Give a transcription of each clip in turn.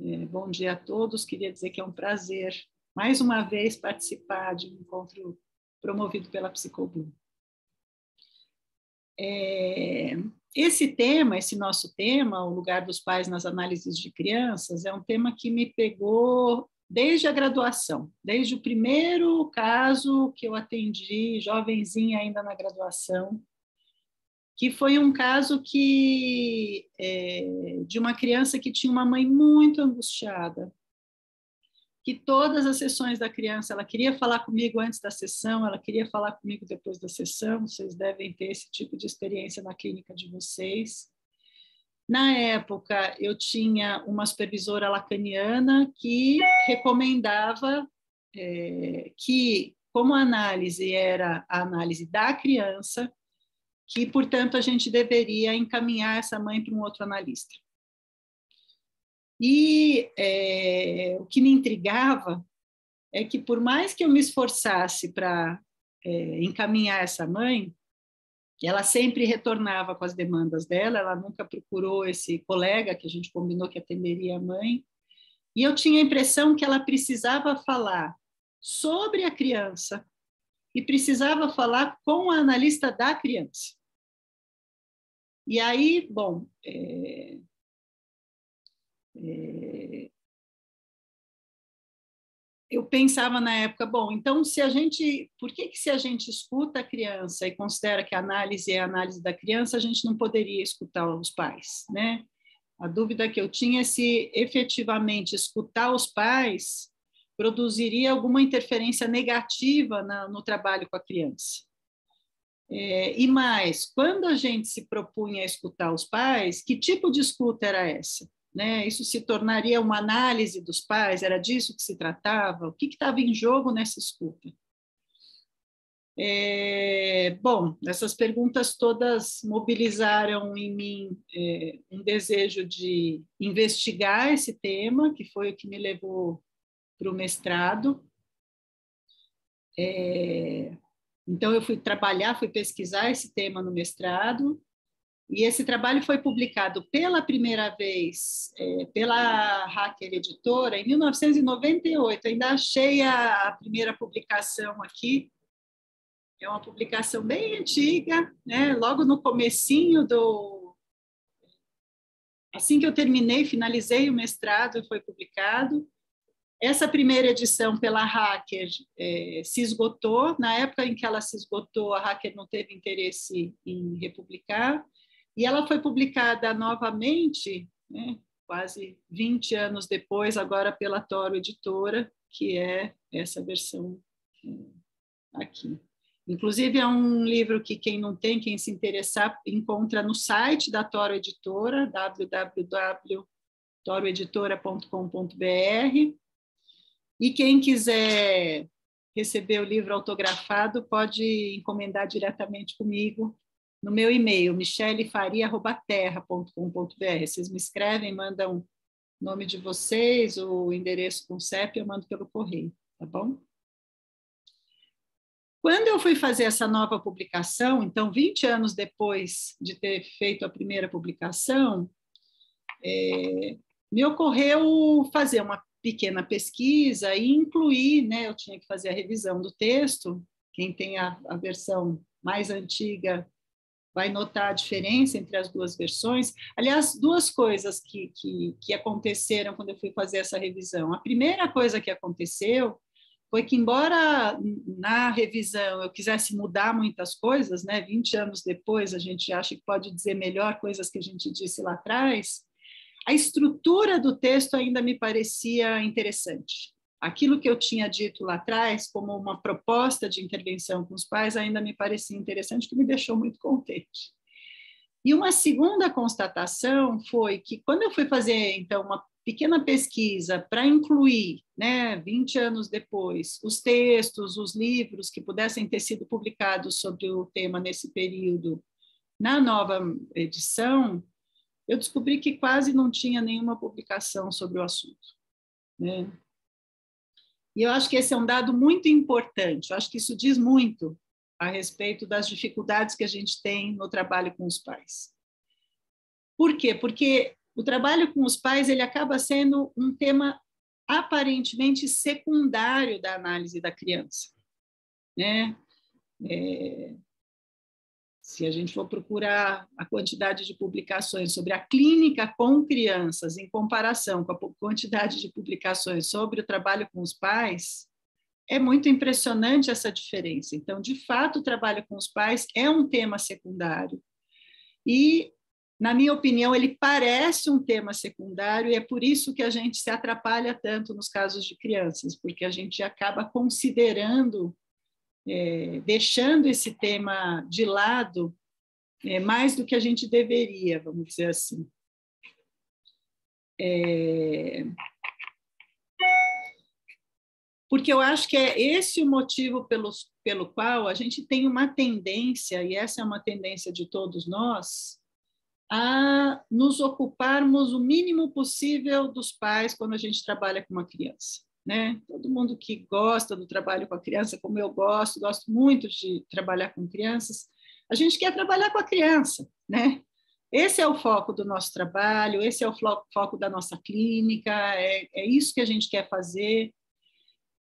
É, bom dia a todos. Queria dizer que é um prazer, mais uma vez, participar de um encontro promovido pela Psicoblu. É, esse tema, esse nosso tema, o lugar dos pais nas análises de crianças, é um tema que me pegou desde a graduação, desde o primeiro caso que eu atendi, jovenzinha ainda na graduação, que foi um caso que é, de uma criança que tinha uma mãe muito angustiada, que todas as sessões da criança, ela queria falar comigo antes da sessão, ela queria falar comigo depois da sessão, vocês devem ter esse tipo de experiência na clínica de vocês. Na época, eu tinha uma supervisora lacaniana que recomendava é, que, como a análise era a análise da criança, que, portanto, a gente deveria encaminhar essa mãe para um outro analista. E é, o que me intrigava é que, por mais que eu me esforçasse para é, encaminhar essa mãe, ela sempre retornava com as demandas dela, ela nunca procurou esse colega que a gente combinou que atenderia a mãe, e eu tinha a impressão que ela precisava falar sobre a criança e precisava falar com a analista da criança. E aí, bom, é, é, eu pensava na época, bom, então se a gente, por que que se a gente escuta a criança e considera que a análise é a análise da criança, a gente não poderia escutar os pais, né? A dúvida que eu tinha é se efetivamente escutar os pais produziria alguma interferência negativa na, no trabalho com a criança. É, e mais, quando a gente se propunha a escutar os pais, que tipo de escuta era essa? Né? Isso se tornaria uma análise dos pais? Era disso que se tratava? O que estava em jogo nessa escuta? É, bom, essas perguntas todas mobilizaram em mim é, um desejo de investigar esse tema, que foi o que me levou para o mestrado. É, então, eu fui trabalhar, fui pesquisar esse tema no mestrado, e esse trabalho foi publicado pela primeira vez é, pela Hacker Editora em 1998. Ainda achei a, a, primeira publicação aqui. É uma publicação bem antiga, né? logo no comecinho do... Assim que eu terminei, finalizei o mestrado, foi publicado. Essa primeira edição pela Hacker é, se esgotou. Na época em que ela se esgotou, a Hacker não teve interesse em republicar. E ela foi publicada novamente, né, quase 20 anos depois, agora pela Toro Editora, que é essa versão é, aqui. Inclusive, é um livro que quem não tem, quem se interessar, encontra no site da Toro Editora, www.toroeditora.com.br. E quem quiser receber o livro autografado pode encomendar diretamente comigo no meu e-mail, michelefaria.terra.com.br. Vocês me escrevem, mandam o nome de vocês, o endereço com CEP, eu mando pelo correio, tá bom? Quando eu fui fazer essa nova publicação, então, 20 anos depois de ter feito a primeira publicação, é, me ocorreu fazer uma pequena pesquisa e incluir, né, eu tinha que fazer a revisão do texto, quem tem a, a versão mais antiga vai notar a diferença entre as duas versões. Aliás, duas coisas que, que, que aconteceram quando eu fui fazer essa revisão. A primeira coisa que aconteceu foi que, embora na revisão eu quisesse mudar muitas coisas, né, 20 anos depois a gente acha que pode dizer melhor coisas que a gente disse lá atrás, a estrutura do texto ainda me parecia interessante. Aquilo que eu tinha dito lá atrás, como uma proposta de intervenção com os pais, ainda me parecia interessante, que me deixou muito contente. E uma segunda constatação foi que, quando eu fui fazer, então, uma pequena pesquisa para incluir, né, 20 anos depois, os textos, os livros que pudessem ter sido publicados sobre o tema nesse período, na nova edição, eu descobri que quase não tinha nenhuma publicação sobre o assunto. Né? E eu acho que esse é um dado muito importante, eu acho que isso diz muito a respeito das dificuldades que a gente tem no trabalho com os pais. Por quê? Porque o trabalho com os pais ele acaba sendo um tema aparentemente secundário da análise da criança, né? É, se a gente for procurar a quantidade de publicações sobre a clínica com crianças em comparação com a quantidade de publicações sobre o trabalho com os pais, é muito impressionante essa diferença. Então, de fato, o trabalho com os pais é um tema secundário. E, na minha opinião, ele parece um tema secundário, e é por isso que a gente se atrapalha tanto nos casos de crianças, porque a gente acaba considerando é, deixando esse tema de lado é, mais do que a gente deveria, vamos dizer assim. É... Porque eu acho que é esse o motivo pelo, pelo qual a gente tem uma tendência, e essa é uma tendência de todos nós, a nos ocuparmos o mínimo possível dos pais quando a gente trabalha com uma criança né? Todo mundo que gosta do trabalho com a criança, como eu gosto, gosto muito de trabalhar com crianças, a gente quer trabalhar com a criança, né? Esse é o foco do nosso trabalho, esse é o foco da nossa clínica, é, é isso que a gente quer fazer.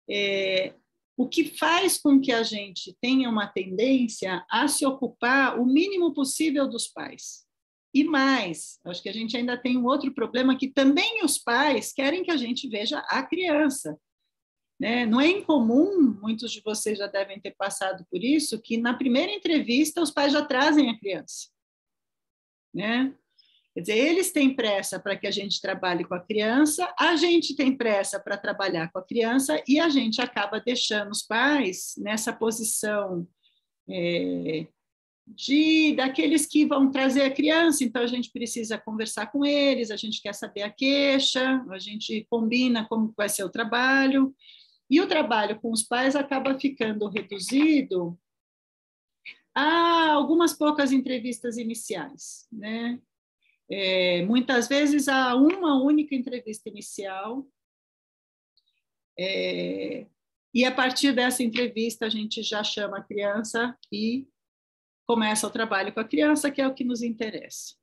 É, o que faz com que a gente tenha uma tendência a se ocupar o mínimo possível dos pais. E mais, acho que a gente ainda tem um outro problema que também os pais querem que a gente veja a criança. Né? Não é incomum, muitos de vocês já devem ter passado por isso, que na primeira entrevista os pais já trazem a criança. Né? Quer dizer, eles têm pressa para que a gente trabalhe com a criança, a gente tem pressa para trabalhar com a criança e a gente acaba deixando os pais nessa posição é, de daqueles que vão trazer a criança, então a gente precisa conversar com eles, a gente quer saber a queixa, a gente combina como vai ser o trabalho, e o trabalho com os pais acaba ficando reduzido a algumas poucas entrevistas iniciais, né? É, muitas vezes há uma única entrevista inicial, é, e a partir dessa entrevista a gente já chama a criança e começa o trabalho com a criança, que é o que nos interessa.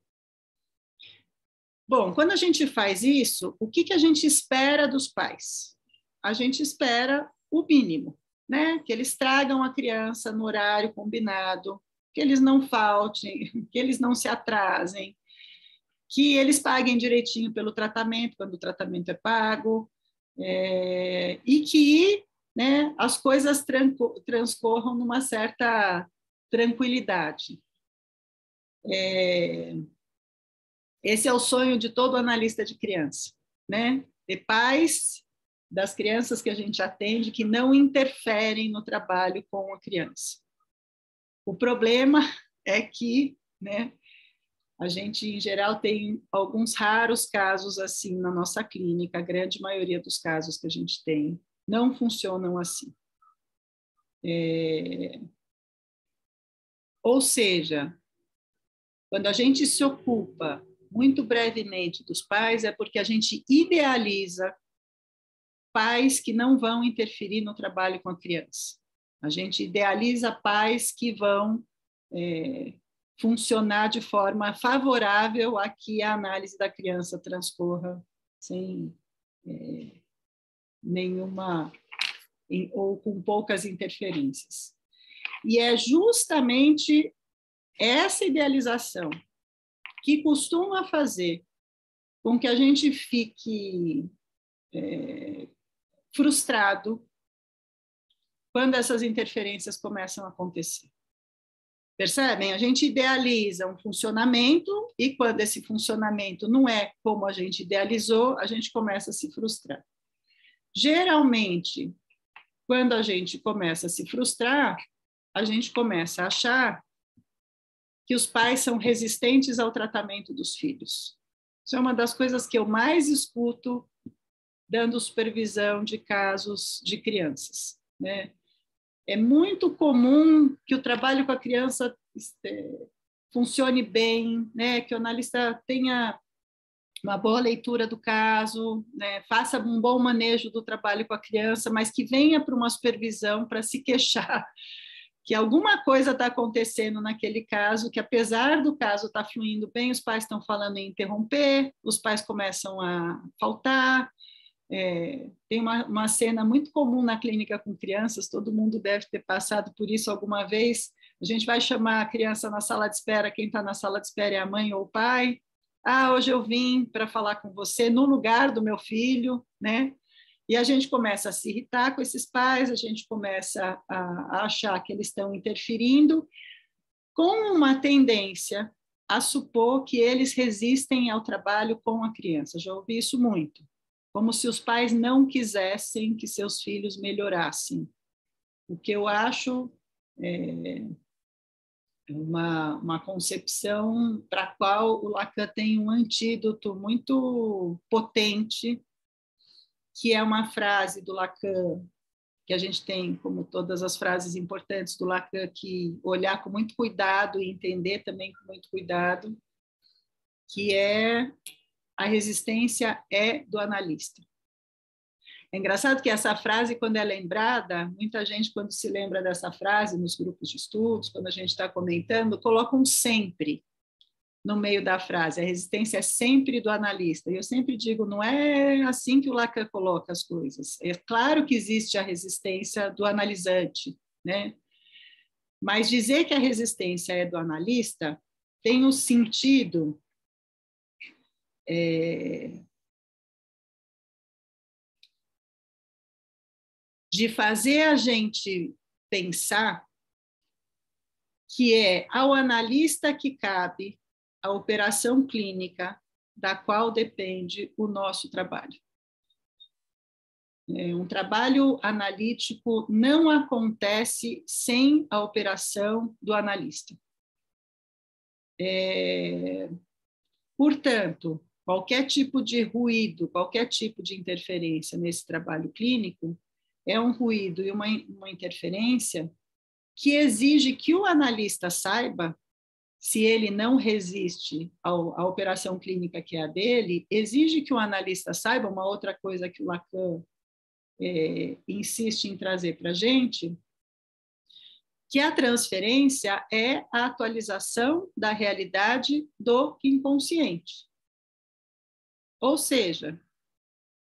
Bom, quando a gente faz isso, o que, que a gente espera dos pais? A gente espera o mínimo, né? Que eles tragam a criança no horário combinado, que eles não faltem, que eles não se atrasem, que eles paguem direitinho pelo tratamento, quando o tratamento é pago, é, e que né, as coisas transcorram numa certa tranquilidade. É, esse é o sonho de todo analista de criança, né? De pais das crianças que a gente atende que não interferem no trabalho com a criança. O problema é que, né, a gente, em geral, tem alguns raros casos assim na nossa clínica, a grande maioria dos casos que a gente tem não funcionam assim. É, ou seja, quando a gente se ocupa muito brevemente dos pais, é porque a gente idealiza pais que não vão interferir no trabalho com a criança. A gente idealiza pais que vão é, funcionar de forma favorável a que a análise da criança transcorra sem é, nenhuma ou com poucas interferências. E é justamente essa idealização que costuma fazer com que a gente fique é, frustrado quando essas interferências começam a acontecer. Percebem? A gente idealiza um funcionamento e quando esse funcionamento não é como a gente idealizou, a gente começa a se frustrar. Geralmente, quando a gente começa a se frustrar, a gente começa a achar que os pais são resistentes ao tratamento dos filhos. Isso é uma das coisas que eu mais escuto dando supervisão de casos de crianças. Né? É muito comum que o trabalho com a criança funcione bem, né? que o analista tenha uma boa leitura do caso, né? faça um bom manejo do trabalho com a criança, mas que venha para uma supervisão para se queixar que alguma coisa está acontecendo naquele caso, que apesar do caso estar tá fluindo bem, os pais estão falando em interromper, os pais começam a faltar. É, tem uma, uma cena muito comum na clínica com crianças, todo mundo deve ter passado por isso alguma vez. A gente vai chamar a criança na sala de espera, quem está na sala de espera é a mãe ou o pai. Ah, hoje eu vim para falar com você no lugar do meu filho, né? E a gente começa a se irritar com esses pais, a gente começa a, achar que eles estão interferindo, com uma tendência a supor que eles resistem ao trabalho com a criança. Já ouvi isso muito. Como se os pais não quisessem que seus filhos melhorassem. O que eu acho é uma, uma concepção para a qual o Lacan tem um antídoto muito potente que é uma frase do Lacan, que a gente tem, como todas as frases importantes do Lacan, que olhar com muito cuidado e entender também com muito cuidado, que é a resistência é do analista. É engraçado que essa frase, quando é lembrada, muita gente, quando se lembra dessa frase nos grupos de estudos, quando a gente está comentando, coloca um sempre no meio da frase. A resistência é sempre do analista. E eu sempre digo, não é assim que o Lacan coloca as coisas. É claro que existe a resistência do analisante, né? Mas dizer que a resistência é do analista tem o um sentido é, de fazer a gente pensar que é ao analista que cabe a operação clínica da qual depende o nosso trabalho. É, um trabalho analítico não acontece sem a operação do analista. É, portanto, qualquer tipo de ruído, qualquer tipo de interferência nesse trabalho clínico é um ruído e uma, uma interferência que exige que o analista saiba se ele não resiste ao, à operação clínica que é a dele, exige que o analista saiba uma outra coisa que o Lacan é, insiste em trazer para a gente, que a transferência é a atualização da realidade do inconsciente. Ou seja,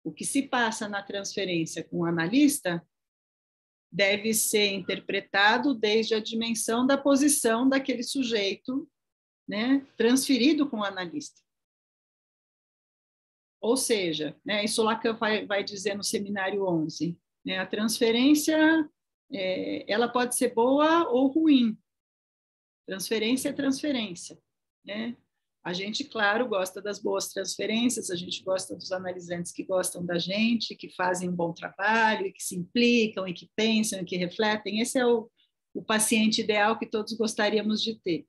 o que se passa na transferência com o analista deve ser interpretado desde a dimensão da posição daquele sujeito, né, transferido com o analista. Ou seja, né, isso Lacan vai, vai dizer no seminário 11, né, a transferência é, ela pode ser boa ou ruim. Transferência é transferência, né? A gente, claro, gosta das boas transferências, a gente gosta dos analisantes que gostam da gente, que fazem um bom trabalho, que se implicam, e que pensam, e que refletem. Esse é o, o paciente ideal que todos gostaríamos de ter.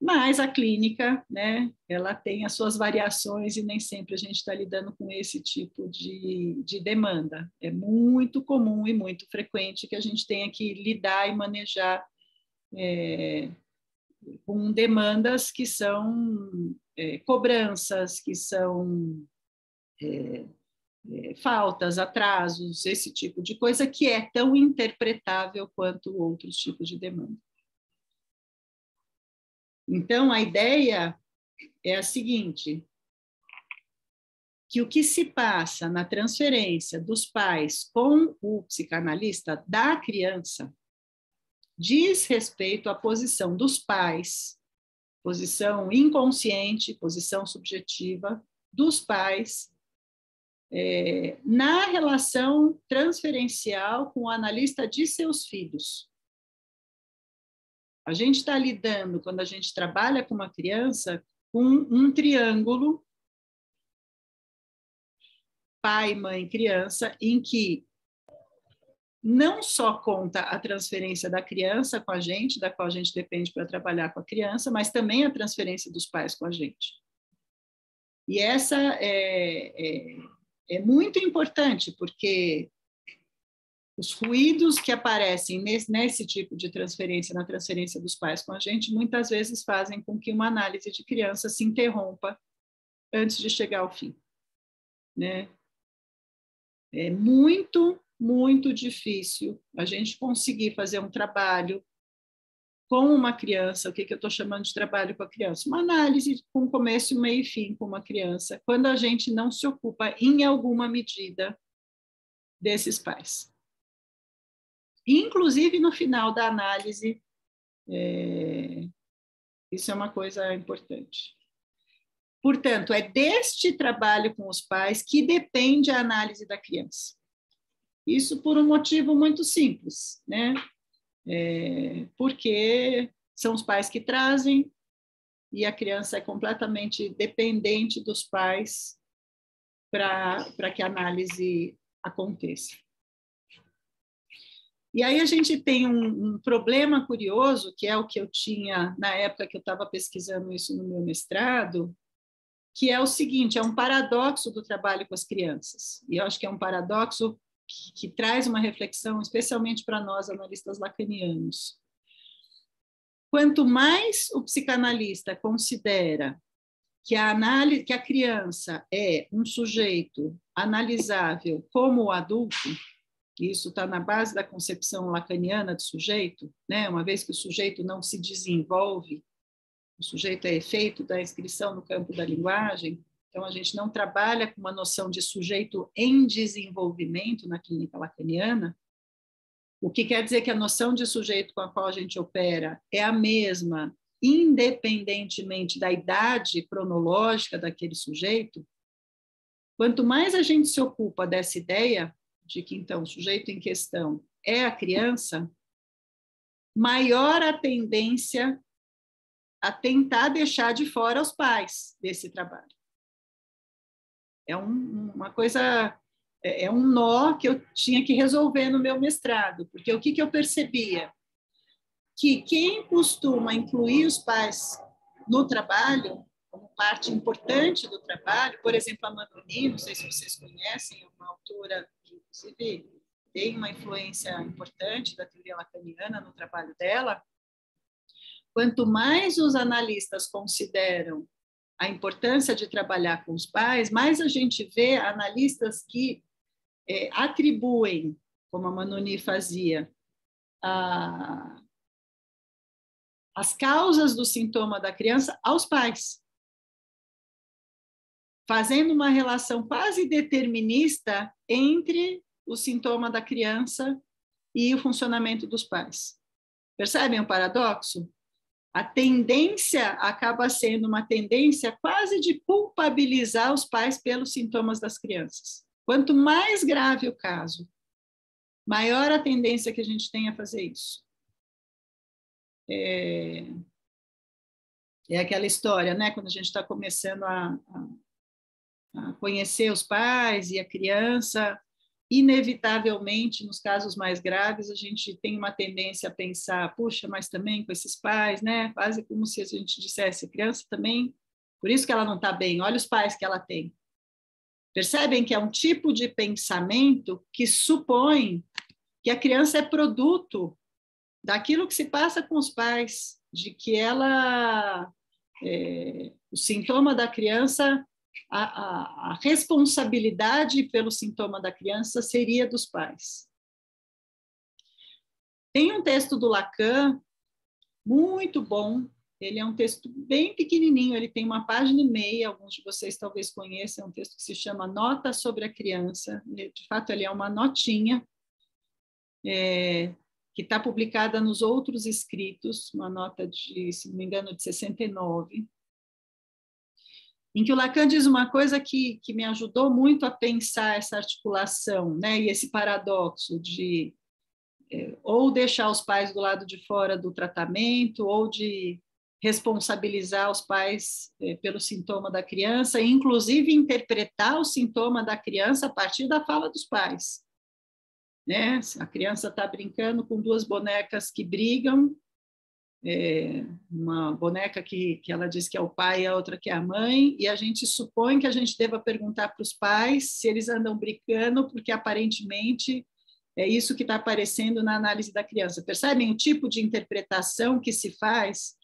Mas a clínica, né, ela tem as suas variações e nem sempre a gente está lidando com esse tipo de, de demanda. É muito comum e muito frequente que a gente tenha que lidar e manejar é, com demandas que são é, cobranças, que são é, é, faltas, atrasos, esse tipo de coisa que é tão interpretável quanto outros tipos de demanda. Então, a ideia é a seguinte: que o que se passa na transferência dos pais com o psicanalista da criança diz respeito à posição dos pais, posição inconsciente, posição subjetiva dos pais, é, na relação transferencial com o analista de seus filhos. A gente está lidando, quando a gente trabalha com uma criança, com um triângulo pai, mãe, criança, em que não só conta a transferência da criança com a gente, da qual a gente depende para trabalhar com a criança, mas também a transferência dos pais com a gente. E essa é, é, é muito importante, porque os ruídos que aparecem nesse, nesse, tipo de transferência, na transferência dos pais com a gente, muitas vezes fazem com que uma análise de criança se interrompa antes de chegar ao fim. Né? É muito muito difícil a gente conseguir fazer um trabalho com uma criança, o que, que eu estou chamando de trabalho com a criança? Uma análise com começo, meio e fim com uma criança, quando a gente não se ocupa, em alguma medida, desses pais. Inclusive, no final da análise, é... isso é uma coisa importante. Portanto, é deste trabalho com os pais que depende a análise da criança. Isso por um motivo muito simples, né? é, porque são os pais que trazem e a criança é completamente dependente dos pais para que a análise aconteça. E aí a gente tem um, um, problema curioso, que é o que eu tinha na época que eu estava pesquisando isso no meu mestrado, que é o seguinte: é um paradoxo do trabalho com as crianças. E eu acho que é um paradoxo que, traz uma reflexão, especialmente para nós analistas lacanianos. Quanto mais o psicanalista considera que a, análise, que a criança é um sujeito analisável como o adulto, isso está na base da concepção lacaniana do sujeito, né? uma vez que o sujeito não se desenvolve, o sujeito é efeito da inscrição no campo da linguagem, então, a gente não trabalha com uma noção de sujeito em desenvolvimento na clínica lacaniana, o que quer dizer que a noção de sujeito com a qual a gente opera é a mesma, independentemente da idade cronológica daquele sujeito. Quanto mais a gente se ocupa dessa ideia de que, então, o sujeito em questão é a criança, maior a tendência a tentar deixar de fora os pais desse trabalho. É um, uma coisa, é, é um nó que eu tinha que resolver no meu mestrado, porque o que, que eu percebia? Que quem costuma incluir os pais no trabalho, como parte importante do trabalho, por exemplo, a Manoni, não sei se vocês conhecem, é uma autora que, inclusive, tem uma influência importante da teoria lacaniana no trabalho dela. Quanto mais os analistas consideram a importância de trabalhar com os pais, mais a gente vê analistas que é, atribuem, como a Manoni fazia, a, as causas do sintoma da criança aos pais, fazendo uma relação quase determinista entre o sintoma da criança e o funcionamento dos pais. Percebem o paradoxo? A tendência acaba sendo uma tendência quase de culpabilizar os pais pelos sintomas das crianças. Quanto mais grave o caso, maior a tendência que a gente tem a fazer isso. É, é aquela história, né? Quando a gente está começando a, a, a conhecer os pais e a criança, inevitavelmente, nos casos mais graves, a gente tem uma tendência a pensar, puxa, mas também com esses pais, né? Quase como se a gente dissesse, criança também, por isso que ela não está bem, olha os pais que ela tem. Percebem que é um tipo de pensamento que supõe que a criança é produto daquilo que se passa com os pais, de que ela, é, o sintoma da criança a, a, a responsabilidade pelo sintoma da criança seria dos pais. Tem um texto do Lacan muito bom. Ele é um texto bem pequenininho, ele tem uma página e meia, alguns de vocês talvez conheçam, é um texto que se chama Nota sobre a Criança. De fato, ele é uma notinha é, que está publicada nos outros escritos, uma nota de, se não me engano, de 69 em que o Lacan diz uma coisa que, que me ajudou muito a pensar essa articulação, né, e esse paradoxo de é, ou deixar os pais do lado de fora do tratamento, ou de responsabilizar os pais é, pelo sintoma da criança, e inclusive interpretar o sintoma da criança a partir da fala dos pais. Né? A criança está brincando com duas bonecas que brigam, é, uma boneca que, que ela diz que é o pai e a outra que é a mãe, e a gente supõe que a gente deva perguntar para os pais se eles andam brincando, porque aparentemente é isso que está aparecendo na análise da criança. Percebem o tipo de interpretação que se faz?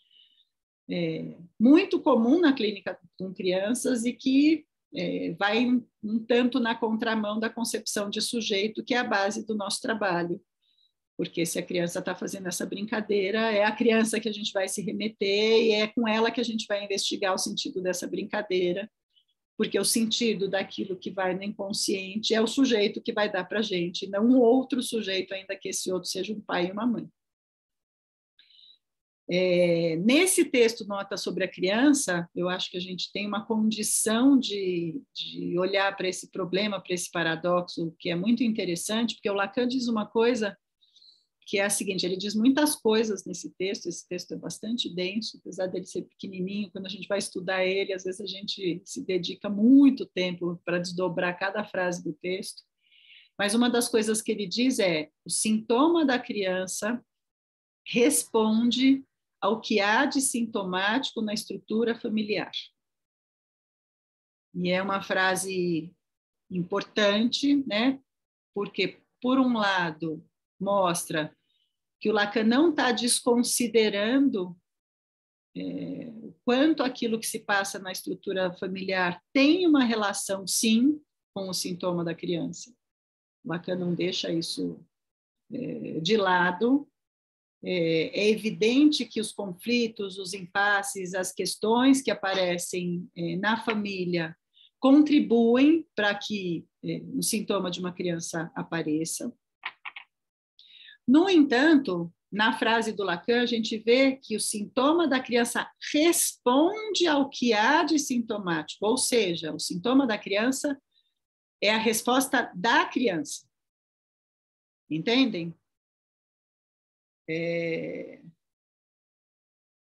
É, muito comum na clínica com crianças e que é, vai um, um tanto na contramão da concepção de sujeito, que é a base do nosso trabalho. Porque se a criança está fazendo essa brincadeira, é a criança que a gente vai se remeter e é com ela que a gente vai investigar o sentido dessa brincadeira, porque o sentido daquilo que vai no inconsciente é o sujeito que vai dar para a gente, não um outro sujeito, ainda que esse outro seja um pai e uma mãe. É, nesse texto Nota sobre a Criança, eu acho que a gente tem uma condição de, de olhar para esse problema, para esse paradoxo, que é muito interessante, porque o Lacan diz uma coisa que é a seguinte: ele diz muitas coisas nesse texto, esse texto é bastante denso, apesar dele ser pequenininho, quando a gente vai estudar ele, às vezes a gente se dedica muito tempo para desdobrar cada frase do texto. Mas uma das coisas que ele diz é: o sintoma da criança responde ao que há de sintomático na estrutura familiar. E é uma frase importante, né? Porque, por um lado, mostra que o Lacan não está desconsiderando é, o quanto aquilo que se passa na estrutura familiar tem uma relação, sim, com o sintoma da criança. O Lacan não deixa isso é, de lado, é, é, evidente que os conflitos, os impasses, as questões que aparecem é, na família contribuem para que é, o sintoma de uma criança apareça. No entanto, na frase do Lacan, a gente vê que o sintoma da criança responde ao que há de sintomático, ou seja, o sintoma da criança é a resposta da criança. Entendem? É...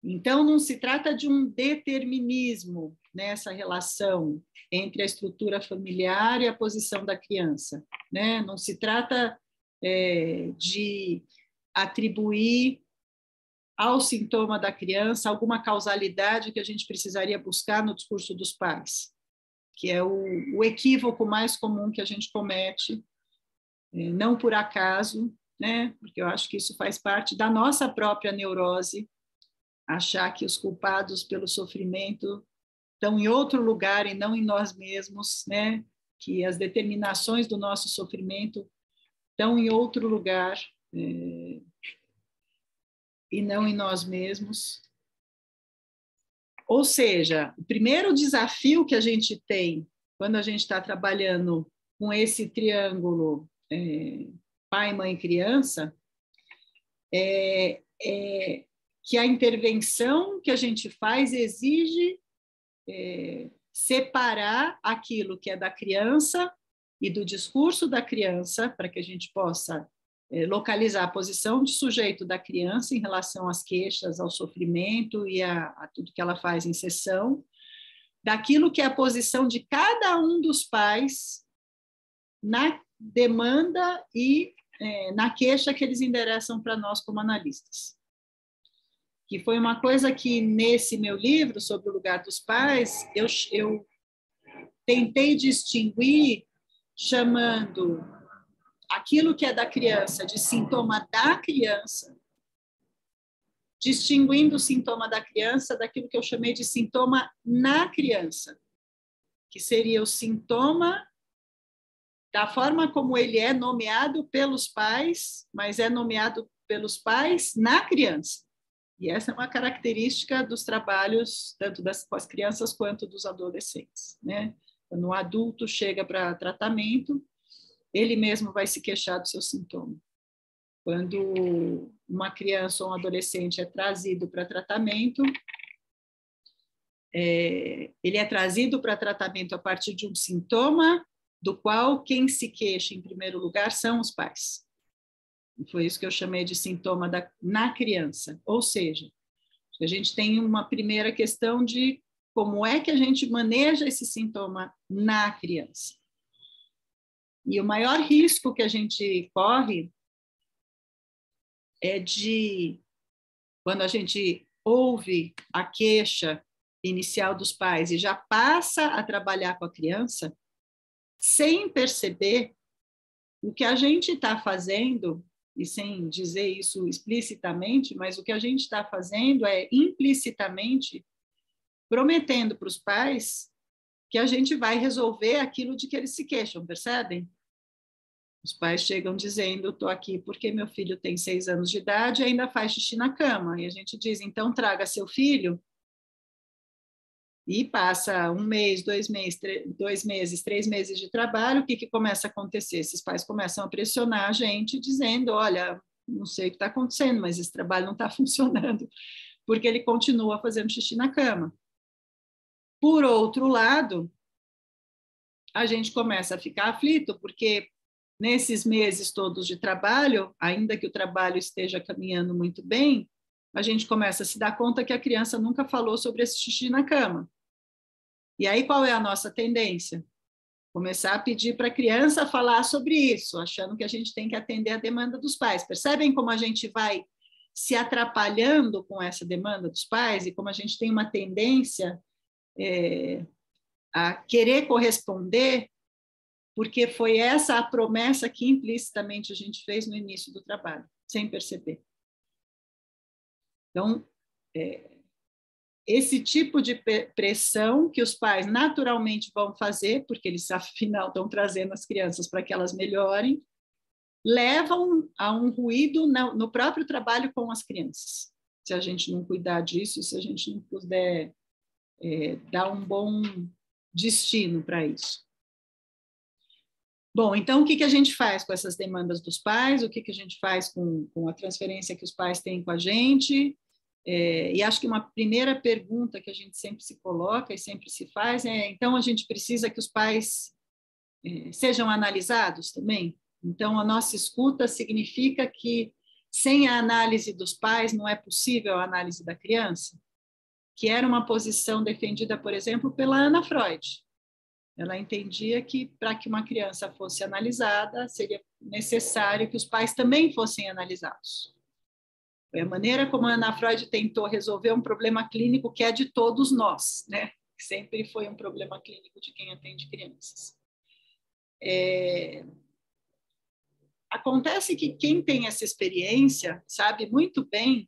Então, não se trata de um determinismo nessa relação entre a estrutura familiar e a posição da criança. Né? Não se trata é, de atribuir ao sintoma da criança alguma causalidade que a gente precisaria buscar no discurso dos pais, que é o, o equívoco mais comum que a gente comete, é, não por acaso, né? Porque eu acho que isso faz parte da nossa própria neurose, achar que os culpados pelo sofrimento estão em outro lugar e não em nós mesmos, né? Que as determinações do nosso sofrimento estão em outro lugar é, e não em nós mesmos. Ou seja, o primeiro desafio que a gente tem quando a gente está trabalhando com esse triângulo é, pai, mãe, criança, é, é, que a intervenção que a gente faz exige é, separar aquilo que é da criança e do discurso da criança, para que a gente possa é, localizar a posição de sujeito da criança em relação às queixas, ao sofrimento e a, a tudo que ela faz em sessão, daquilo que é a posição de cada um dos pais na demanda e é, na queixa que eles endereçam para nós como analistas. Que foi uma coisa que, nesse meu livro sobre o lugar dos pais, eu, eu tentei distinguir chamando aquilo que é da criança de sintoma da criança, distinguindo o sintoma da criança daquilo que eu chamei de sintoma na criança, que seria o sintoma da forma como ele é nomeado pelos pais, mas é nomeado pelos pais na criança. E essa é uma característica dos trabalhos, tanto das, com as crianças quanto dos adolescentes. Né? Um adulto chega para tratamento, ele mesmo vai se queixar do seu sintoma. Quando uma criança ou um adolescente é trazido para tratamento, é, ele é trazido para tratamento a partir de um sintoma do qual quem se queixa em primeiro lugar são os pais. Foi isso que eu chamei de sintoma da, na criança. Ou seja, a gente tem uma primeira questão de como é que a gente maneja esse sintoma na criança. E o maior risco que a gente corre é de, quando a gente ouve a queixa inicial dos pais e já passa a trabalhar com a criança, sem perceber o que a gente está fazendo, e sem dizer isso explicitamente, mas o que a gente está fazendo é implicitamente prometendo para os pais que a gente vai resolver aquilo de que eles se queixam, percebem? Os pais chegam dizendo: estou aqui porque meu filho tem seis anos de idade e ainda faz xixi na cama. E a gente diz: então traga seu filho. E passa um mês, dois meses, dois meses, três meses de trabalho. O que, que começa a acontecer? Esses pais começam a pressionar a gente, dizendo: olha, não sei o que está acontecendo, mas esse trabalho não está funcionando, porque ele continua fazendo xixi na cama. Por outro lado, a gente começa a ficar aflito, porque nesses meses todos de trabalho, ainda que o trabalho esteja caminhando muito bem, a gente começa a se dar conta que a criança nunca falou sobre esse xixi na cama. E aí qual é a nossa tendência? Começar a pedir para a criança falar sobre isso, achando que a gente tem que atender a demanda dos pais. Percebem como a gente vai se atrapalhando com essa demanda dos pais e como a gente tem uma tendência é, a querer corresponder porque foi essa a promessa que implicitamente a gente fez no início do trabalho, sem perceber. Então, é, esse tipo de pressão que os pais naturalmente vão fazer, porque eles afinal estão trazendo as crianças para que elas melhorem, levam a um ruído no próprio trabalho com as crianças. Se a gente não cuidar disso, se a gente não puder é, dar um bom destino para isso. Bom, então o que, que a gente faz com essas demandas dos pais? O que, que a gente faz com, com a transferência que os pais têm com a gente? É, e acho que uma primeira pergunta que a gente sempre se coloca e sempre se faz é: então a gente precisa que os pais é, sejam analisados também? Então a nossa escuta significa que sem a análise dos pais não é possível a análise da criança? Que era uma posição defendida, por exemplo, pela Ana Freud. Ela entendia que para que uma criança fosse analisada, seria necessário que os pais também fossem analisados. Foi a maneira como a Ana Freud tentou resolver um problema clínico que é de todos nós, né? Sempre foi um problema clínico de quem atende crianças. É... Acontece que quem tem essa experiência sabe muito bem,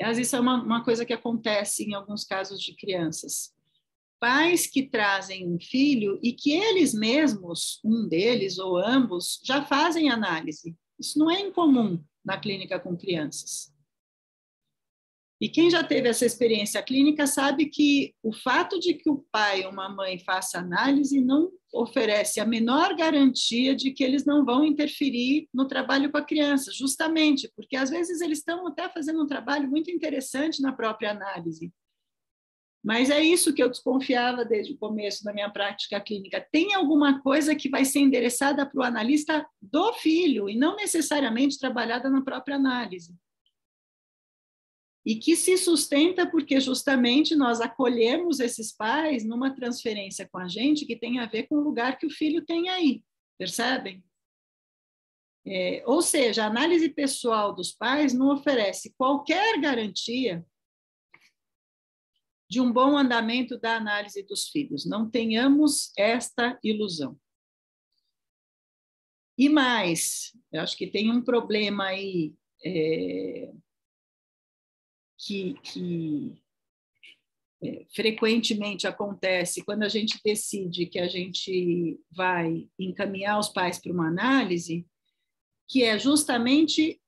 aliás, isso é uma, uma coisa que acontece em alguns casos de crianças pais que trazem um filho e que eles mesmos, um deles ou ambos, já fazem análise. Isso não é incomum na clínica com crianças. E quem já teve essa experiência clínica sabe que o fato de que o pai ou uma mãe faça análise não oferece a menor garantia de que eles não vão interferir no trabalho com a criança, justamente porque às vezes eles estão até fazendo um trabalho muito interessante na própria análise, mas é isso que eu desconfiava desde o começo da minha prática clínica. Tem alguma coisa que vai ser endereçada para o analista do filho e não necessariamente trabalhada na própria análise. E que se sustenta porque justamente nós acolhemos esses pais numa transferência com a gente que tem a ver com o lugar que o filho tem aí, percebem? É, ou seja, a análise pessoal dos pais não oferece qualquer garantia de um bom andamento da análise dos filhos. Não tenhamos esta ilusão. E mais, eu acho que tem um problema aí é, que, que é, frequentemente acontece quando a gente decide que a gente vai encaminhar os pais para uma análise, que é justamente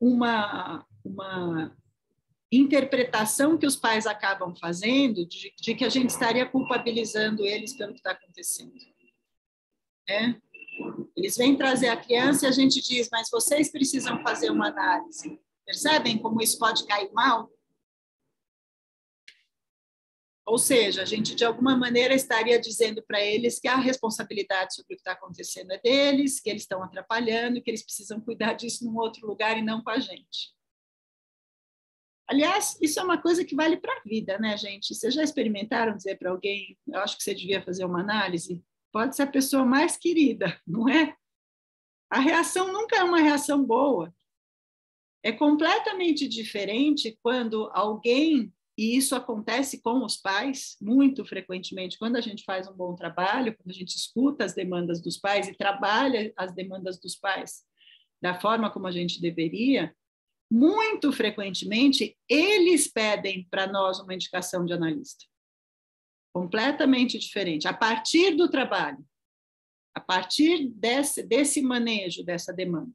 uma, uma interpretação que os pais acabam fazendo de, de que a gente estaria culpabilizando eles pelo que está acontecendo. Né? Eles vêm trazer a criança e a gente diz, mas vocês precisam fazer uma análise. Percebem como isso pode cair mal? Ou seja, a gente de alguma maneira estaria dizendo para eles que a responsabilidade sobre o que está acontecendo é deles, que eles estão atrapalhando, que eles precisam cuidar disso num outro lugar e não com a gente. Aliás, isso é uma coisa que vale para a vida, né, gente? Vocês já experimentaram dizer para alguém, eu acho que você devia fazer uma análise? Pode ser a pessoa mais querida, não é? A reação nunca é uma reação boa. É completamente diferente quando alguém, e isso acontece com os pais, muito frequentemente, quando a gente faz um bom trabalho, quando a gente escuta as demandas dos pais e trabalha as demandas dos pais da forma como a gente deveria, muito frequentemente, eles pedem para nós uma indicação de analista. Completamente diferente, a partir do trabalho. a partir desse, desse manejo dessa demanda.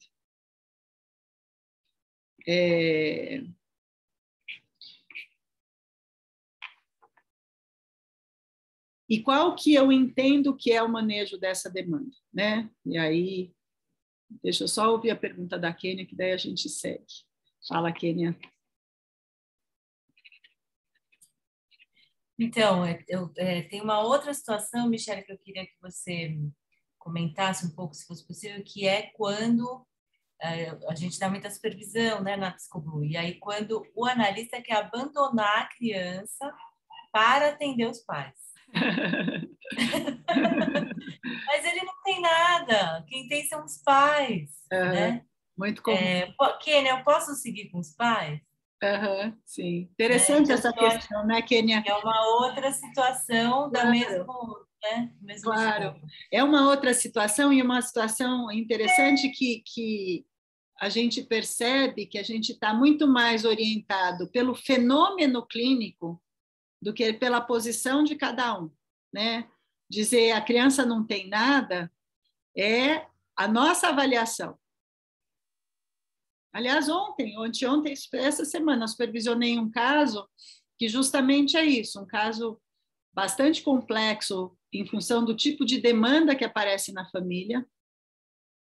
É... E qual que eu entendo que é o manejo dessa demanda, né? E aí, deixa eu só ouvir a pergunta da Kênia, que daí a gente segue. Fala, Kênia. Então, é, eu, é, tem uma outra situação, Michelle, que eu queria que você comentasse um pouco, se fosse possível, que é quando a gente dá muita supervisão né, na Psicoblu, e aí quando o analista quer abandonar a criança para atender os pais. Mas ele não tem nada, quem tem são os pais, né? Muito comum. É, Kênia, eu posso seguir com os pais? Uhum, sim. Interessante é, essa questão, né, Kênia? É uma outra situação da claro. mesmo, né, mesmo Claro. É uma outra situação e uma situação interessante que, que a gente percebe que a gente está muito mais orientado pelo fenômeno clínico do que pela posição de cada um, né? Dizer a criança não tem nada é a nossa avaliação. Aliás, ontem, ontem, ontem, essa semana, eu supervisionei um caso que justamente é isso, um caso bastante complexo em função do tipo de demanda que aparece na família.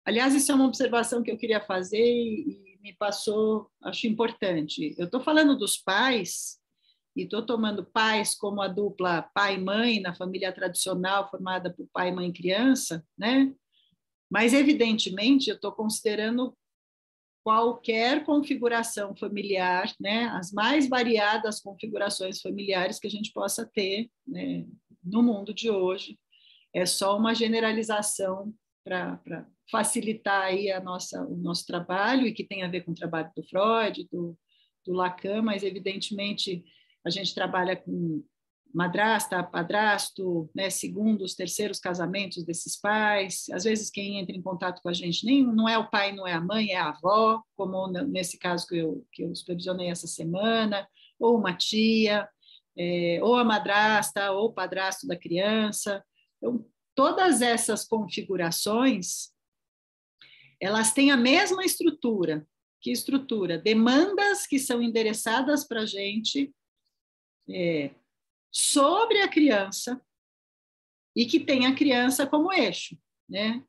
Aliás, isso é uma observação que eu queria fazer e, me passou, acho importante. Eu estou falando dos pais e estou tomando pais como a dupla pai-mãe na família tradicional formada por pai, mãe e criança, né? Mas evidentemente eu estou considerando qualquer configuração familiar, né, as mais variadas configurações familiares que a gente possa ter né, no mundo de hoje. É só uma generalização para facilitar aí a nossa, o nosso trabalho e que tem a ver com o trabalho do Freud, do, do Lacan, mas evidentemente a gente trabalha com madrasta, padrasto, né, segundos, terceiros casamentos desses pais. Às vezes quem entra em contato com a gente nem não é o pai, não é a mãe, é a avó, como nesse caso que eu, que eu supervisionei essa semana, ou uma tia, é, ou a madrasta, ou o padrasto da criança. Então, todas essas configurações, elas têm a mesma estrutura. Que estrutura? Demandas que são endereçadas para a gente, é, sobre a criança e que tem a criança como eixo, né?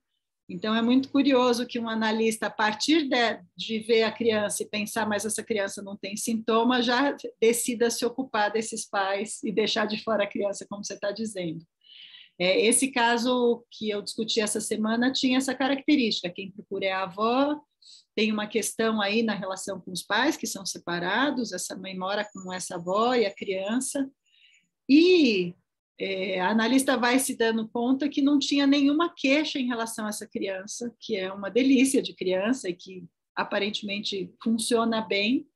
Então é muito curioso que um analista, a partir de, de, ver a criança e pensar, mas essa criança não tem sintoma, já decida se ocupar desses pais e deixar de fora a criança, como você está dizendo. É, esse caso que eu discuti essa semana tinha essa característica: quem procura é a avó, tem uma questão aí na relação com os pais que são separados, essa mãe mora com essa avó e a criança, e é, a analista vai se dando conta que não tinha nenhuma queixa em relação a essa criança, que é uma delícia de criança e que aparentemente funciona bem,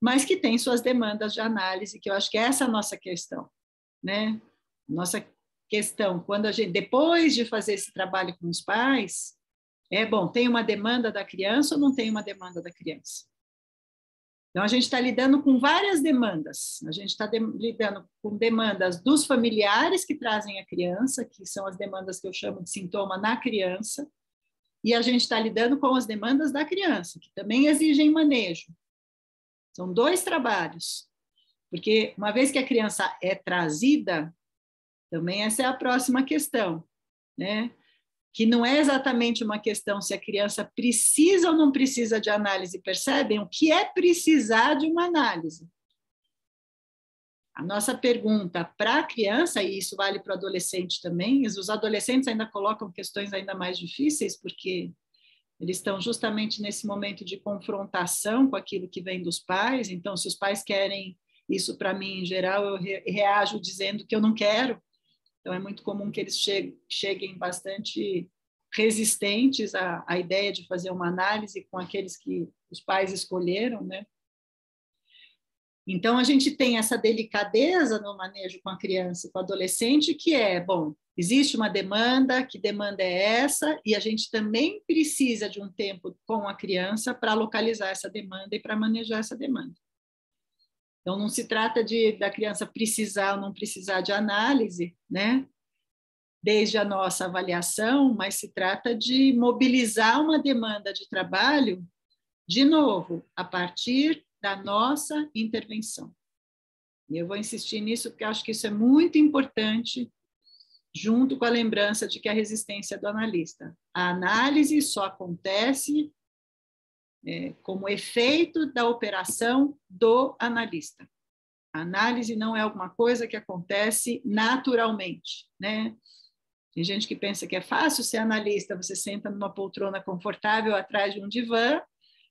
mas que tem suas demandas de análise, que eu acho que essa é a nossa questão, né? Nossa questão, quando a gente, depois de fazer esse trabalho com os pais, é bom, tem uma demanda da criança ou não tem uma demanda da criança? Então, a gente está lidando com várias demandas. A gente está de, lidando com demandas dos familiares que trazem a criança, que são as demandas que eu chamo de sintoma na criança, e a gente está lidando com as demandas da criança, que também exigem manejo. São dois trabalhos, porque uma vez que a criança é trazida, também essa é a próxima questão, né? que não é exatamente uma questão se a criança precisa ou não precisa de análise, percebem? O que é precisar de uma análise? A nossa pergunta para a criança, e isso vale para o adolescente também, os adolescentes ainda colocam questões ainda mais difíceis, porque eles estão justamente nesse momento de confrontação com aquilo que vem dos pais, então, se os pais querem isso para mim, em geral, eu reajo dizendo que eu não quero, então, é muito comum que eles cheguem bastante resistentes à, à ideia de fazer uma análise com aqueles que os pais escolheram, né? Então, a gente tem essa delicadeza no manejo com a criança e com o adolescente, que é, bom, existe uma demanda, que demanda é essa, e a gente também precisa de um tempo com a criança para localizar essa demanda e para manejar essa demanda. Então, não se trata de da criança precisar ou não precisar de análise, né? desde a nossa avaliação, mas se trata de mobilizar uma demanda de trabalho, de novo, a partir da nossa intervenção. E eu vou insistir nisso porque acho que isso é muito importante, junto com a lembrança de que a resistência é do analista. A análise só acontece é, como efeito da operação do analista. A análise não é alguma coisa que acontece naturalmente, né? Tem gente que pensa que é fácil ser analista, você senta numa poltrona confortável atrás de um divã,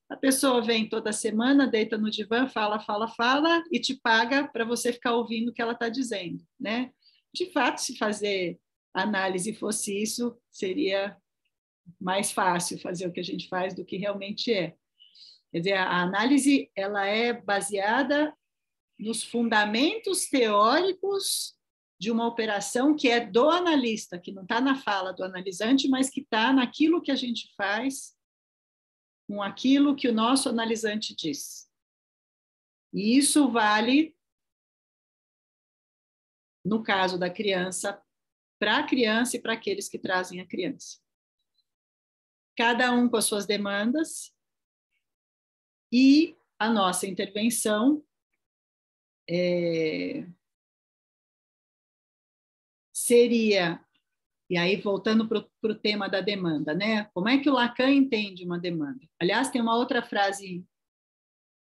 a pessoa vem toda semana, deita no divã, fala, fala, fala e te paga para você ficar ouvindo o que ela está dizendo, né? De fato, se fazer análise fosse isso, seria mais fácil fazer o que a gente faz do que realmente é. Quer dizer, a análise ela é baseada nos fundamentos teóricos de uma operação que é do analista, que não está na fala do analisante, mas que está naquilo que a gente faz com aquilo que o nosso analisante diz. E isso vale, no caso da criança, para a criança e para aqueles que trazem a criança. Cada um com as suas demandas e a nossa intervenção é, seria e aí, voltando para o tema da demanda, né? Como é que o Lacan entende uma demanda? Aliás, tem uma outra frase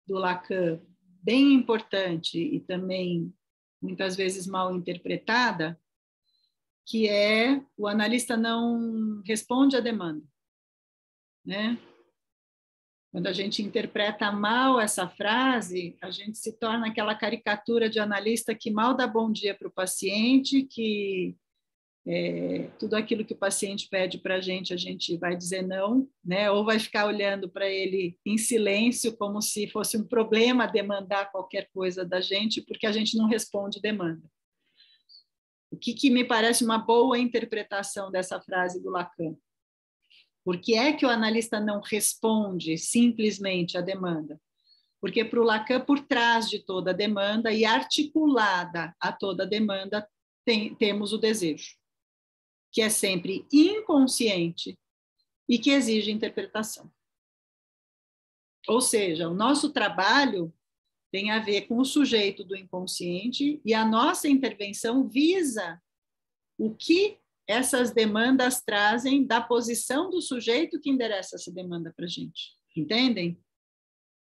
do Lacan bem importante e também muitas vezes mal interpretada, que é o analista não responde à demanda, né? Quando a gente interpreta mal essa frase, a gente se torna aquela caricatura de analista que mal dá bom dia para o paciente, que é, tudo aquilo que o paciente pede para a gente, a gente vai dizer não, né? ou vai ficar olhando para ele em silêncio, como se fosse um problema demandar qualquer coisa da gente, porque a gente não responde demanda. O que, que me parece uma boa interpretação dessa frase do Lacan? Por que é que o analista não responde simplesmente à demanda? Porque para o Lacan, por trás de toda a demanda e articulada a toda a demanda, tem, temos o desejo que é sempre inconsciente e que exige interpretação. Ou seja, o nosso trabalho tem a ver com o sujeito do inconsciente e a nossa intervenção visa o que essas demandas trazem da posição do sujeito que endereça essa demanda para a gente. Entendem?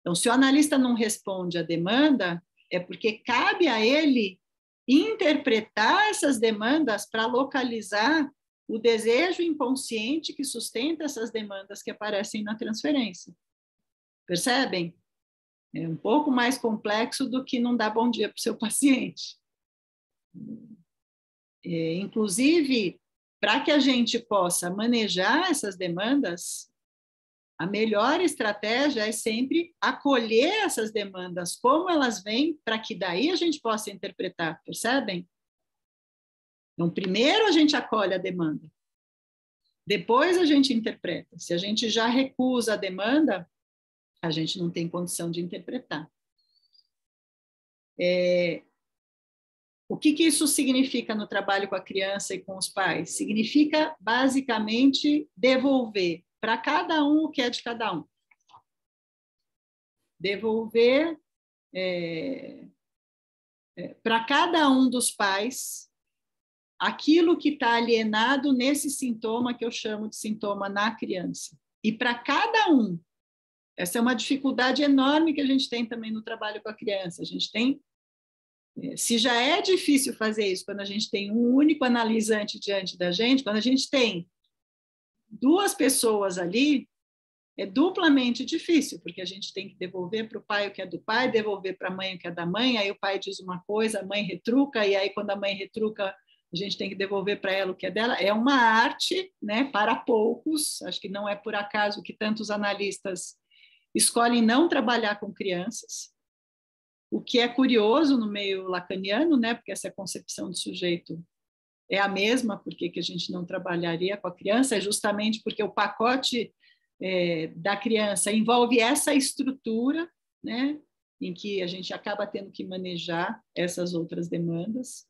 Então, se o analista não responde à demanda, é porque cabe a ele interpretar essas demandas para localizar o desejo inconsciente que sustenta essas demandas que aparecem na transferência. Percebem? É um pouco mais complexo do que não dar bom dia para o seu paciente. É, inclusive, para que a gente possa manejar essas demandas, a melhor estratégia é sempre acolher essas demandas como elas vêm, para que daí a gente possa interpretar, percebem? Então, primeiro a gente acolhe a demanda, depois a gente interpreta. Se a gente já recusa a demanda, a gente não tem condição de interpretar. É, o que, que isso significa no trabalho com a criança e com os pais? Significa, basicamente, devolver para cada um o que é de cada um. Devolver é, é, para cada um dos pais aquilo que está alienado nesse sintoma que eu chamo de sintoma na criança. E para cada um, essa é uma dificuldade enorme que a gente tem também no trabalho com a criança. A gente tem, se já é difícil fazer isso quando a gente tem um único analisante diante da gente, quando a gente tem duas pessoas ali, é duplamente difícil, porque a gente tem que devolver para o pai o que é do pai, devolver para a mãe o que é da mãe, aí o pai diz uma coisa, a mãe retruca, e aí quando a mãe retruca, a gente tem que devolver para ela o que é dela. É uma arte, né, para poucos. Acho que não é por acaso que tantos analistas escolhem não trabalhar com crianças. O que é curioso no meio lacaniano, né, porque essa concepção de sujeito é a mesma, porque que a gente não trabalharia com a criança, é justamente porque o pacote é, da criança envolve essa estrutura, né, em que a gente acaba tendo que manejar essas outras demandas.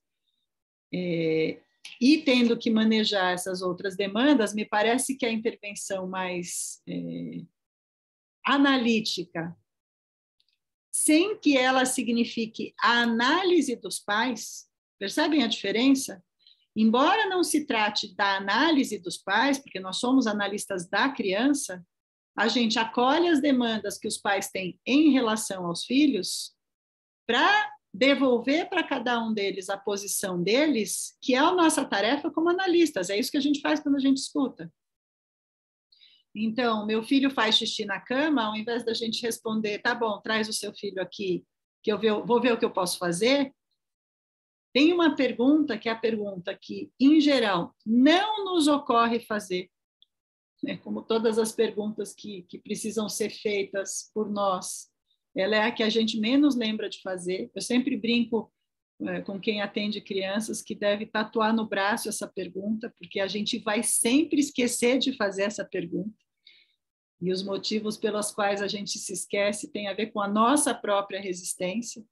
É, e tendo que manejar essas outras demandas, me parece que a intervenção mais é, analítica, sem que ela signifique a análise dos pais, percebem a diferença? Embora não se trate da análise dos pais, porque nós somos analistas da criança, a gente acolhe as demandas que os pais têm em relação aos filhos para devolver para cada um deles a posição deles, que é a nossa tarefa como analistas. É isso que a gente faz quando a gente escuta. Então, meu filho faz xixi na cama, ao invés da gente responder, tá bom, traz o seu filho aqui, que eu vou ver o que eu posso fazer. Tem uma pergunta que é a pergunta que, em geral, não nos ocorre fazer, né? como todas as perguntas que, que precisam ser feitas por nós ela é a que a gente menos lembra de fazer. Eu sempre brinco é, com quem atende crianças que deve tatuar no braço essa pergunta, porque a gente vai sempre esquecer de fazer essa pergunta. E os motivos pelos quais a gente se esquece tem a ver com a nossa própria resistência,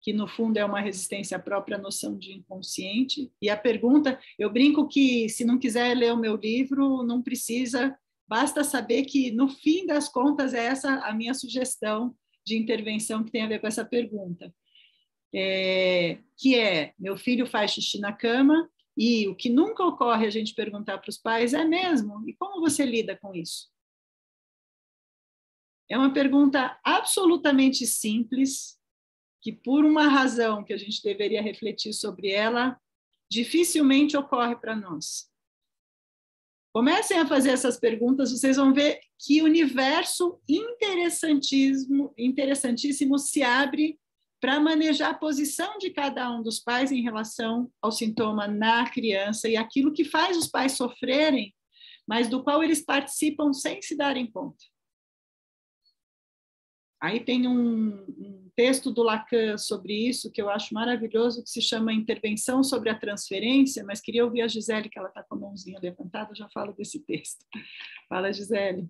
que no fundo é uma resistência à própria noção de inconsciente. E a pergunta, eu brinco que se não quiser ler o meu livro, não precisa, basta saber que no fim das contas é essa a minha sugestão de intervenção que tem a ver com essa pergunta, é, que é: meu filho faz xixi na cama e o que nunca ocorre a gente perguntar para os pais é mesmo? E como você lida com isso? É uma pergunta absolutamente simples, que por uma razão que a gente deveria refletir sobre ela, dificilmente ocorre para nós. Comecem a fazer essas perguntas, vocês vão ver que universo interessantíssimo, interessantíssimo se abre para manejar a posição de cada um dos pais em relação ao sintoma na criança e aquilo que faz os pais sofrerem, mas do qual eles participam sem se darem conta. Aí tem um, um, texto do Lacan sobre isso que eu acho maravilhoso, que se chama Intervenção sobre a Transferência, mas queria ouvir a Gisele, que ela está com a mãozinha levantada, já falo desse texto. Fala, Gisele.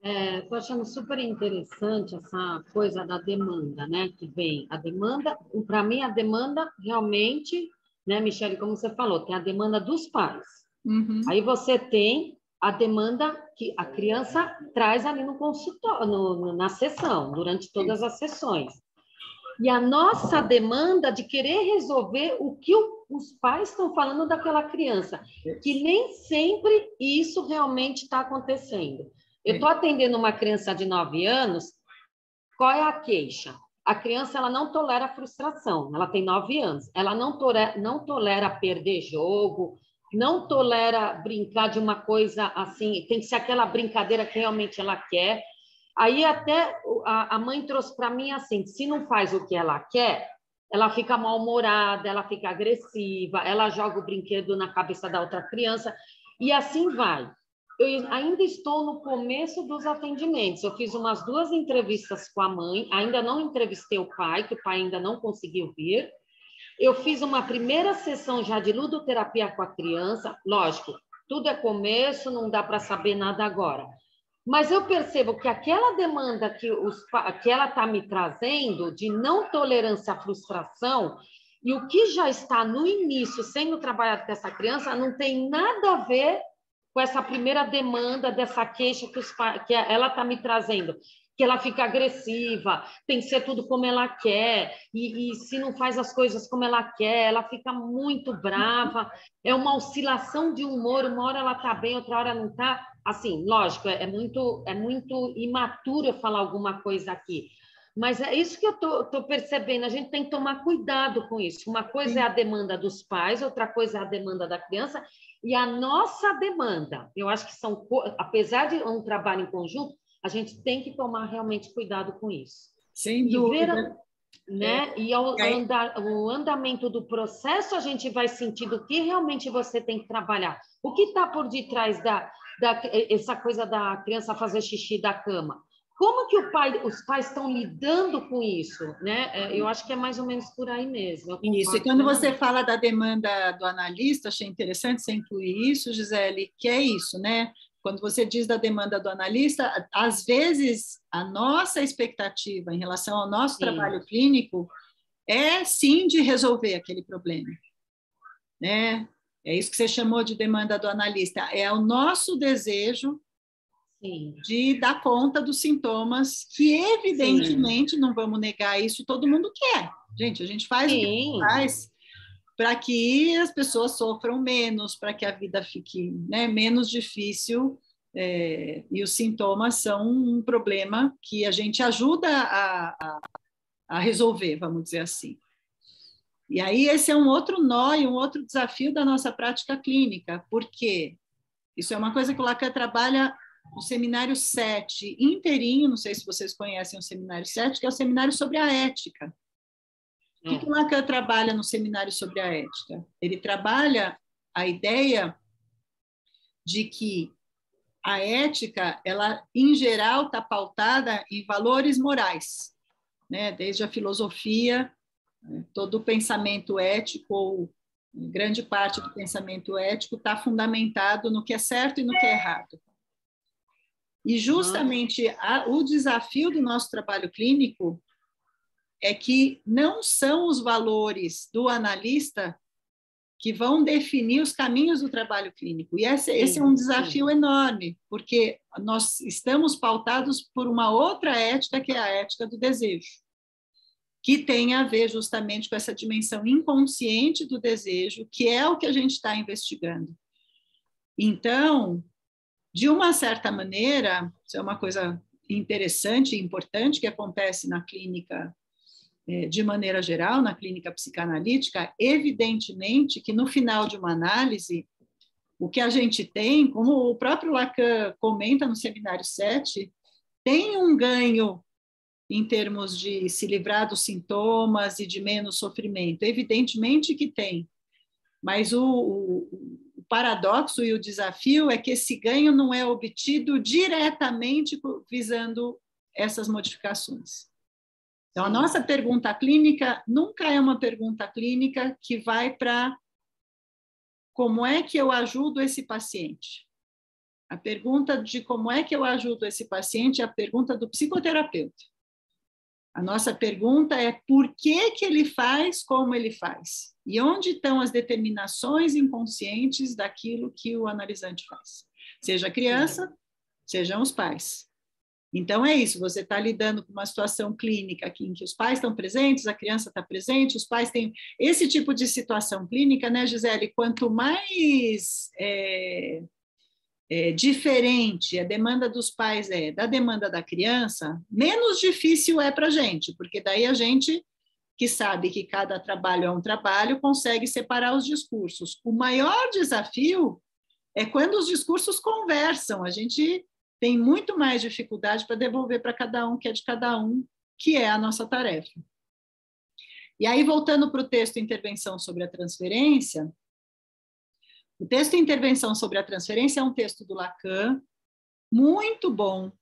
Estou é, achando super interessante essa coisa da demanda, né? Que vem a demanda, para mim a demanda realmente, né, Michele, como você falou, tem a demanda dos pais. Uhum. Aí você tem a demanda que a criança traz ali no consultório, no, na sessão, durante todas as sessões. E a nossa demanda de querer resolver o que o, os pais estão falando daquela criança, que nem sempre isso realmente está acontecendo. Eu estou atendendo uma criança de 9 anos, qual é a queixa? A criança ela não tolera frustração, ela tem 9 anos, ela não tolera, não tolera perder jogo, não tolera brincar de uma coisa assim, tem que ser aquela brincadeira que realmente ela quer. Aí até a, mãe trouxe para mim assim, se não faz o que ela quer, ela fica mal-humorada, ela fica agressiva, ela joga o brinquedo na cabeça da outra criança e assim vai. Eu ainda estou no começo dos atendimentos. Eu fiz umas duas entrevistas com a mãe, ainda não entrevistei o pai, que o pai ainda não conseguiu vir. Eu fiz uma primeira sessão já de ludoterapia com a criança, lógico, tudo é começo, não dá para saber nada agora. Mas eu percebo que aquela demanda que, os, que ela está me trazendo de não tolerância à frustração, e o que já está no início sendo trabalhado com essa criança, não tem nada a ver com essa primeira demanda dessa queixa que, os, que ela está me trazendo que ela fica agressiva, tem que ser tudo como ela quer, e, e, se não faz as coisas como ela quer, ela fica muito brava, é uma oscilação de humor, uma hora ela está bem, outra hora não está. Assim, lógico, é, é, muito, é muito imaturo eu falar alguma coisa aqui, mas é isso que eu estou percebendo, a gente tem que tomar cuidado com isso. Uma coisa é a demanda dos pais, outra coisa é a demanda da criança, e a nossa demanda. Eu acho que são, apesar de um trabalho em conjunto, a gente tem que tomar realmente cuidado com isso. Sem dúvida. Ver, né? É. E ao andar, o andamento do processo, a gente vai sentir do que realmente você tem que trabalhar. O que está por detrás da, da essa coisa da criança fazer xixi da cama? Como que pai, os pais estão lidando com isso? Né? É, eu acho que é mais ou menos por aí mesmo. Isso, e quando você fala da demanda do analista, achei interessante você incluir isso, Gisele, que é isso, né? Quando você diz da demanda do analista, às vezes a nossa expectativa em relação ao nosso sim. trabalho clínico é sim de resolver aquele problema. né? É isso que você chamou de demanda do analista. É o nosso desejo Sim. de dar conta dos sintomas, que evidentemente, Sim. não vamos negar isso, todo mundo quer. Gente, a gente faz Sim. o que faz para que as pessoas sofram menos, para que a vida fique né, menos difícil. É, e os sintomas são um problema que a gente ajuda a, a, a resolver, vamos dizer assim. E aí esse é um outro nó e um outro desafio da nossa prática clínica, porque isso é uma coisa que o Lacan trabalha no seminário 7 inteirinho, não sei se vocês conhecem o seminário 7, que é o seminário sobre a ética. O que, Lacan trabalha no seminário sobre a ética? Ele trabalha a ideia de que a ética, ela em geral está pautada em valores morais, né? Desde a filosofia Todo o pensamento ético, ou grande parte do pensamento ético, está fundamentado no que é certo e no que é errado. E justamente a, o desafio do nosso trabalho clínico é que não são os valores do analista que vão definir os caminhos do trabalho clínico. E esse, esse é um desafio enorme, porque nós estamos pautados por uma outra ética, que é a ética do desejo que tem a ver justamente com essa dimensão inconsciente do desejo, que é o que a gente está investigando. Então, de uma certa maneira, isso é uma coisa interessante e importante que acontece na clínica de maneira geral, na clínica psicanalítica, evidentemente que no final de uma análise, o que a gente tem, como o próprio Lacan comenta no seminário 7, tem um ganho em termos de se livrar dos sintomas e de menos sofrimento? Evidentemente que tem, mas o, o, o, paradoxo e o desafio é que esse ganho não é obtido diretamente visando essas modificações. Então, a nossa pergunta clínica nunca é uma pergunta clínica que vai para como é que eu ajudo esse paciente. A pergunta de como é que eu ajudo esse paciente é a pergunta do psicoterapeuta. A nossa pergunta é por que, que ele faz como ele faz? E onde estão as determinações inconscientes daquilo que o analisante faz? Seja a criança, sejam os pais. Então, é isso, você está lidando com uma situação clínica aqui em que os pais estão presentes, a criança está presente, os pais têm. Esse tipo de situação clínica, né, Gisele? Quanto mais é, é, diferente a demanda dos pais é da demanda da criança, menos difícil é para a gente, porque daí a gente, que sabe que cada trabalho é um trabalho, consegue separar os discursos. O maior desafio é quando os discursos conversam, a gente tem muito mais dificuldade para devolver para cada um que é de cada um, que é a nossa tarefa. E aí, voltando para o texto Intervenção sobre a Transferência, o texto Intervenção sobre a Transferência é um texto do Lacan, muito bom,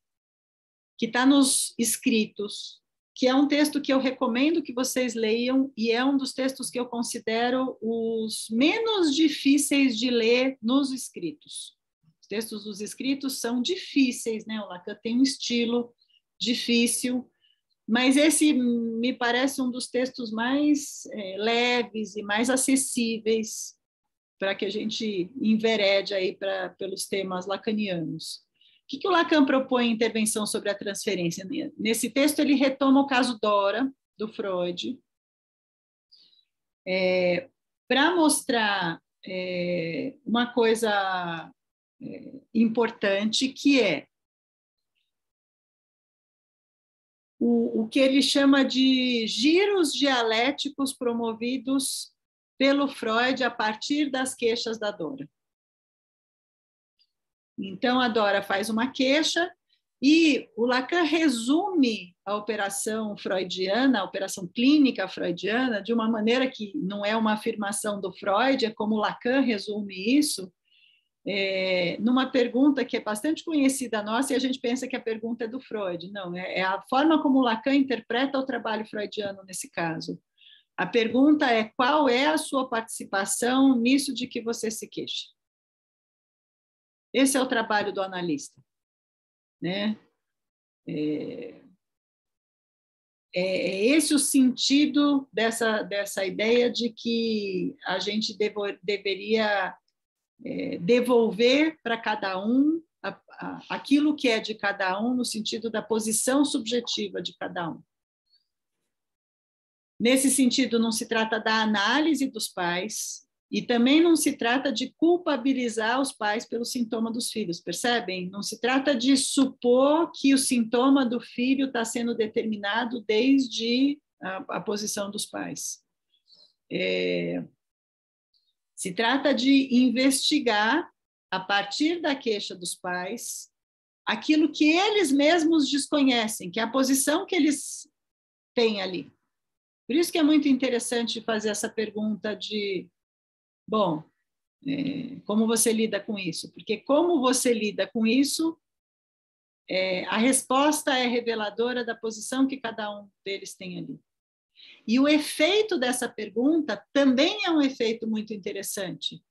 que está nos escritos, que é um texto que eu recomendo que vocês leiam e é um dos textos que eu considero os menos difíceis de ler nos escritos. Os textos dos escritos são difíceis, né? O Lacan tem um estilo difícil, mas esse me parece um dos textos mais é, leves e mais acessíveis para que a gente enverede aí pra, pelos temas lacanianos. O que, que o Lacan propõe em intervenção sobre a transferência? Nesse texto, ele retoma o caso Dora, do Freud, é, para mostrar é, uma coisa importante, que é o, o que ele chama de giros dialéticos promovidos pelo Freud a partir das queixas da Dora. Então, a Dora faz uma queixa e o Lacan resume a operação freudiana, a operação clínica freudiana, de uma maneira que não é uma afirmação do Freud, é como Lacan resume isso, é, numa pergunta que é bastante conhecida nossa e a gente pensa que a pergunta é do Freud. Não, é, é a forma como Lacan interpreta o trabalho freudiano nesse caso. A pergunta é qual é a sua participação nisso de que você se queixa. Esse é o trabalho do analista, né? É... é, é esse o sentido dessa, dessa ideia de que a gente devo, deveria é, devolver para cada um a, a, aquilo que é de cada um, no sentido da posição subjetiva de cada um. Nesse sentido, não se trata da análise dos pais, e também não se trata de culpabilizar os pais pelo sintoma dos filhos, percebem? Não se trata de supor que o sintoma do filho está sendo determinado desde a, a posição dos pais. É, se trata de investigar, a partir da queixa dos pais, aquilo que eles mesmos desconhecem, que é a posição que eles têm ali. Por isso que é muito interessante fazer essa pergunta de Bom, é, como você lida com isso? Porque como você lida com isso, é, a resposta é reveladora da posição que cada um deles tem ali. E o efeito dessa pergunta também é um efeito muito interessante.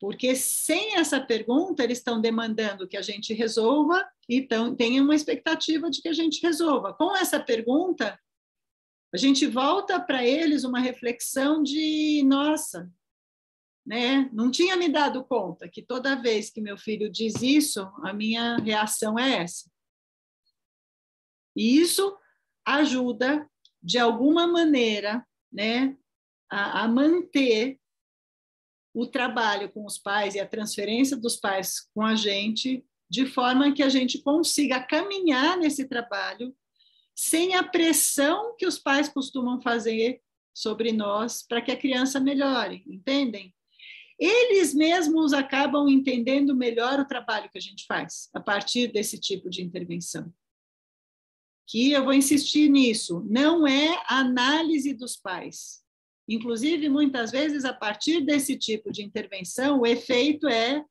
Porque sem essa pergunta, eles estão demandando que a gente resolva e tão, tenham uma expectativa de que a gente resolva. Com essa pergunta, a gente volta para eles uma reflexão de, nossa, né? Não tinha me dado conta que toda vez que meu filho diz isso, a minha reação é essa. E isso ajuda, de alguma maneira, né, a, a manter o trabalho com os pais e a transferência dos pais com a gente, de forma que a gente consiga caminhar nesse trabalho sem a pressão que os pais costumam fazer sobre nós para que a criança melhore, entendem? eles mesmos acabam entendendo melhor o trabalho que a gente faz a partir desse tipo de intervenção. Que eu vou insistir nisso, não é análise dos pais. Inclusive, muitas vezes, a partir desse tipo de intervenção, o efeito é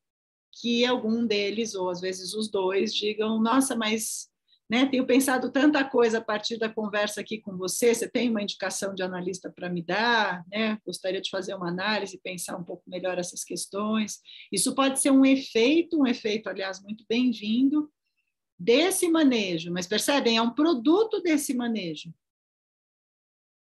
que algum deles, ou às vezes os dois, digam: nossa, mas né? Tenho pensado tanta coisa a partir da conversa aqui com você. Você tem uma indicação de analista para me dar? Né? Gostaria de fazer uma análise, pensar um pouco melhor essas questões. Isso pode ser um efeito, um efeito, aliás, muito bem-vindo desse manejo. Mas percebem, é um produto desse manejo.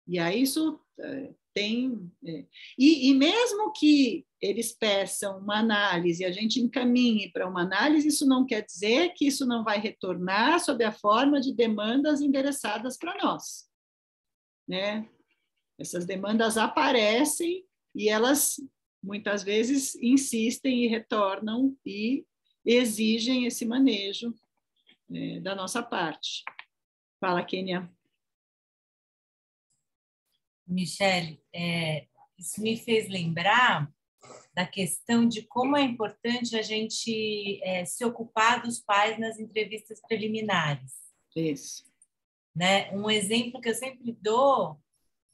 E aí isso é, tem. É, e, e mesmo que eles peçam uma análise, a gente encaminhe para uma análise, isso não quer dizer que isso não vai retornar sob a forma de demandas endereçadas para nós. Né? Essas demandas aparecem e elas muitas vezes insistem e retornam e exigem esse manejo né, da nossa parte. Fala, Kênia. Michele, é, isso me fez lembrar da questão de como é importante a gente é, se ocupar dos pais nas entrevistas preliminares. Isso. Né? Um exemplo que eu sempre dou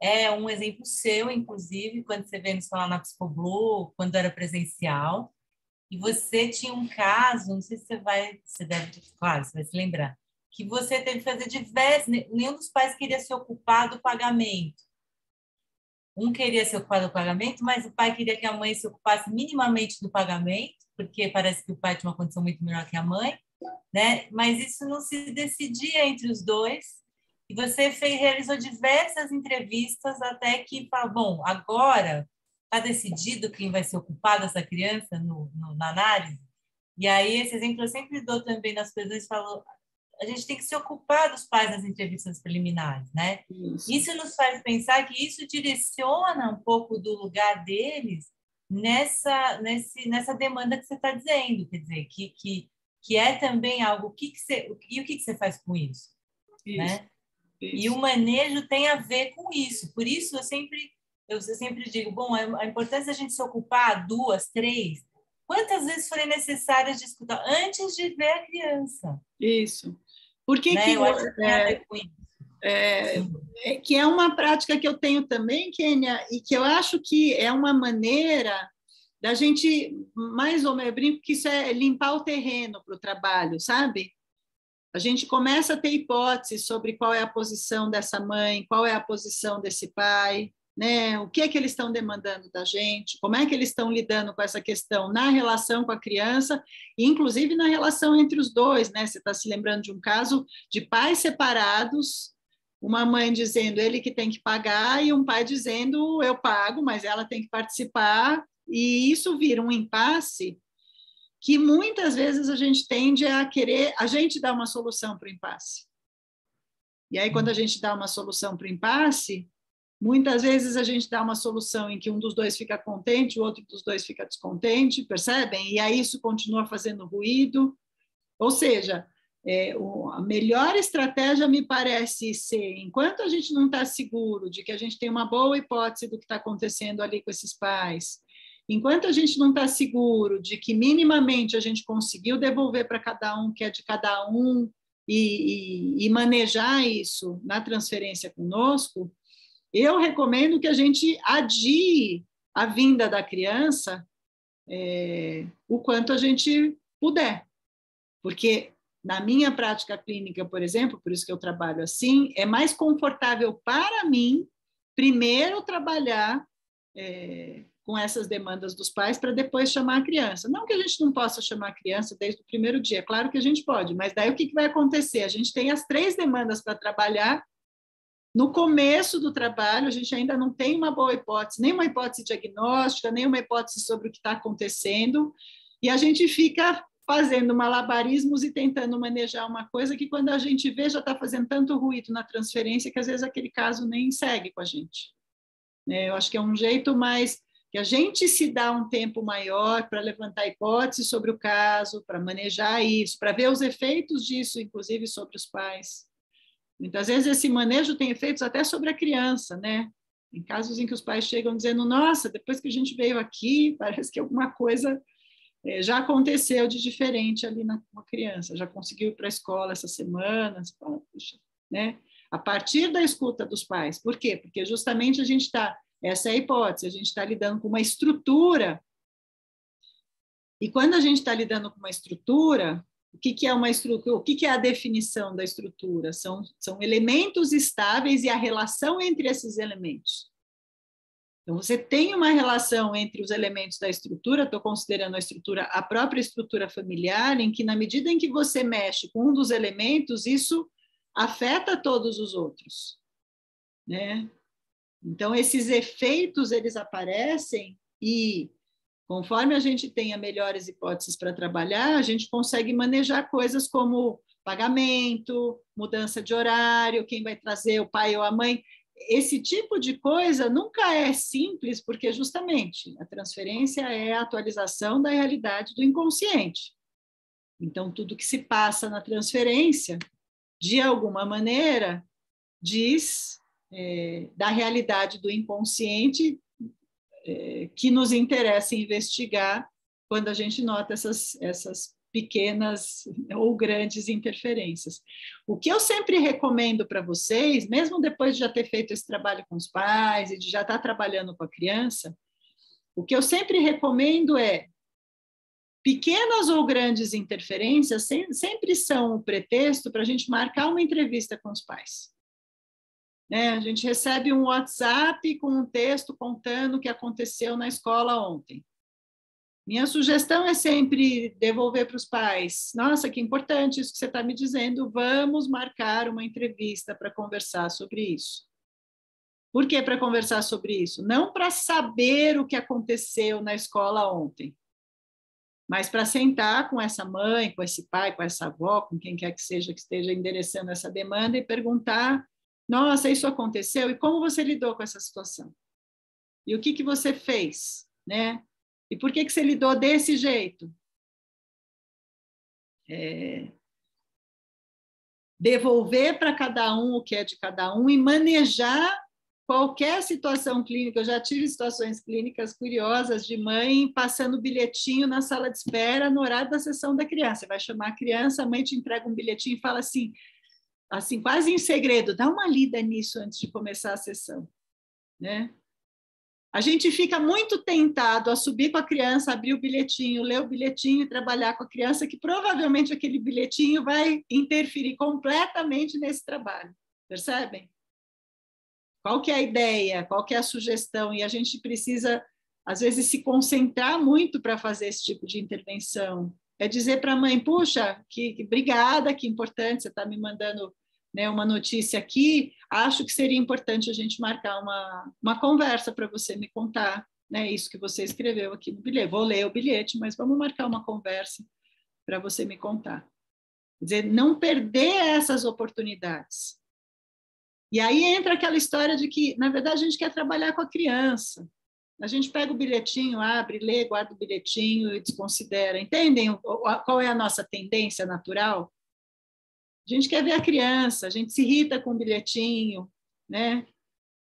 é um exemplo seu, inclusive, quando você veio nos falar na Psicoblue, quando era presencial, e você tinha um caso, não sei se você vai, você deve, claro, você vai se lembrar, que você teve que fazer diversos, nenhum dos pais queria se ocupar do pagamento. Um queria se ocupar do pagamento, mas o pai queria que a mãe se ocupasse minimamente do pagamento, porque parece que o pai tinha uma condição muito melhor que a mãe, né? Mas isso não se decidia entre os dois. E você fez, realizou diversas entrevistas até que bom, agora está decidido quem vai se ocupar dessa criança no, no, na análise. E aí esse exemplo eu sempre dou também nas pessoas, falou, a gente tem que se ocupar dos pais nas entrevistas preliminares, né? Isso. isso nos faz pensar que isso direciona um pouco do lugar deles nessa nesse, nessa demanda que você está dizendo, quer dizer, que, que, que é também algo, que, que você, e o que, que você faz com isso, isso. né? Isso. E o manejo tem a ver com isso, por isso eu sempre, eu sempre digo, bom, a importância da gente se ocupar duas, três, quantas vezes forem necessárias de escutar antes de ver a criança. Isso. Por que, né? que é, é, é, que é uma prática que eu tenho também, Kênia, e que eu acho que é uma maneira da gente, mais ou menos, brinco que isso é limpar o terreno para o trabalho, sabe? A gente começa a ter hipóteses sobre qual é a posição dessa mãe, qual é a posição desse pai, né? O que é que eles estão demandando da gente? Como é que eles estão lidando com essa questão na relação com a criança, inclusive na relação entre os dois, né? Você está se lembrando de um caso de pais separados uma mãe dizendo ele que tem que pagar e um pai dizendo eu pago, mas ela tem que participar, e isso vira um impasse que muitas vezes a gente tende a querer, a gente dá uma solução para o impasse. E aí, quando a gente dá uma solução para o impasse, muitas vezes a gente dá uma solução em que um dos dois fica contente, o outro dos dois fica descontente, percebem? E aí isso continua fazendo ruído. Ou seja, é, o, a melhor estratégia me parece ser, enquanto a gente não está seguro de que a gente tem uma boa hipótese do que está acontecendo ali com esses pais, enquanto a gente não está seguro de que minimamente a gente conseguiu devolver para cada um que é de cada um e, e, e manejar isso na transferência conosco, eu recomendo que a gente adie a vinda da criança é, o quanto a gente puder, porque na minha prática clínica, por exemplo, por isso que eu trabalho assim, é mais confortável para mim primeiro trabalhar é, com essas demandas dos pais para depois chamar a criança. Não que a gente não possa chamar a criança desde o primeiro dia, claro que a gente pode, mas daí o que, que vai acontecer? A gente tem as três demandas para trabalhar. No começo do trabalho, a gente ainda não tem uma boa hipótese, nem uma hipótese diagnóstica, nem uma hipótese sobre o que está acontecendo, e a gente fica fazendo malabarismos e tentando manejar uma coisa que, quando a gente vê, já está fazendo tanto ruído na transferência que às vezes aquele caso nem segue com a gente. É, eu acho que é um jeito mais que a gente se dá um tempo maior para levantar hipóteses sobre o caso, para manejar isso, para ver os efeitos disso, inclusive sobre os pais. Muitas vezes esse manejo tem efeitos até sobre a criança, né? Em casos em que os pais chegam dizendo: Nossa, depois que a gente veio aqui, parece que alguma coisa é, já aconteceu de diferente ali na criança, já conseguiu ir para a escola essa semana, né? A partir da escuta dos pais. Por quê? Porque justamente a gente está essa é a hipótese. A gente está lidando com uma estrutura. E quando a gente está lidando com uma estrutura, o que, que é uma estrutura? O que, que é a definição da estrutura? São, são elementos estáveis e a relação entre esses elementos. Então, você tem uma relação entre os elementos da estrutura, estou considerando a estrutura, a própria estrutura familiar, em que, na medida em que você mexe com um dos elementos, isso afeta todos os outros. Né? Então, esses efeitos, eles aparecem e, conforme a gente tenha melhores hipóteses para trabalhar, a gente consegue manejar coisas como pagamento, mudança de horário, quem vai trazer o pai ou a mãe. Esse tipo de coisa nunca é simples, porque justamente a transferência é a atualização da realidade do inconsciente. Então, tudo que se passa na transferência, de alguma maneira, diz é, da realidade do inconsciente que nos interessa investigar quando a gente nota essas, essas pequenas ou grandes interferências. O que eu sempre recomendo para vocês, mesmo depois de já ter feito esse trabalho com os pais e de já estar trabalhando com a criança, o que eu sempre recomendo é pequenas ou grandes interferências sempre são o pretexto para a gente marcar uma entrevista com os pais. Né? A gente recebe um WhatsApp com um texto contando o que aconteceu na escola ontem. Minha sugestão é sempre devolver para os pais. Nossa, que importante isso que você está me dizendo. Vamos marcar uma entrevista para conversar sobre isso. Por que para conversar sobre isso? Não para saber o que aconteceu na escola ontem, mas para sentar com essa mãe, com esse pai, com essa avó, com quem quer que seja que esteja endereçando essa demanda e perguntar nossa, isso aconteceu e como você lidou com essa situação? E o que que você fez, né? E por que que você lidou desse jeito? É... Devolver para cada um o que é de cada um e manejar qualquer situação clínica. Eu já tive situações clínicas curiosas de mãe passando bilhetinho na sala de espera no horário da sessão da criança. Você vai chamar a criança, a mãe te entrega um bilhetinho e fala assim: assim, quase em segredo, dá uma lida nisso antes de começar a sessão, né? A gente fica muito tentado a subir com a criança, abrir o bilhetinho, ler o bilhetinho e trabalhar com a criança, que provavelmente aquele bilhetinho vai interferir completamente nesse trabalho, percebem? Qual que é a ideia? Qual que é a sugestão? E a gente precisa, às vezes, se concentrar muito para fazer esse tipo de intervenção, é dizer para a mãe, puxa, que, que obrigada, que importante, você está me mandando né, uma notícia aqui, acho que seria importante a gente marcar uma, uma conversa para você me contar né, isso que você escreveu aqui no bilhete. Vou ler o bilhete, mas vamos marcar uma conversa para você me contar. Quer dizer, não perder essas oportunidades. E aí entra aquela história de que, na verdade, a gente quer trabalhar com a criança. A gente pega o bilhetinho, abre, lê, guarda o bilhetinho e desconsidera. Entendem qual é a nossa tendência natural? A gente quer ver a criança, a gente se irrita com o bilhetinho, né?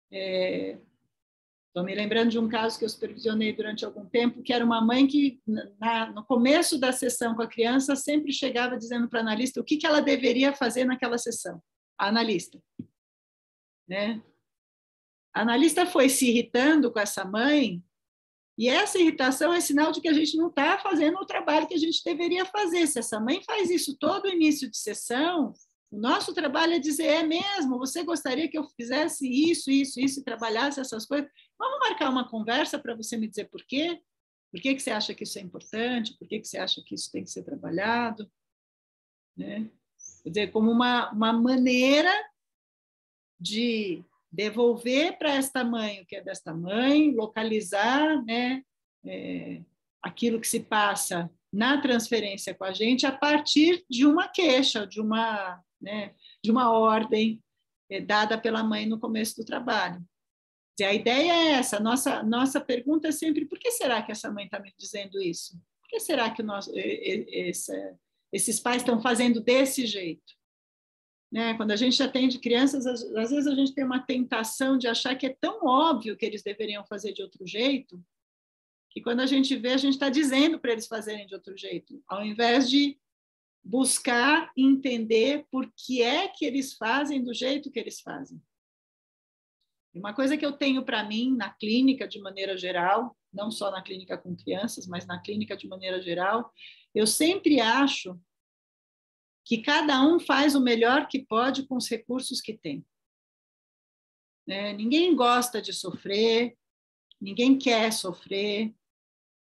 Estou é, me lembrando de um caso que eu supervisionei durante algum tempo, que era uma mãe que, na, no começo da sessão com a criança, sempre chegava dizendo para a analista o que, que ela deveria fazer naquela sessão. A analista. Né? A analista foi se irritando com essa mãe e essa irritação é sinal de que a gente não está fazendo o trabalho que a gente deveria fazer. Se essa mãe faz isso todo início de sessão, o nosso trabalho é dizer: é mesmo, você gostaria que eu fizesse isso, isso, isso, e trabalhasse essas coisas? Vamos marcar uma conversa para você me dizer por quê? Por que, que você acha que isso é importante? Por que, que você acha que isso tem que ser trabalhado? Né? Quer dizer, como uma, uma maneira de devolver para esta mãe o que é desta mãe, localizar né, é, aquilo que se passa na transferência com a gente a partir de uma queixa, de uma, né, de uma ordem é, dada pela mãe no começo do trabalho. E a ideia é essa, nossa, nossa pergunta é sempre, por que será que essa mãe está me dizendo isso? Por que será que nós, esse, esses pais estão fazendo desse jeito? Né? Quando a gente atende crianças, às, às vezes a gente tem uma tentação de achar que é tão óbvio que eles deveriam fazer de outro jeito, que quando a gente vê, a gente está dizendo para eles fazerem de outro jeito, ao invés de buscar entender por que é que eles fazem do jeito que eles fazem. Uma coisa que eu tenho para mim na clínica de maneira geral, não só na clínica com crianças, mas na clínica de maneira geral, eu sempre acho que cada um faz o melhor que pode com os recursos que tem. É, ninguém gosta de sofrer, ninguém quer sofrer,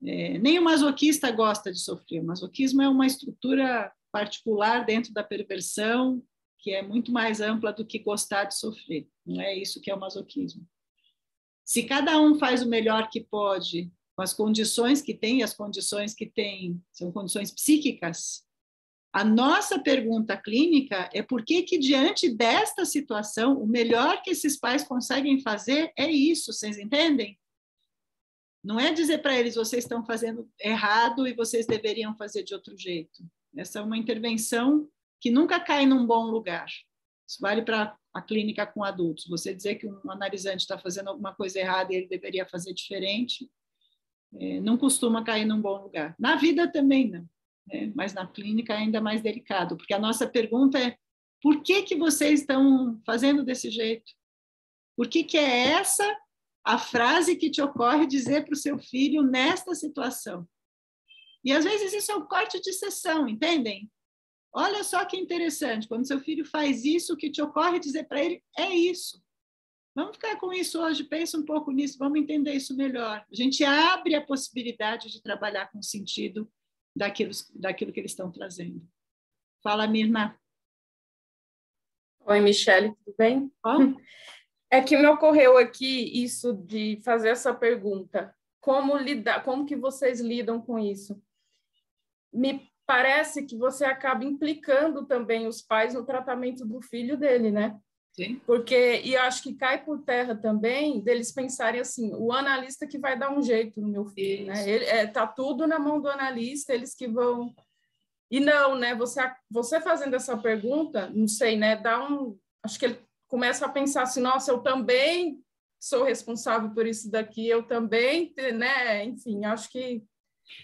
é, nem o masoquista gosta de sofrer. O masoquismo é uma estrutura particular dentro da perversão que é muito mais ampla do que gostar de sofrer. Não é isso que é o masoquismo. Se cada um faz o melhor que pode com as condições que tem, e as condições que tem são condições psíquicas, a nossa pergunta clínica é por que que diante desta situação o melhor que esses pais conseguem fazer é isso, vocês entendem? Não é dizer para eles vocês estão fazendo errado e vocês deveriam fazer de outro jeito. Essa é uma intervenção que nunca cai num bom lugar. Isso vale para a clínica com adultos. Você dizer que um analisante está fazendo alguma coisa errada e ele deveria fazer diferente, é, não costuma cair num bom lugar. Na vida também não né? mas na clínica ainda mais delicado, porque a nossa pergunta é por que, que vocês estão fazendo desse jeito? Por que, que é essa a frase que te ocorre dizer para o seu filho nesta situação? E às vezes isso é um corte de sessão, entendem? Olha só que interessante, quando seu filho faz isso, o que te ocorre dizer para ele é isso. Vamos ficar com isso hoje, pensa um pouco nisso, vamos entender isso melhor. A gente abre a possibilidade de trabalhar com sentido daquilo, daquilo que eles estão trazendo. Fala, Mirna. Oi, Michele, tudo bem? Oh. É que me ocorreu aqui isso de fazer essa pergunta. Como lidar, como que vocês lidam com isso? Me parece que você acaba implicando também os pais no tratamento do filho dele, né? Sim. Porque, e acho que cai por terra também deles pensarem assim, o analista que vai dar um jeito no meu filho, né? Ele, é, tá tudo na mão do analista, eles que vão... E não, né? Você, você fazendo essa pergunta, não sei, né? Dá um... Acho que ele começa a pensar assim, nossa, eu também sou responsável por isso daqui, eu também, né? Enfim, acho que...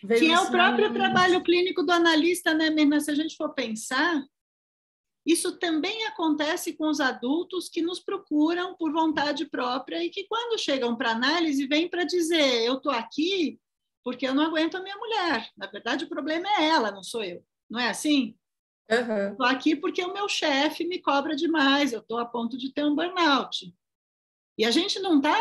Que é o próprio trabalho clínico do analista, né, Mirna? Se a gente for pensar, isso também acontece com os adultos que nos procuram por vontade própria e que, quando chegam para análise, vêm para dizer: eu estou aqui porque eu não aguento a minha mulher. Na verdade, o problema é ela, não sou eu. Não é assim? Estou uhum. aqui porque o meu chefe me cobra demais, eu estou a ponto de ter um burnout. E a gente não está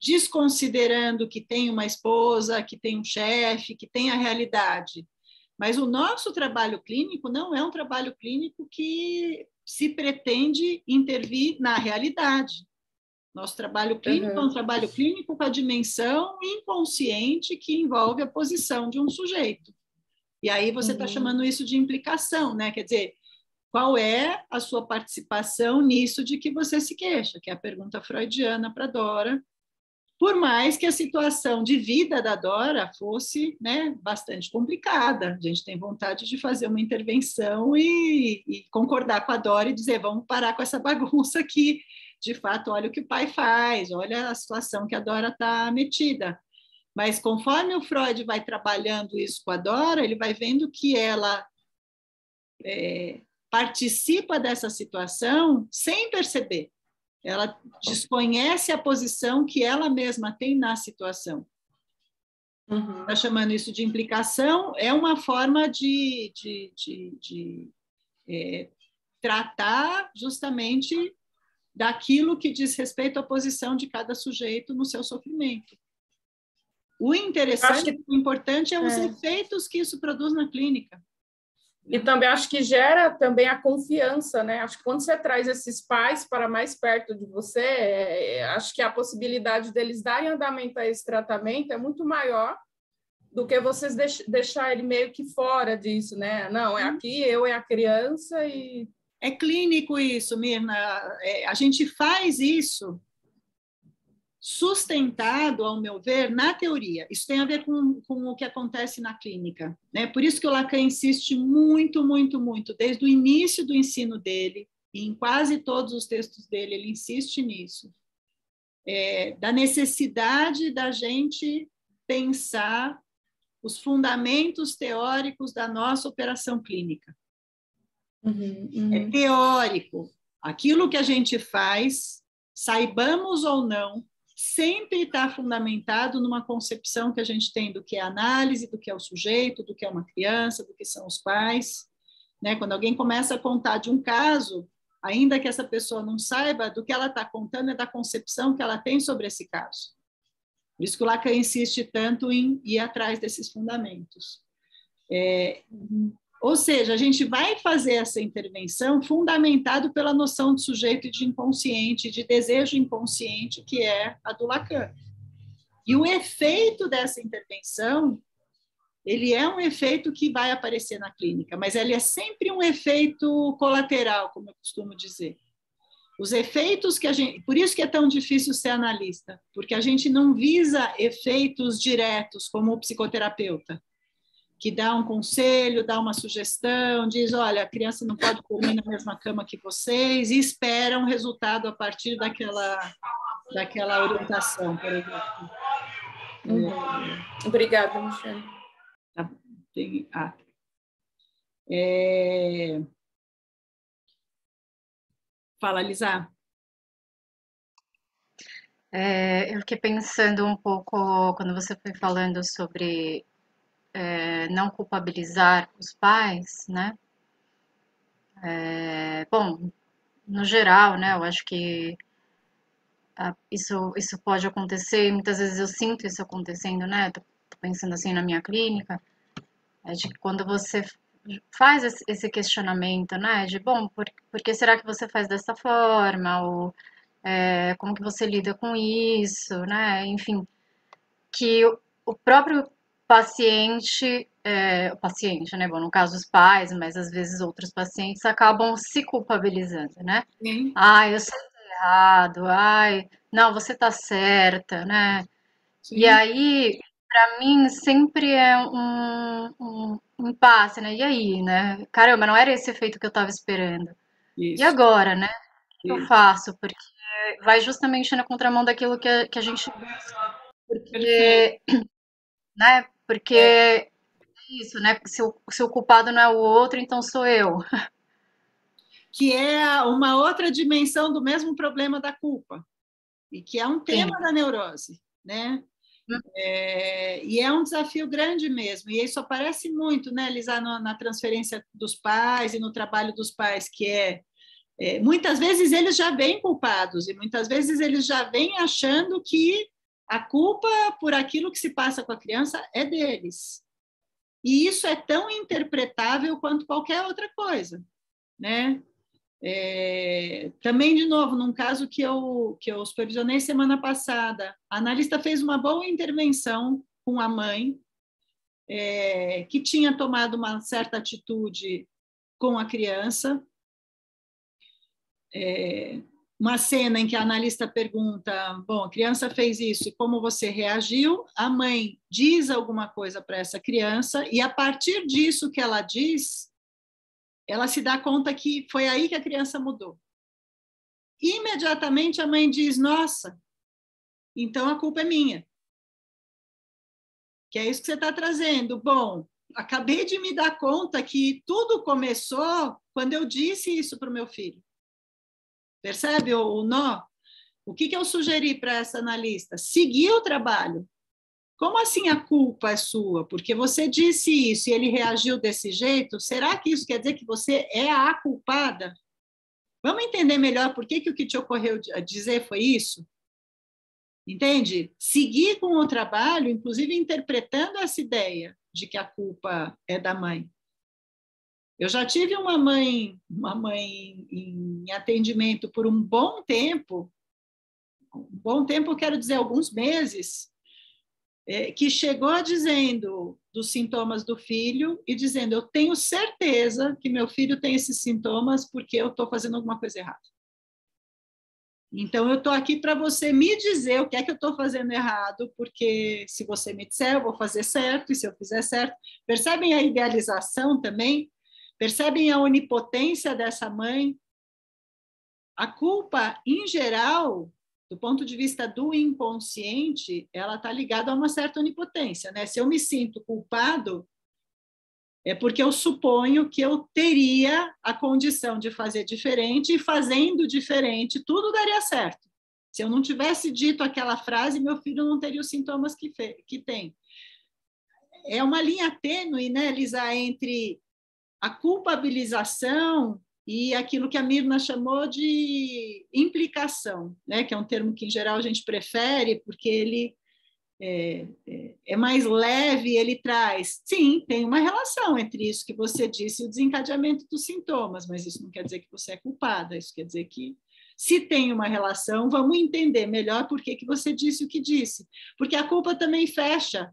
desconsiderando que tem uma esposa, que tem um chefe, que tem a realidade. Mas o nosso trabalho clínico não é um trabalho clínico que se pretende intervir na realidade. Nosso trabalho clínico uhum. é um trabalho clínico com a dimensão inconsciente que envolve a posição de um sujeito. E aí você está uhum. chamando isso de implicação, né? Quer dizer, qual é a sua participação nisso de que você se queixa? Que é a pergunta freudiana para Dora, por mais que a situação de vida da Dora fosse né, bastante complicada. A gente tem vontade de fazer uma intervenção e, e, concordar com a Dora e dizer: vamos parar com essa bagunça aqui. De fato, olha o que o pai faz, olha a situação que a Dora está metida. Mas conforme o Freud vai trabalhando isso com a Dora, ele vai vendo que ela é, participa dessa situação sem perceber ela desconhece a posição que ela mesma tem na situação. Está uhum. Tá chamando isso de implicação, é uma forma de, de, de, de é, tratar justamente daquilo que diz respeito à posição de cada sujeito no seu sofrimento. O interessante, que... o importante é os é. efeitos que isso produz na clínica. E também acho que gera também a confiança, né? Acho que quando você traz esses pais para mais perto de você, é, acho que a possibilidade deles darem andamento a esse tratamento é muito maior do que vocês deix deixar ele meio que fora disso, né? Não, é aqui, eu é a criança e... É clínico isso, Mirna. É, a gente faz isso sustentado, ao meu ver, na teoria. Isso tem a ver com, com o que acontece na clínica. Né? Por isso que o Lacan insiste muito, muito, muito, desde o início do ensino dele, e em quase todos os textos dele, ele insiste nisso, é, da necessidade da gente pensar os fundamentos teóricos da nossa operação clínica. Uhum, uhum. É teórico. Aquilo que a gente faz, saibamos ou não, sempre está fundamentado numa concepção que a gente tem do que é análise, do que é o sujeito, do que é uma criança, do que são os pais. Né? Quando alguém começa a contar de um caso, ainda que essa pessoa não saiba, do que ela está contando é da concepção que ela tem sobre esse caso. Por isso que o Lacan insiste tanto em ir atrás desses fundamentos. É, ou seja, a gente vai fazer essa intervenção fundamentado pela noção de sujeito e de inconsciente, de desejo inconsciente, que é a do Lacan. E o efeito dessa intervenção, ele é um efeito que vai aparecer na clínica, mas ele é sempre um efeito colateral, como eu costumo dizer. Os efeitos que a gente, por isso que é tão difícil ser analista, porque a gente não visa efeitos diretos como o psicoterapeuta que dá um conselho, dá uma sugestão, diz, olha, a criança não pode dormir na mesma cama que vocês, e espera um resultado a partir daquela, daquela orientação, por exemplo. Uhum. Obrigada, Michelle. Tá, tem, ah. É... Fala, Lisa. É, eu fiquei pensando um pouco quando você foi falando sobre é, não culpabilizar os pais, né? É, bom, no geral, né? Eu acho que a, isso, isso pode acontecer muitas vezes eu sinto isso acontecendo, né? Tô, tô pensando assim na minha clínica, é de que quando você faz esse questionamento, né? De, bom, por, por que será que você faz dessa forma? Ou é, como que você lida com isso, né? Enfim, que o próprio paciente, é, o paciente, né? Bom, no caso os pais, mas às vezes outros pacientes acabam se culpabilizando, né? Sim. Ai, eu sei errado, ai, não, você tá certa, né? Sim. E aí, para mim, sempre é um, um, um impasse, né? E aí, né? Caramba, não era esse efeito que eu tava esperando. Isso. E agora, né? O que eu faço? Porque vai justamente na contramão daquilo que a, que a gente busca. Porque, né? Porque é isso, né? Se o, se o culpado não é o outro, então sou eu. Que é uma outra dimensão do mesmo problema da culpa, e que é um tema Sim. da neurose, né? Hum. É, e é um desafio grande mesmo, e isso aparece muito, né, Lisa, na, na transferência dos pais e no trabalho dos pais, que é, é, muitas vezes eles já vêm culpados, e muitas vezes eles já vêm achando que a culpa por aquilo que se passa com a criança é deles. E isso é tão interpretável quanto qualquer outra coisa, né? É, também, de novo, num caso que eu, que eu supervisionei semana passada, a analista fez uma boa intervenção com a mãe, é, que tinha tomado uma certa atitude com a criança. É, uma cena em que a analista pergunta: Bom, a criança fez isso e como você reagiu? A mãe diz alguma coisa para essa criança, e a partir disso que ela diz, ela se dá conta que foi aí que a criança mudou. Imediatamente a mãe diz: Nossa, então a culpa é minha. Que é isso que você está trazendo. Bom, acabei de me dar conta que tudo começou quando eu disse isso para o meu filho. Percebe o, o nó? O que, que eu sugeri para essa analista? Seguir o trabalho. Como assim a culpa é sua? Porque você disse isso e ele reagiu desse jeito? Será que isso quer dizer que você é a culpada? Vamos entender melhor por que, que o que te ocorreu dizer foi isso? Entende? Seguir com o trabalho, inclusive interpretando essa ideia de que a culpa é da mãe. Eu já tive uma mãe, uma mãe em atendimento por um bom tempo, um bom tempo, quero dizer alguns meses, é, que chegou dizendo dos sintomas do filho e dizendo: Eu tenho certeza que meu filho tem esses sintomas porque eu estou fazendo alguma coisa errada. Então, eu estou aqui para você me dizer o que é que eu estou fazendo errado, porque se você me disser, eu vou fazer certo, e se eu fizer certo. Percebem a idealização também? Percebem a onipotência dessa mãe? A culpa, em geral, do ponto de vista do inconsciente, ela está ligada a uma certa onipotência, né? Se eu me sinto culpado, é porque eu suponho que eu teria a condição de fazer diferente e fazendo diferente, tudo daria certo. Se eu não tivesse dito aquela frase, meu filho não teria os sintomas que, que tem. É uma linha tênue, né, Lisa, entre a culpabilização e aquilo que a Mirna chamou de implicação, né? que é um termo que, em geral, a gente prefere, porque ele é, é, é, mais leve, ele traz. Sim, tem uma relação entre isso que você disse e o desencadeamento dos sintomas, mas isso não quer dizer que você é culpada, isso quer dizer que. Se tem uma relação, vamos entender melhor por que, que você disse o que disse. Porque a culpa também fecha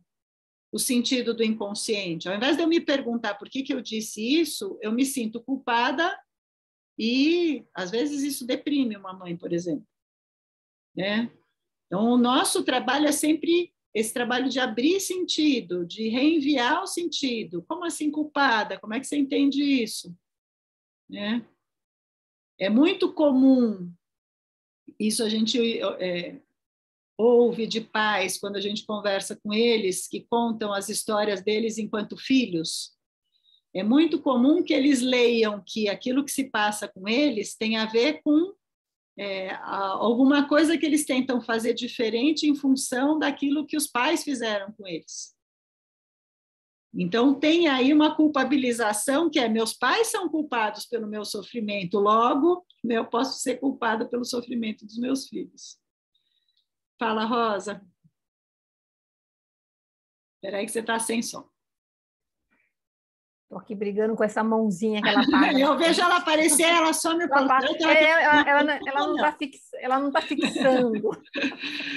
o sentido do inconsciente. Ao invés de eu me perguntar por que, que eu disse isso, eu me sinto culpada e, às vezes, isso deprime uma mãe, por exemplo. Né? Então, o nosso trabalho é sempre esse trabalho de abrir sentido, de reenviar o sentido. Como assim culpada? Como é que você entende isso? Né? É muito comum, isso a gente é, ouve de pais quando a gente conversa com eles, que contam as histórias deles enquanto filhos, é muito comum que eles leiam que aquilo que se passa com eles tem a ver com é, alguma coisa que eles tentam fazer diferente em função daquilo que os pais fizeram com eles. Então, tem aí uma culpabilização que é: meus pais são culpados pelo meu sofrimento, logo, eu posso ser culpada pelo sofrimento dos meus filhos. Fala, Rosa. Espera aí que você está sem som. Estou aqui brigando com essa mãozinha que ela faz. Eu vejo ela aparecer, ela some o controle. Ela, é, ela, ela, ela, não está fix, ela tá fixando.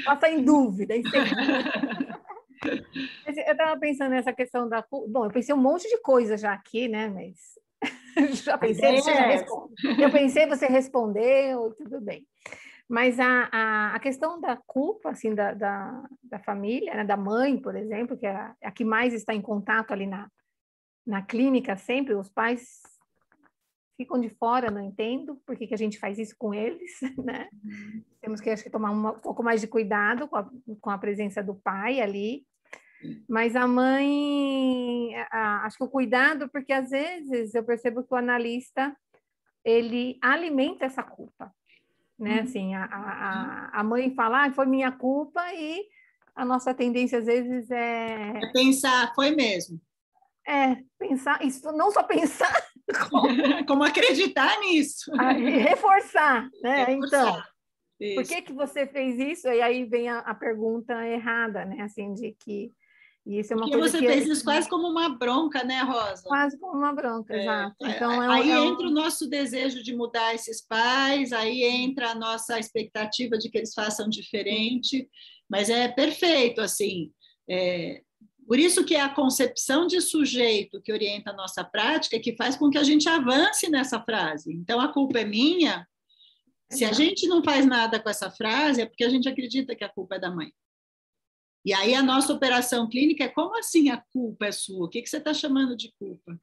ela está em dúvida, Eu estava pensando nessa questão da... Bom, eu pensei um monte de coisa já aqui, né? Mas já pensei, é. já eu pensei, você respondeu, tudo bem. Mas a, a, a, questão da culpa, assim, da, da, da família, né, da mãe, por exemplo, que é a, a, que mais está em contato ali na, na clínica sempre, os pais ficam de fora, não entendo por que, que a gente faz isso com eles, né? Uhum. Temos que, acho que, tomar um pouco mais de cuidado com a, com a presença do pai ali. Mas a mãe, acho que o cuidado, porque às vezes eu percebo que o analista, ele alimenta essa culpa né? Uhum. Assim, a, a, a mãe fala, ah, foi minha culpa e a nossa tendência às vezes é... é pensar, foi mesmo. É, pensar, isso não só pensar, como, como acreditar nisso. reforçar, né? Reforçar. Então, isso. por que que você fez isso? E aí vem a, a, pergunta errada, né? Assim, de que E isso é uma Porque coisa você que fez isso quase como uma bronca, né, Rosa? quase como uma bronca, É, exato. é, Então é aí é um- entra o nosso desejo de mudar esses pais, aí entra a nossa expectativa de que eles façam diferente, mas é perfeito, assim. é, por isso que é a concepção de sujeito que orienta a nossa prática que faz com que a gente avance nessa frase. Então, a culpa é minha. Se a gente não faz nada com essa frase, é porque a gente acredita que a culpa é da mãe. E aí a nossa operação clínica é como assim a culpa é sua? O que, que você está chamando de culpa?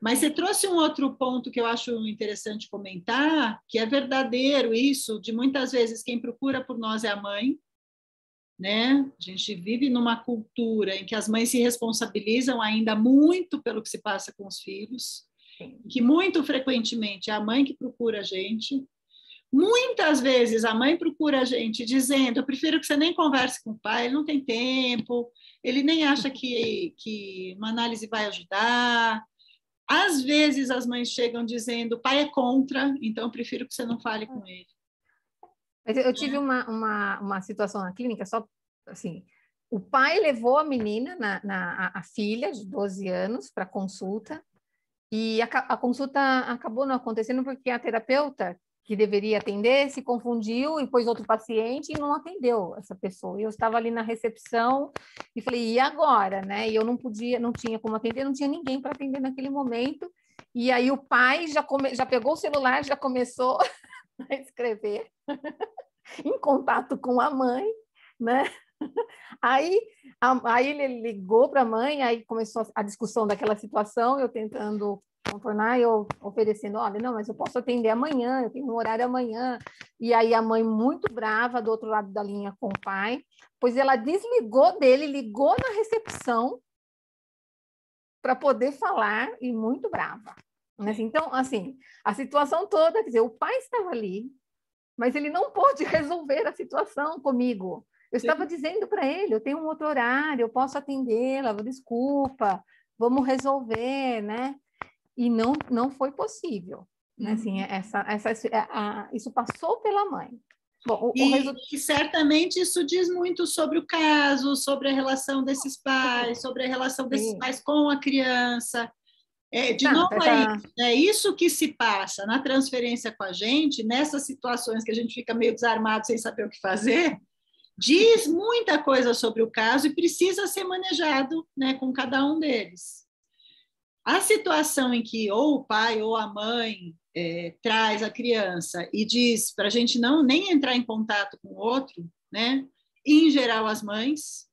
Mas você trouxe um outro ponto que eu acho interessante comentar, que é verdadeiro isso, de muitas vezes quem procura por nós é a mãe, né? A gente vive numa cultura em que as mães se responsabilizam ainda muito pelo que se passa com os filhos, que muito frequentemente é a mãe que procura a gente. Muitas vezes a mãe procura a gente dizendo: Eu prefiro que você nem converse com o pai, ele não tem tempo, ele nem acha que, que uma análise vai ajudar. Às vezes as mães chegam dizendo: o pai é contra, então eu prefiro que você não fale com ele. Mas eu É. tive uma, uma, uma situação na clínica, só assim, o pai levou a menina, na, na- a, a filha de 12 anos, para consulta, e a, a consulta acabou não acontecendo porque a terapeuta que deveria atender se confundiu e pôs outro paciente e não atendeu essa pessoa. Eu estava ali na recepção e falei, e agora, né? E eu não podia, não tinha como atender, não tinha ninguém para atender naquele momento. E aí o pai já, come, já pegou o celular, já começou a escrever em contato com a mãe, né? Aí, a- aí ele ligou para a mãe, aí começou a discussão daquela situação, eu tentando contornar, eu oferecendo, olha, não, mas eu posso atender amanhã, eu tenho um horário amanhã. E aí a mãe muito brava do outro lado da linha com o pai, pois ela desligou dele, ligou na recepção para poder falar e muito brava. Então, assim, a situação toda, quer dizer, o pai estava ali, mas ele não pôde resolver a situação comigo. Eu estava dizendo para ele, eu tenho um outro horário, eu posso atendê-la, desculpa, vamos resolver, né? E não, não foi possível. Né? Assim, essa, essa, a- a- isso passou pela mãe. Bom, o, o E, resu- e certamente isso diz muito sobre o caso, sobre a relação desses pais, sobre a relação desses Sim. pais com a criança. É, de Tá, novo, tá, é tá. isso, é isso que se passa na transferência com a gente, nessas situações que a gente fica meio desarmado sem saber o que fazer, diz muita coisa sobre o caso e precisa ser manejado né, com cada um deles. A situação em que ou o pai ou a mãe é, traz a criança e diz para a gente não nem entrar em contato com o outro, né? Em geral, as mães,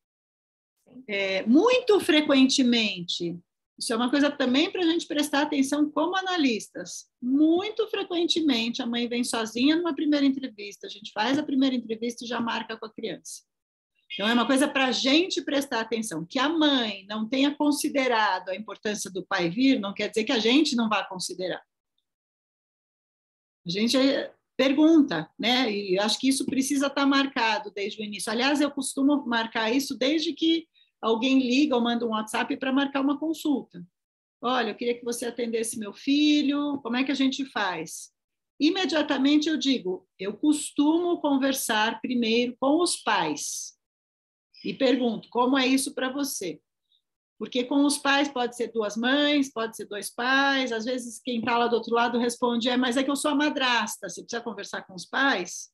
é, muito frequentemente, isso é uma coisa também para a gente prestar atenção como analistas. Muito frequentemente a mãe vem sozinha numa primeira entrevista, a gente faz a primeira entrevista e já marca com a criança. Então, é uma coisa para a gente prestar atenção. Que a mãe não tenha considerado a importância do pai vir, não quer dizer que a gente não vá considerar. A gente pergunta, né? E acho que isso precisa estar marcado desde o início. Aliás, eu costumo marcar isso desde que alguém liga ou manda um WhatsApp para marcar uma consulta. Olha, eu queria que você atendesse meu filho, como é que a gente faz? Imediatamente eu digo, eu costumo conversar primeiro com os pais e pergunto, como é isso para você? Porque com os pais pode ser duas mães, pode ser dois pais, às vezes quem está lá do outro lado responde, é, mas é que eu sou a madrasta, você precisa conversar com os pais?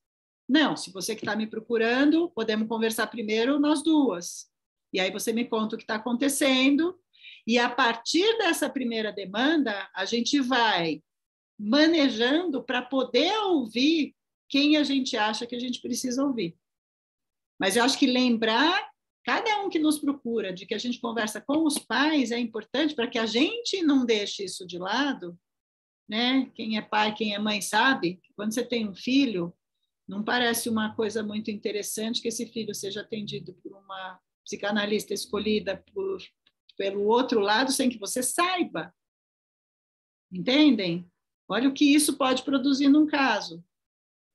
Não, se você que está me procurando, podemos conversar primeiro nós duas. E aí você me conta o que está acontecendo, e a partir dessa primeira demanda, a gente vai manejando para poder ouvir quem a gente acha que a gente precisa ouvir. Mas eu acho que lembrar cada um que nos procura de que a gente conversa com os pais é importante para que a gente não deixe isso de lado, né? Quem é pai, quem é mãe sabe que quando você tem um filho, não parece uma coisa muito interessante que esse filho seja atendido por uma psicanalista escolhida por, pelo outro lado sem que você saiba. Entendem? Olha o que isso pode produzir num caso.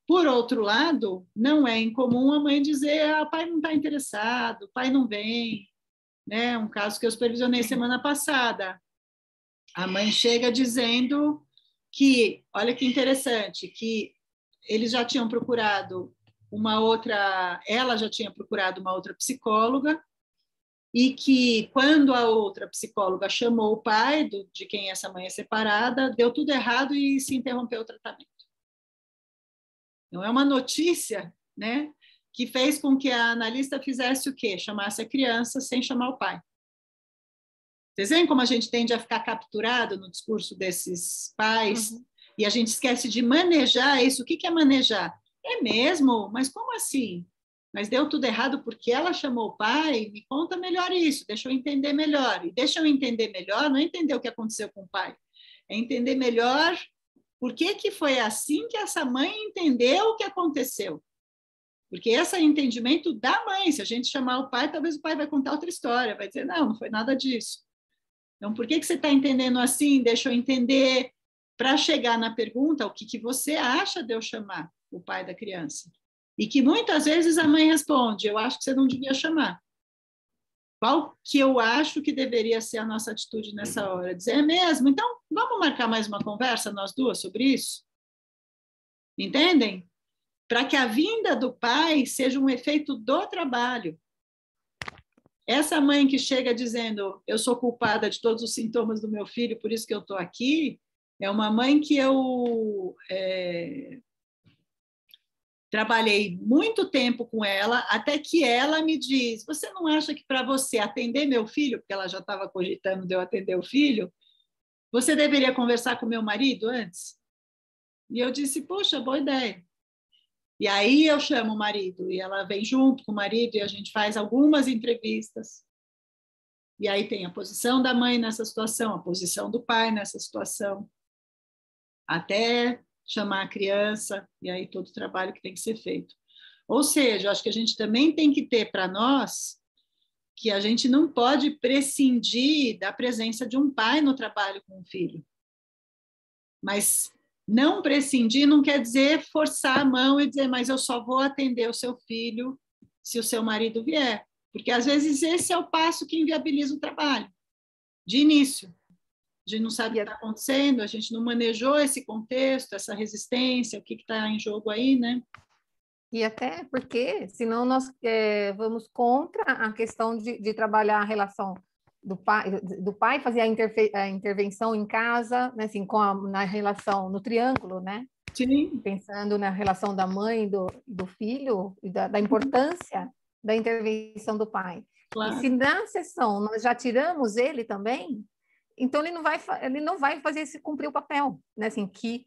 Por outro lado, não é incomum a mãe dizer: ah, pai não está interessado, pai não vem. Né? Um caso que eu supervisionei semana passada. A mãe chega dizendo que, olha que interessante, que eles já tinham procurado uma outra, ela já tinha procurado uma outra psicóloga, e que quando a outra psicóloga chamou o pai do, de quem essa mãe é separada, deu tudo errado e se interrompeu o tratamento. Não é uma notícia, né, que fez com que a analista fizesse o quê? Chamasse a criança sem chamar o pai. Vocês veem como a gente tende a ficar capturado no discurso desses pais uhum. e a gente esquece de manejar isso. O que é manejar? É mesmo? Mas como assim? mas deu tudo errado porque ela chamou o pai, me conta melhor isso, deixa eu entender melhor. E deixa eu entender melhor, não é entender o que aconteceu com o pai, é entender melhor por que, que foi assim que essa mãe entendeu o que aconteceu. Porque esse é entendimento da mãe. Se a gente chamar o pai, talvez o pai vai contar outra história, vai dizer, não, não foi nada disso. Então, por que, que você está entendendo assim? Deixa eu entender. Para chegar na pergunta, o que, que você acha de eu chamar o pai da criança? E que muitas vezes a mãe responde: Eu acho que você não devia chamar. Qual que eu acho que deveria ser a nossa atitude nessa hora? Dizer, é mesmo? Então, vamos marcar mais uma conversa, nós duas, sobre isso? Entendem? Para que a vinda do pai seja um efeito do trabalho. Essa mãe que chega dizendo, eu sou culpada de todos os sintomas do meu filho, por isso que eu estou aqui, é uma mãe que eu é, Trabalhei muito tempo com ela, até que ela me diz: Você não acha que para você atender meu filho, porque ela já estava cogitando de eu atender o filho, você deveria conversar com meu marido antes? E eu disse: Poxa, boa ideia. E aí eu chamo o marido, e ela vem junto com o marido, e a gente faz algumas entrevistas. E aí tem a posição da mãe nessa situação, a posição do pai nessa situação, até chamar a criança, e aí todo o trabalho que tem que ser feito. Ou seja, acho que a gente também tem que ter para nós que a gente não pode prescindir da presença de um pai no trabalho com o filho. Mas não prescindir não quer dizer forçar a mão e dizer, mas eu só vou atender o seu filho se o seu marido vier. Porque às vezes esse é o passo que inviabiliza o trabalho, de início. A gente não sabe o que está acontecendo, a gente não manejou esse contexto, essa resistência, o que está em jogo aí, né? E até porque, senão nós é, vamos contra a questão de, de, trabalhar a relação do pai, do pai fazer a, interfe, a intervenção em casa, né, assim, com a, na relação, no triângulo, né? Sim. Pensando na relação da mãe do, do filho, e da, da importância da intervenção do pai. Claro. E se na sessão nós já tiramos ele também, então ele não vai ele não vai fazer esse cumprir o papel, né? Assim que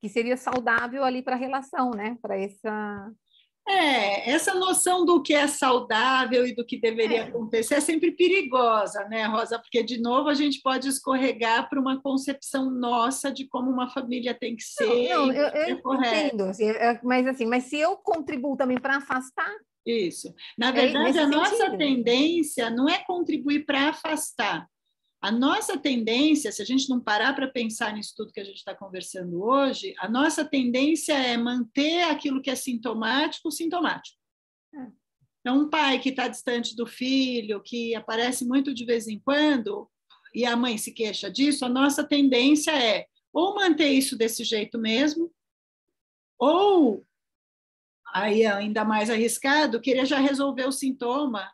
que seria saudável ali para a relação, né? Para essa é, essa noção do que é saudável e do que deveria é. acontecer é sempre perigosa, né, Rosa? Porque, de novo, a gente pode escorregar para uma concepção nossa de como uma família tem que ser. Não, não eu, eu entendo, assim, é, mas assim, mas se eu contribuo também para afastar. Isso. Na é verdade, é a nossa sentido. tendência não é contribuir para afastar, a nossa tendência, se a gente não parar para pensar nisso tudo que a gente está conversando hoje, a nossa tendência é manter aquilo que é sintomático sintomático. É. Então, um pai que está distante do filho, que aparece muito de vez em quando, e a mãe se queixa disso, a nossa tendência é ou manter isso desse jeito mesmo, ou, aí é ainda mais arriscado, querer já resolver o sintoma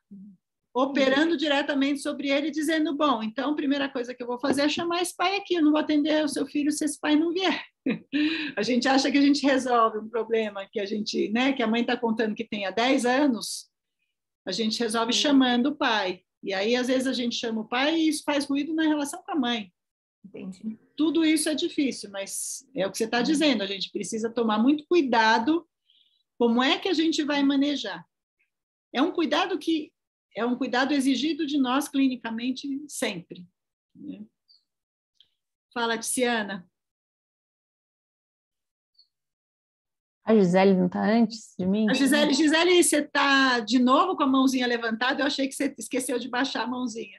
operando diretamente sobre ele, dizendo: bom, então a primeira coisa que eu vou fazer é chamar esse pai aqui, eu não vou atender o seu filho se esse pai não vier. a gente acha que a gente resolve um problema que a gente, né, que a mãe está contando que tem há 10 anos, a gente resolve chamando o pai. E aí, às vezes, a gente chama o pai e isso faz ruído na relação com a mãe. Entendi. Tudo isso é difícil, mas é o que você está dizendo, a gente precisa tomar muito cuidado como é que a gente vai manejar. É um cuidado que é um cuidado exigido de nós clinicamente sempre. Né? Fala, Tiziana. A Gisele não está antes de mim? A Gisele, Gisele, você está de novo com a mãozinha levantada? Eu achei que você esqueceu de baixar a mãozinha.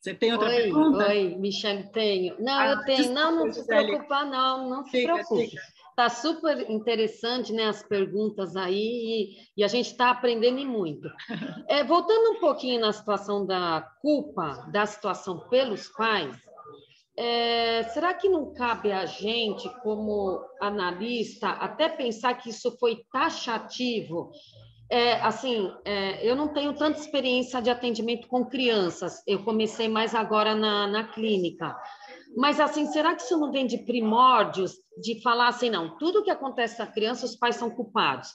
Você tem outra oi, pergunta? Oi, Michelle, tenho. Não, ah, eu tenho. Desculpa, não, não se preocupar, não, não se fica, preocupe. Fica. Tá super interessante, né, as perguntas aí, e, e a gente está aprendendo muito. É, voltando um pouquinho na situação da culpa, da situação pelos pais, é, será que não cabe a gente, como analista, até pensar que isso foi taxativo é, assim, é, eu não tenho tanta experiência de atendimento com crianças. Eu comecei mais agora na, na clínica. Mas, assim, será que isso não vem de primórdios de falar assim, não, tudo que acontece com a criança, os pais são culpados?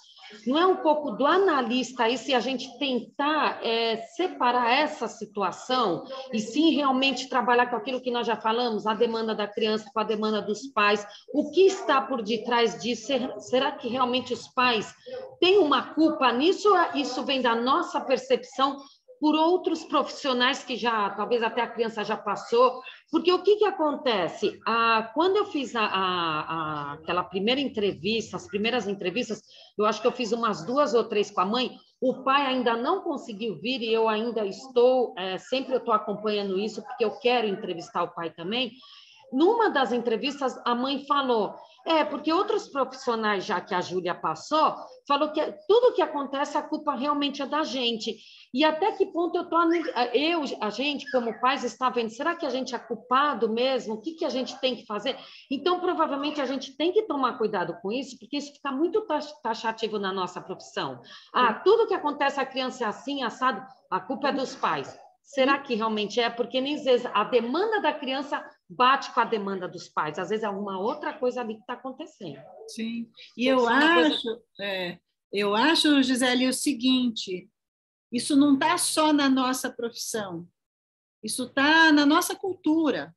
Não é um pouco do analista aí se a gente tentar é, separar essa situação e sim realmente trabalhar com aquilo que nós já falamos, a demanda da criança com a demanda dos pais, o que está por detrás disso? Será que realmente os pais têm uma culpa nisso? Isso vem da nossa percepção por outros profissionais que já, talvez até a criança já passou, porque o que, que acontece? Ah, quando eu fiz a, a, a, aquela primeira entrevista, as primeiras entrevistas, eu acho que eu fiz umas duas ou três com a mãe, o pai ainda não conseguiu vir e eu ainda estou, é, sempre eu estou acompanhando isso, porque eu quero entrevistar o pai também. Numa das entrevistas, a mãe falou: é, porque outros profissionais, já que a Júlia passou, falou que tudo que acontece, a culpa realmente é da gente. E até que ponto eu tô, eu, a gente, como pais, está vendo, será que a gente é culpado mesmo? O que, que a gente tem que fazer? Então, provavelmente, a gente tem que tomar cuidado com isso, porque isso fica muito taxativo na nossa profissão. Ah, tudo que acontece, a criança é assim, assado, a culpa é dos pais. Será que realmente é? Porque nem às vezes a demanda da criança bate com a demanda dos pais. Às vezes é alguma outra coisa ali que está acontecendo. Sim. E eu acho, coisa... é, eu acho, Gisele, o seguinte: isso não está só na nossa profissão, isso está na nossa cultura,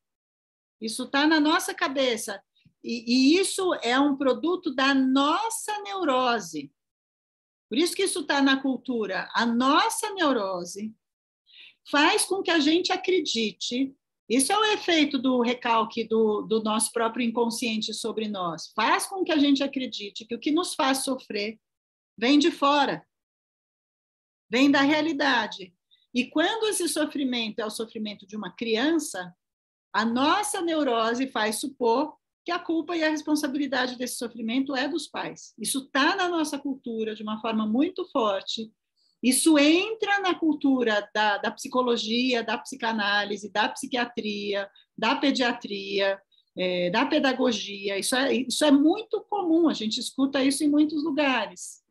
isso está na nossa cabeça. E, e, isso é um produto da nossa neurose. Por isso que isso está na cultura. A nossa neurose faz com que a gente acredite. Isso é o efeito do recalque do, do nosso próprio inconsciente sobre nós. Faz com que a gente acredite que o que nos faz sofrer vem de fora, vem da realidade. E quando esse sofrimento é o sofrimento de uma criança, a nossa neurose faz supor que a culpa e a responsabilidade desse sofrimento é dos pais. Isso está na nossa cultura de uma forma muito forte isso entra na cultura da, da psicologia, da psicanálise, da psiquiatria, da pediatria, é, da pedagogia. Isso é, isso é muito comum, a gente escuta isso em muitos lugares.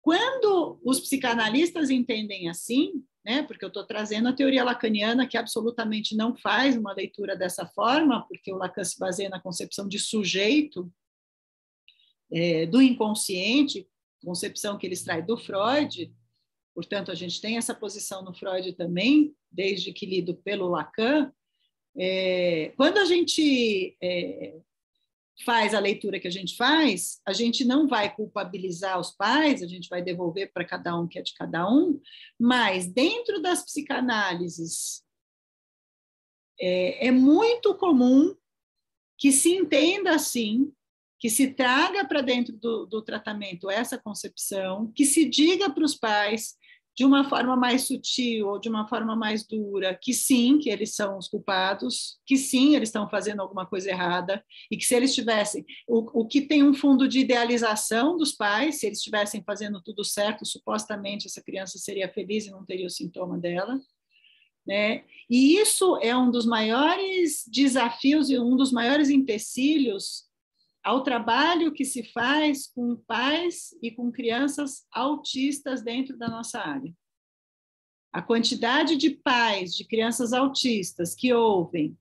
Quando os psicanalistas entendem assim, né, porque eu estou trazendo a teoria lacaniana, que absolutamente não faz uma leitura dessa forma, porque o Lacan se baseia na concepção de sujeito, é, do inconsciente, concepção que ele extrai do Freud, Portanto, a gente tem essa posição no Freud também, desde que lido pelo Lacan. É, quando a gente é, faz a leitura que a gente faz, a gente não vai culpabilizar os pais, a gente vai devolver para cada um que é de cada um, mas dentro das psicanálises é, é muito comum que se entenda assim, que se traga para dentro do, do tratamento essa concepção, que se diga para os pais de uma forma mais sutil ou de uma forma mais dura, que sim, que eles são os culpados, que sim, eles estão fazendo alguma coisa errada, e que se eles tivessem, o, o que tem um fundo de idealização dos pais, se eles estivessem fazendo tudo certo, supostamente essa criança seria feliz e não teria o sintoma dela. Né? E isso é um dos maiores desafios e um dos maiores empecilhos ao trabalho que se faz com pais e com crianças autistas dentro da nossa área. A quantidade de pais de crianças autistas que ouvem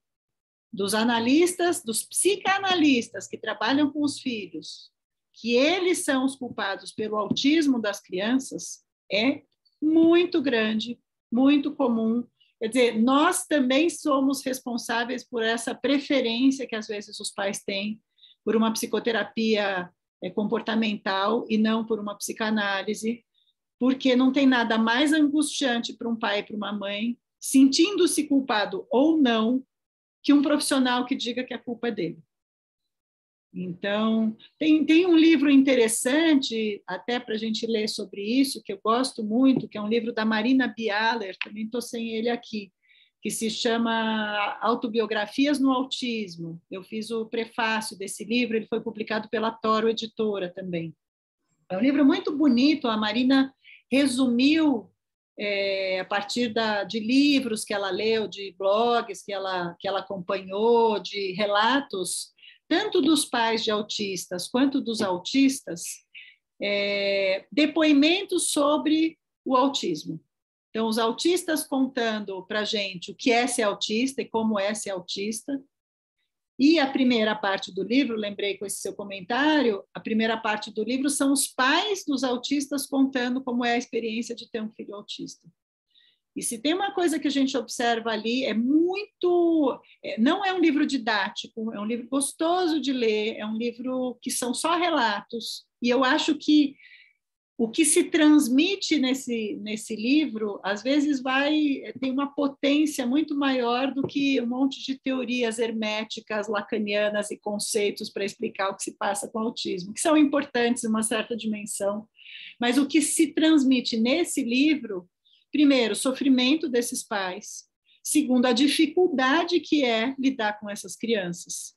dos analistas, dos psicanalistas que trabalham com os filhos, que eles são os culpados pelo autismo das crianças, é muito grande, muito comum. Quer dizer, nós também somos responsáveis por essa preferência que às vezes os pais têm por uma psicoterapia é, comportamental e não por uma psicanálise, porque não tem nada mais angustiante para um pai e para uma mãe, sentindo-se culpado ou não, que um profissional que diga que a culpa é dele. Então, tem, tem um livro interessante, até para a gente ler sobre isso, que eu gosto muito, que é um livro da Marina Bialer, também estou sem ele aqui, que se chama Autobiografias no Autismo. Eu fiz o prefácio desse livro, ele foi publicado pela Toro Editora também. É um livro muito bonito, a Marina resumiu é, a partir da, de livros que ela leu, de blogs que ela, que ela acompanhou, de relatos, tanto dos pais de autistas quanto dos autistas, é, depoimentos sobre o autismo. Então, os autistas contando para a gente o que é ser autista e como é ser autista. E a primeira parte do livro, lembrei com esse seu comentário, a primeira parte do livro são os pais dos autistas contando como é a experiência de ter um filho autista. E se tem uma coisa que a gente observa ali, é muito. É, não é um livro didático, é um livro gostoso de ler, é um livro que são só relatos. E eu acho que o que se transmite nesse, nesse livro, às vezes vai tem uma potência muito maior do que um monte de teorias herméticas, lacanianas e conceitos para explicar o que se passa com o autismo, que são importantes em uma certa dimensão. Mas o que se transmite nesse livro primeiro, o sofrimento desses pais, segundo, a dificuldade que é lidar com essas crianças.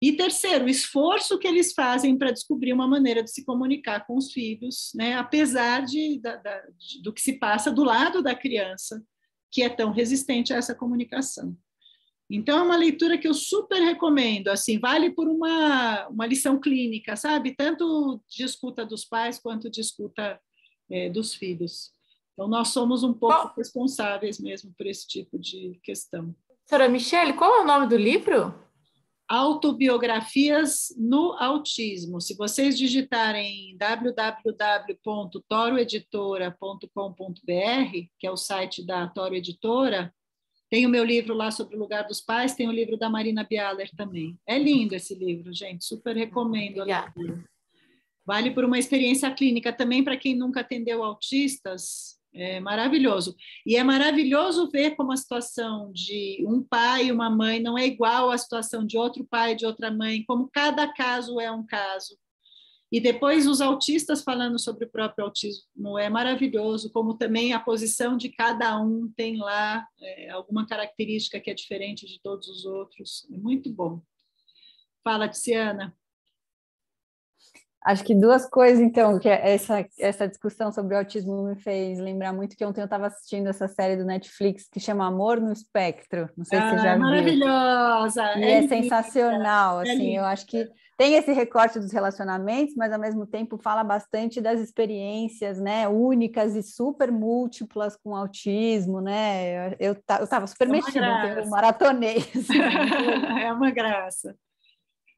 E terceiro, o esforço que eles fazem para descobrir uma maneira de se comunicar com os filhos, né, apesar de, da, da, de, do que se passa do lado da criança, que é tão resistente a essa comunicação. Então, é uma leitura que eu super recomendo, assim, vale por uma, uma lição clínica, sabe? Tanto de escuta dos pais quanto de escuta é, dos filhos. Então, nós somos um pouco responsáveis mesmo por esse tipo de questão. Doutora Michele, qual é o nome do livro? Autobiografias no Autismo. Se vocês digitarem www.toroeditora.com.br, que é o site da Toro Editora, tem o meu livro lá sobre o lugar dos pais, tem o livro da Marina Bialer também. É lindo esse livro, gente, super recomendo a leitura. Vale por uma experiência clínica também para quem nunca atendeu autistas, é maravilhoso. E é maravilhoso ver como a situação de um pai e uma mãe não é igual à situação de outro pai e de outra mãe, como cada caso é um caso. E depois os autistas falando sobre o próprio autismo é maravilhoso, como também a posição de cada um tem lá é, alguma característica que é diferente de todos os outros. É muito bom. Fala, Tiziana. Acho que duas coisas, então, que essa, essa discussão sobre o autismo me fez lembrar muito que ontem eu estava assistindo essa série do Netflix que chama Amor no Espectro. Não sei ah, se você já viu. Maravilhosa! E é, é sensacional, é assim, eu acho que tem esse recorte dos relacionamentos, mas ao mesmo tempo fala bastante das experiências, né, únicas e super múltiplas com autismo, né? Eu estava super é metida, eu maratonei. Assim, é uma graça.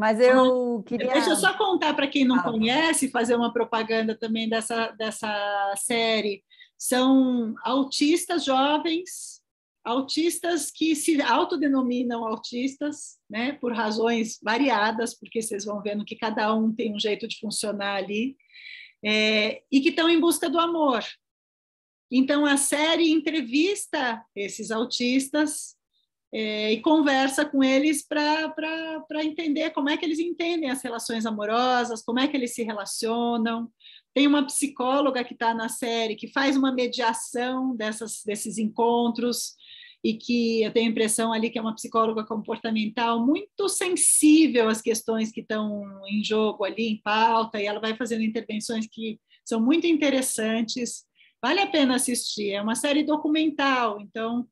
Mas eu queria. Deixa eu só contar para quem não ah, conhece, fazer uma propaganda também dessa, dessa série. São autistas jovens, autistas que se autodenominam autistas, né, por razões variadas, porque vocês vão vendo que cada um tem um jeito de funcionar ali, é, e que estão em busca do amor. Então, a série entrevista esses autistas é, e conversa com eles para entender como é que eles entendem as relações amorosas, como é que eles se relacionam. Tem uma psicóloga que está na série que faz uma mediação dessas, desses encontros e que eu tenho a impressão ali que é uma psicóloga comportamental muito sensível às questões que estão em jogo ali, em pauta, e ela vai fazendo intervenções que são muito interessantes. Vale a pena assistir, é uma série documental, então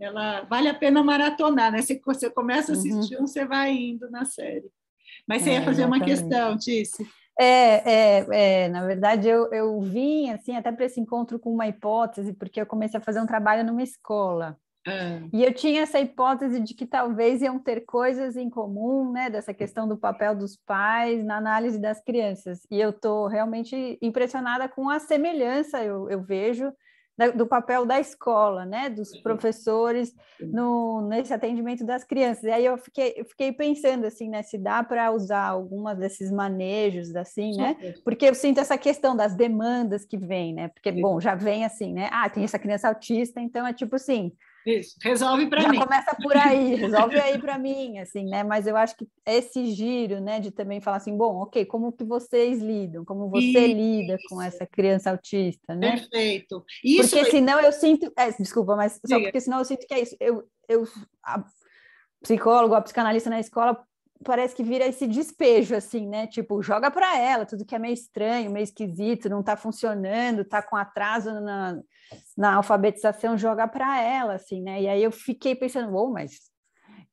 ela vale a pena maratonar, né? Se você começa a uhum. assistir uhum. um, você vai indo na série. Mas você é, ia fazer uma questão, Tice. É, é, é, na verdade eu, eu vim assim até para esse encontro com uma hipótese, porque eu comecei a fazer um trabalho numa escola. É. E eu tinha essa hipótese de que talvez iam ter coisas em comum, né, dessa questão do papel dos pais na análise das crianças. E eu estou realmente impressionada com a semelhança, eu, eu vejo, do papel da escola, né, dos professores no, nesse atendimento das crianças. E aí eu fiquei, eu fiquei pensando assim, né, se dá para usar algumas desses manejos assim, né? Porque eu sinto essa questão das demandas que vem, né? Porque bom, já vem assim, né? Ah, tem essa criança autista, então é tipo assim, isso, resolve para mim. começa por aí, resolve aí para mim, assim, né? Mas eu acho que esse giro, né, de também falar assim, bom, ok, como que vocês lidam, como você isso. lida com essa criança autista, né? Perfeito. Isso porque senão eu sinto, é, desculpa, mas só porque senão eu sinto que é isso. Eu, eu a psicólogo, a psicanalista na escola parece que vira esse despejo, assim, né? Tipo, joga para ela, tudo que é meio estranho, meio esquisito, não está funcionando, está com atraso na, na alfabetização, joga para ela, assim, né? E aí eu fiquei pensando, oh, mas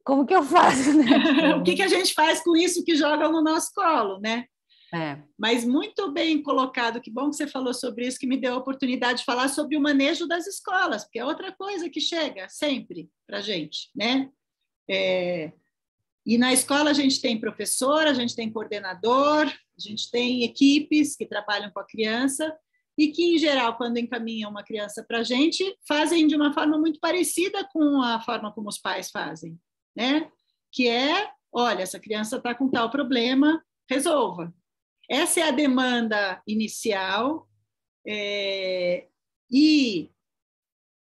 como que eu faço, né? o que, que a gente faz com isso que joga no nosso colo, né? É. Mas muito bem colocado, que bom que você falou sobre isso, que me deu a oportunidade de falar sobre o manejo das escolas, porque é outra coisa que chega sempre para a gente, né? É, e na escola a gente tem professor, a gente tem coordenador, a gente tem equipes que trabalham com a criança e que, em geral, quando encaminham uma criança para a gente, fazem de uma forma muito parecida com a forma como os pais fazem, né? Que é, olha, essa criança está com tal problema, resolva. Essa é a demanda inicial, é, e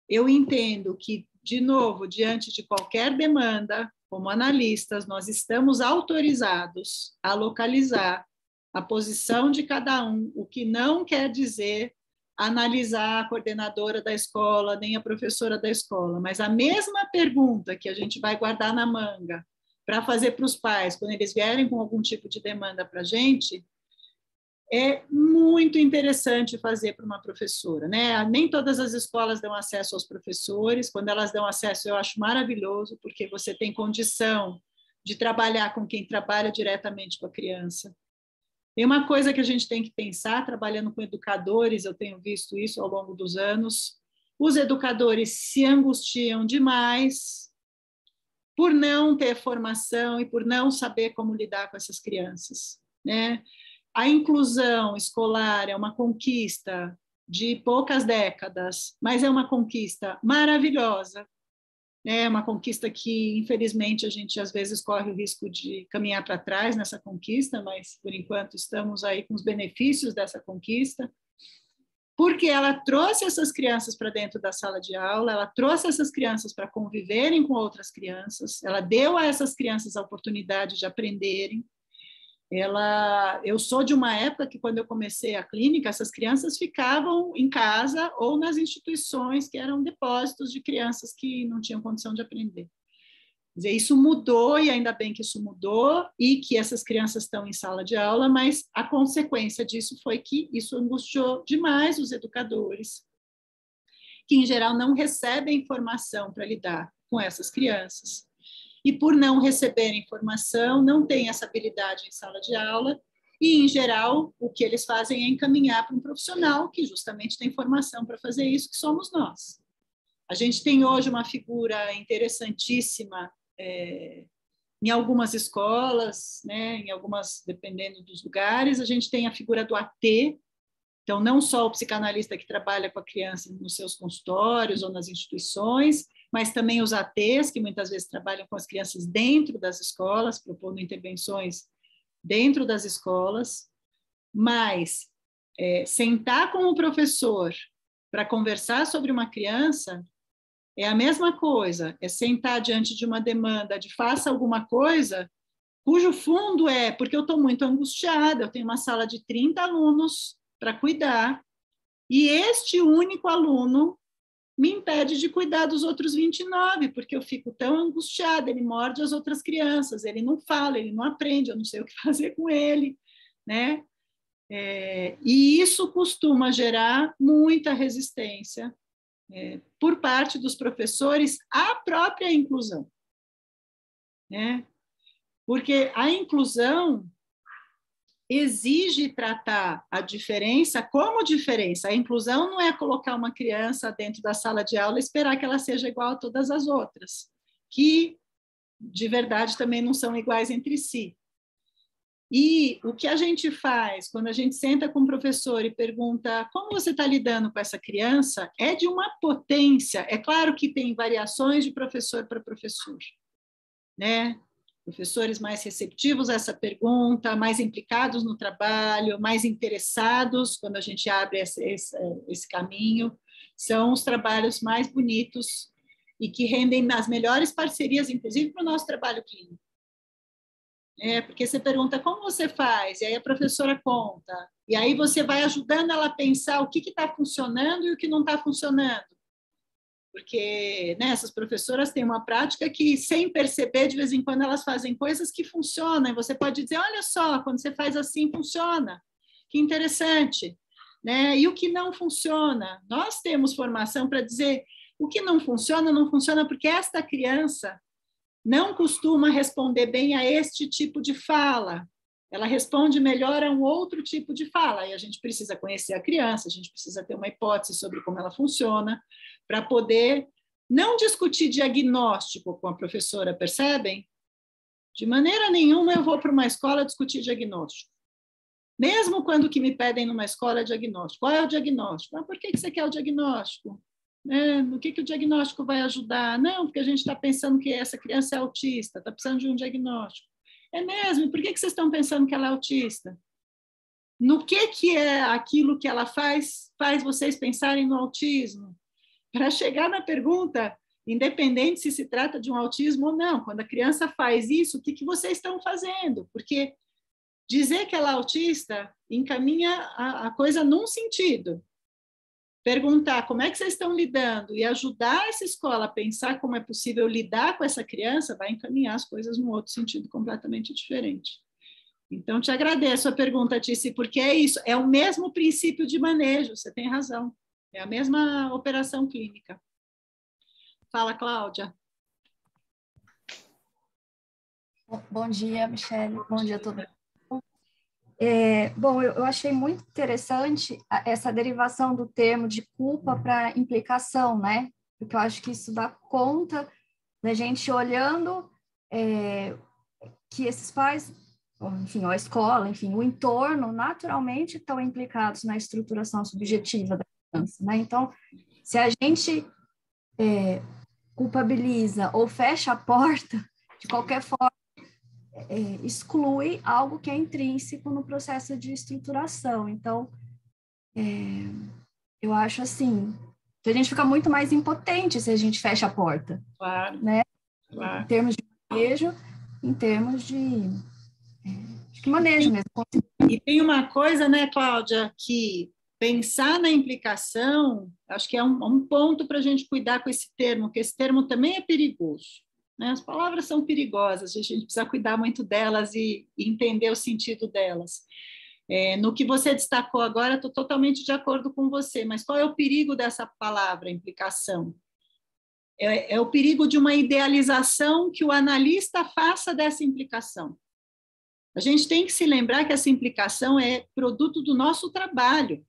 eu entendo que, de novo, diante de qualquer demanda, como analistas, nós estamos autorizados a localizar a posição de cada um, o que não quer dizer analisar a coordenadora da escola, nem a professora da escola, mas a mesma pergunta que a gente vai guardar na manga para fazer para os pais, quando eles vierem com algum tipo de demanda para a gente, é muito interessante fazer para uma professora, né? Nem todas as escolas dão acesso aos professores. Quando elas dão acesso, eu acho maravilhoso, porque você tem condição de trabalhar com quem trabalha diretamente com a criança. Tem uma coisa que a gente tem que pensar, trabalhando com educadores, eu tenho visto isso ao longo dos anos. Os educadores se angustiam demais por não ter formação e por não saber como lidar com essas crianças, né? A inclusão escolar é uma conquista de poucas décadas, mas é uma conquista maravilhosa. É uma conquista que, infelizmente, a gente às vezes corre o risco de caminhar para trás nessa conquista, mas por enquanto estamos aí com os benefícios dessa conquista, porque ela trouxe essas crianças para dentro da sala de aula, ela trouxe essas crianças para conviverem com outras crianças, ela deu a essas crianças a oportunidade de aprenderem, ela, eu sou de uma época que quando eu comecei a clínica, essas crianças ficavam em casa ou nas instituições que eram depósitos de crianças que não tinham condição de aprender. Dizer, isso mudou e ainda bem que isso mudou e que essas crianças estão em sala de aula, mas a consequência disso foi que isso angustiou demais os educadores, que em geral não recebem informação para lidar com essas crianças e por não receber informação, não têm essa habilidade em sala de aula, e, em geral, o que eles fazem é encaminhar para um profissional que justamente tem formação para fazer isso, que somos nós. A gente tem hoje uma figura interessantíssima é, em algumas escolas, né, em algumas, dependendo dos lugares, a gente tem a figura do AT, então, não só o psicanalista que trabalha com a criança nos seus consultórios ou nas instituições, mas também os ATs, que muitas vezes trabalham com as crianças dentro das escolas, propondo intervenções dentro das escolas, mas é, sentar com o professor para conversar sobre uma criança é a mesma coisa, é sentar diante de uma demanda de faça alguma coisa, cujo fundo é porque eu estou muito angustiada, eu tenho uma sala de 30 alunos para cuidar, e este único aluno me impede de cuidar dos outros 29, porque eu fico tão angustiada, ele morde as outras crianças, ele não fala, ele não aprende, eu não sei o que fazer com ele, né? É, e isso costuma gerar muita resistência é, por parte dos professores à própria inclusão, né? Porque a inclusão exige tratar a diferença como diferença. A inclusão não é colocar uma criança dentro da sala de aula e esperar que ela seja igual a todas as outras, que de verdade também não são iguais entre si. E o que a gente faz quando a gente senta com o professor e pergunta como você está lidando com essa criança é de uma potência. É claro que tem variações de professor para professor, né? Professores mais receptivos a essa pergunta, mais implicados no trabalho, mais interessados quando a gente abre esse, esse, esse caminho, são os trabalhos mais bonitos e que rendem as melhores parcerias, inclusive para o nosso trabalho clínico. É, porque você pergunta como você faz, e aí a professora conta, e aí você vai ajudando ela a pensar o que está funcionando e o que não está funcionando porque né, essas professoras têm uma prática que, sem perceber, de vez em quando elas fazem coisas que funcionam, e você pode dizer, olha só, quando você faz assim, funciona, que interessante. Né? E o que não funciona? Nós temos formação para dizer o que não funciona, não funciona porque esta criança não costuma responder bem a este tipo de fala, ela responde melhor a um outro tipo de fala, e a gente precisa conhecer a criança, a gente precisa ter uma hipótese sobre como ela funciona, para poder não discutir diagnóstico com a professora, percebem? De maneira nenhuma eu vou para uma escola discutir diagnóstico. Mesmo quando que me pedem numa escola é diagnóstico. Qual é o diagnóstico? Ah, por que, que você quer o diagnóstico? É, no que, que o diagnóstico vai ajudar? Não, porque a gente está pensando que essa criança é autista, está precisando de um diagnóstico. É mesmo? Por que, que vocês estão pensando que ela é autista? No que, que é aquilo que ela faz, faz vocês pensarem no autismo? Para chegar na pergunta, independente se se trata de um autismo ou não, quando a criança faz isso, o que, que vocês estão fazendo? Porque dizer que ela é autista encaminha a, a coisa num sentido, perguntar como é que vocês estão lidando e ajudar essa escola a pensar como é possível lidar com essa criança, vai encaminhar as coisas num outro sentido completamente diferente. Então, te agradeço a pergunta, Tice, porque é isso, é o mesmo princípio de manejo, você tem razão, é a mesma operação clínica. Fala, Cláudia. Bom dia, Michele. Bom dia a todos. É, bom, eu, eu, achei muito interessante essa derivação do termo de culpa para implicação, né? Porque eu acho que isso dá conta da gente olhando é, que esses pais, enfim, a escola, enfim, o entorno, naturalmente estão implicados na estruturação subjetiva da criança, né? Então, se a gente é, culpabiliza ou fecha a porta, de qualquer forma, é, exclui algo que é intrínseco no processo de estruturação. Então, é, eu acho assim, que a gente fica muito mais impotente se a gente fecha a porta. Claro. Né? claro. Em termos de manejo, em termos de, é, de manejo mesmo. E tem uma coisa, né, Cláudia, que pensar na implicação, acho que é um, um ponto para a gente cuidar com esse termo, que esse termo também é perigoso. Né? As palavras são perigosas, a gente precisa cuidar muito delas e, entender o sentido delas. É, no que você destacou agora, estou totalmente de acordo com você, mas qual é o perigo dessa palavra, implicação? É, é o perigo de uma idealização que o analista faça dessa implicação. A gente tem que se lembrar que essa implicação é produto do nosso trabalho.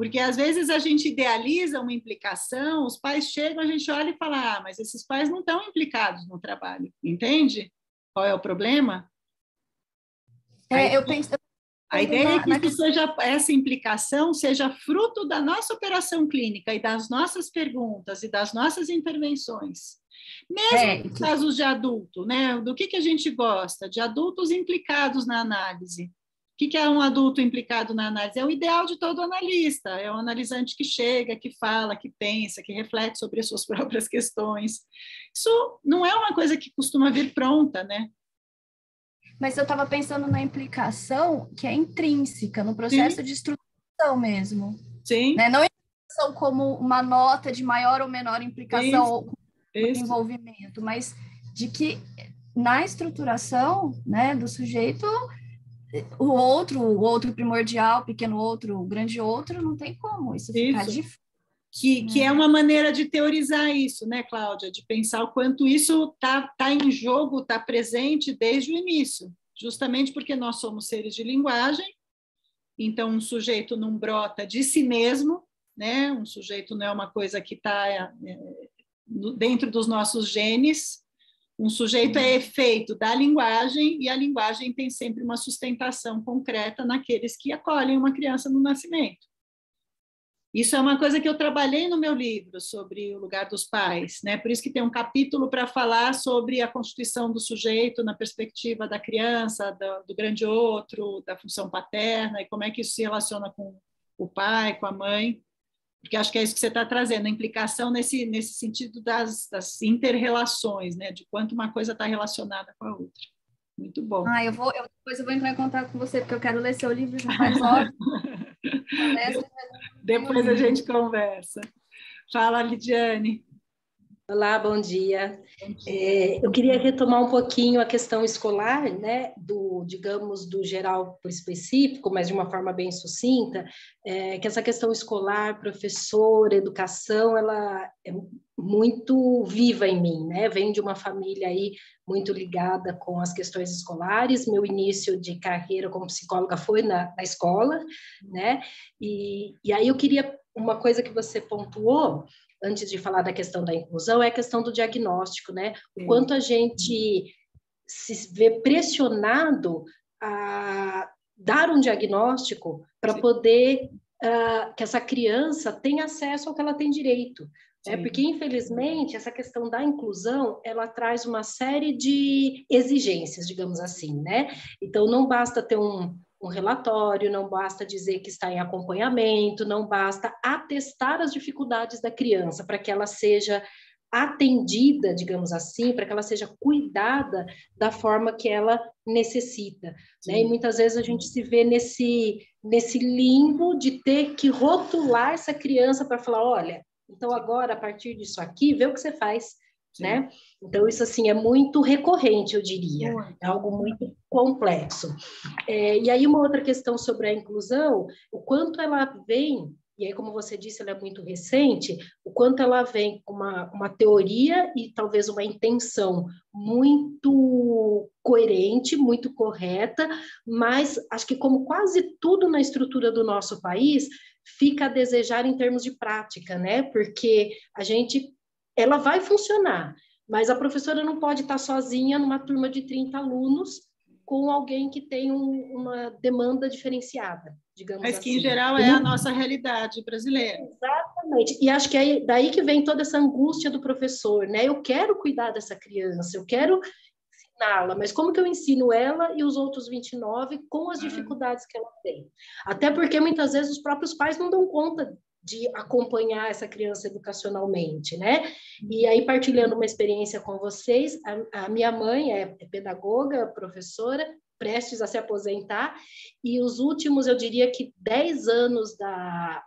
Porque às vezes a gente idealiza uma implicação, os pais chegam, a gente olha e fala: ah, mas esses pais não estão implicados no trabalho, entende? Qual é o problema? É, eu penso. A ideia é que seja, essa implicação seja fruto da nossa operação clínica e das nossas perguntas e das nossas intervenções. Mesmo é, em casos de adulto, né? Do que, que a gente gosta? De adultos implicados na análise que, que é um adulto implicado na análise? É o ideal de todo analista, é o analisante que chega, que fala, que pensa, que reflete sobre as suas próprias questões. Isso não é uma coisa que costuma vir pronta, né? Mas eu estava pensando na implicação que é intrínseca, no processo Sim. de estruturação mesmo. Sim. Né? Não implicação como uma nota de maior ou menor implicação Isso. ou envolvimento, mas de que na estruturação né, do sujeito o outro, o outro primordial, pequeno outro, grande outro, não tem como isso, isso. ficar difícil. Que, que é. é uma maneira de teorizar isso, né, Cláudia? De pensar o quanto isso está tá em jogo, está presente desde o início, justamente porque nós somos seres de linguagem, então um sujeito não brota de si mesmo, né? Um sujeito não é uma coisa que está é, dentro dos nossos genes, um sujeito é efeito da linguagem e a linguagem tem sempre uma sustentação concreta naqueles que acolhem uma criança no nascimento. Isso é uma coisa que eu trabalhei no meu livro sobre o lugar dos pais, né? Por isso que tem um capítulo para falar sobre a constituição do sujeito na perspectiva da criança, do, do grande outro, da função paterna e como é que isso se relaciona com o pai, com a mãe porque acho que é isso que você está trazendo, a implicação nesse, nesse sentido das, das inter-relações, né? de quanto uma coisa está relacionada com a outra. Muito bom. Ah, eu vou, eu, depois eu vou entrar em contato com você, porque eu quero ler seu livro já faz horas. depois a gente conversa. Fala, Lidiane. Olá, bom dia. Bom dia. É, eu queria retomar um pouquinho a questão escolar, né, do, digamos, do geral para o específico, mas de uma forma bem sucinta, é, que essa questão escolar, professor, educação, ela é muito viva em mim, né? Venho de uma família aí muito ligada com as questões escolares. Meu início de carreira como psicóloga foi na, na escola, né? E, e aí eu queria uma coisa que você pontuou antes de falar da questão da inclusão, é a questão do diagnóstico, né? O quanto a gente se vê pressionado a dar um diagnóstico para poder uh, que essa criança tenha acesso ao que ela tem direito. É porque, infelizmente, essa questão da inclusão, ela traz uma série de exigências, digamos assim, né? Então, não basta ter um, um relatório, não basta dizer que está em acompanhamento, não basta atestar as dificuldades da criança para que ela seja atendida, digamos assim, para que ela seja cuidada da forma que ela necessita. Né? E muitas vezes a gente se vê nesse, nesse limbo de ter que rotular essa criança para falar, olha, então agora, a partir disso aqui, vê o que você faz né? Então, isso, assim, é muito recorrente, eu diria, é algo muito complexo. É, e aí, uma outra questão sobre a inclusão, o quanto ela vem, e aí, como você disse, ela é muito recente, o quanto ela vem com uma, uma teoria e talvez uma intenção muito coerente, muito correta, mas acho que, como quase tudo na estrutura do nosso país, fica a desejar em termos de prática, né? Porque a gente ela vai funcionar, mas a professora não pode estar sozinha numa turma de 30 alunos com alguém que tem um, uma demanda diferenciada, digamos mas assim. que, em assim. geral, é a nossa realidade brasileira. Exatamente. E acho que é daí que vem toda essa angústia do professor, né? Eu quero cuidar dessa criança, eu quero ensiná-la, mas como que eu ensino ela e os outros 29 com as dificuldades que ela tem? Até porque muitas vezes os próprios pais não dão conta de acompanhar essa criança educacionalmente, né? E aí, partilhando uma experiência com vocês, a, a minha mãe é, é pedagoga, professora, prestes a se aposentar, e os últimos, eu diria que 10 anos da,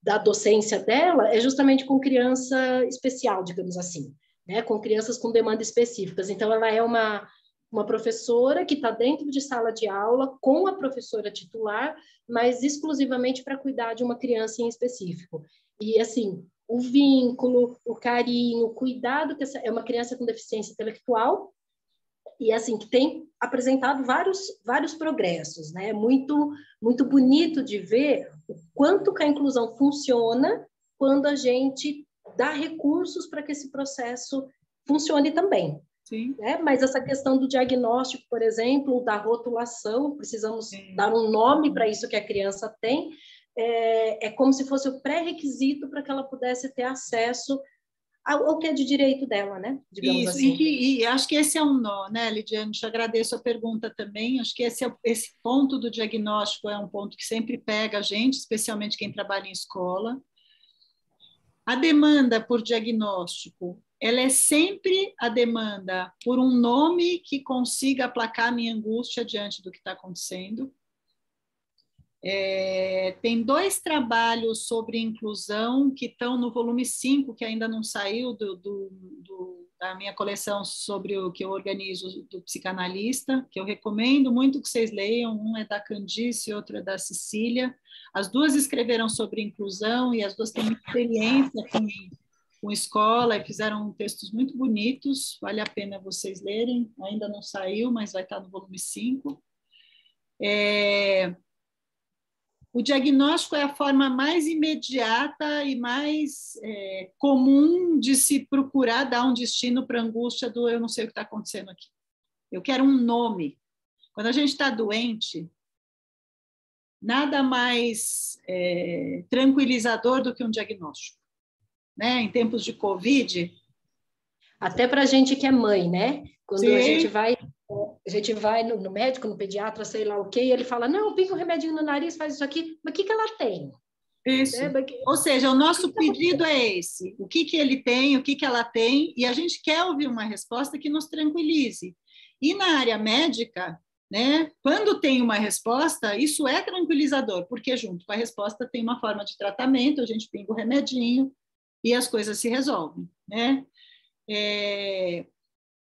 da docência dela é justamente com criança especial, digamos assim, né? Com crianças com demandas específicas. Então, ela é uma uma professora que está dentro de sala de aula com a professora titular, mas exclusivamente para cuidar de uma criança em específico. E assim, o vínculo, o carinho, o cuidado que essa, é uma criança com deficiência intelectual e assim que tem apresentado vários vários progressos, né? Muito muito bonito de ver o quanto que a inclusão funciona quando a gente dá recursos para que esse processo funcione também. Sim. Né? Mas essa questão do diagnóstico, por exemplo, da rotulação, precisamos Sim. dar um nome para isso que a criança tem, é, é como se fosse o pré-requisito para que ela pudesse ter acesso ao, ao, que é de direito dela, né? Digamos isso, assim. e, e, acho que esse é um nó, né, Lidiane? Te agradeço a pergunta também. Acho que esse, é, esse ponto do diagnóstico é um ponto que sempre pega a gente, especialmente quem trabalha em escola. A demanda por diagnóstico ela é sempre a demanda por um nome que consiga aplacar minha angústia diante do que está acontecendo. É, tem dois trabalhos sobre inclusão que estão no volume 5, que ainda não saiu do, do, do, da minha coleção sobre o que eu organizo do psicanalista, que eu recomendo muito que vocês leiam. Um é da Candice e outro é da Cecília. As duas escreveram sobre inclusão e as duas têm experiência com com escola e fizeram textos muito bonitos, vale a pena vocês lerem, ainda não saiu, mas vai estar no volume 5. É, o diagnóstico é a forma mais imediata e mais é, comum de se procurar dar um destino para a angústia do eu não sei o que está acontecendo aqui. Eu quero um nome. Quando a gente está doente, nada mais é, tranquilizador do que um diagnóstico né, em tempos de Covid. Até para a gente que é mãe, né? Quando Sim. a gente vai, a gente vai no, no, médico, no pediatra, sei lá o quê, e ele fala, não, pinga um remedinho no nariz, faz isso aqui, mas o que, que ela tem? Isso. É, Ou seja, o nosso pedido é esse: o que, que ele tem, o que, que ela tem, e a gente quer ouvir uma resposta que nos tranquilize. E na área médica, né, quando tem uma resposta, isso é tranquilizador, porque junto com a resposta tem uma forma de tratamento, a gente pinga o remedinho, e as coisas se resolvem. né? É,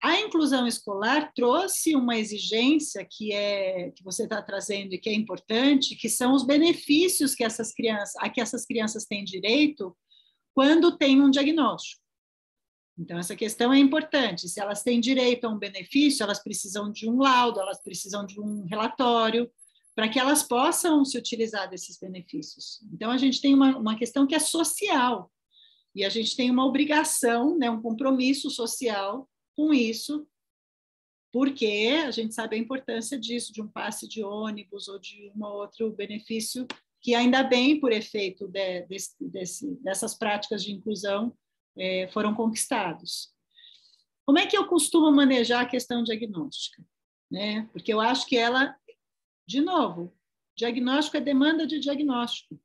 a inclusão escolar trouxe uma exigência que é que você está trazendo e que é importante, que são os benefícios que essas crianças, a que essas crianças têm direito quando têm um diagnóstico. Então essa questão é importante. Se elas têm direito a um benefício, elas precisam de um laudo, elas precisam de um relatório para que elas possam se utilizar desses benefícios. Então a gente tem uma, uma questão que é social e a gente tem uma obrigação, né, um compromisso social com isso, porque a gente sabe a importância disso, de um passe de ônibus ou de um outro benefício, que ainda bem, por efeito de, desse, desse, dessas práticas de inclusão, é, foram conquistados. Como é que eu costumo manejar a questão diagnóstica? Né? Porque eu acho que ela, de novo, diagnóstico é demanda de diagnóstico.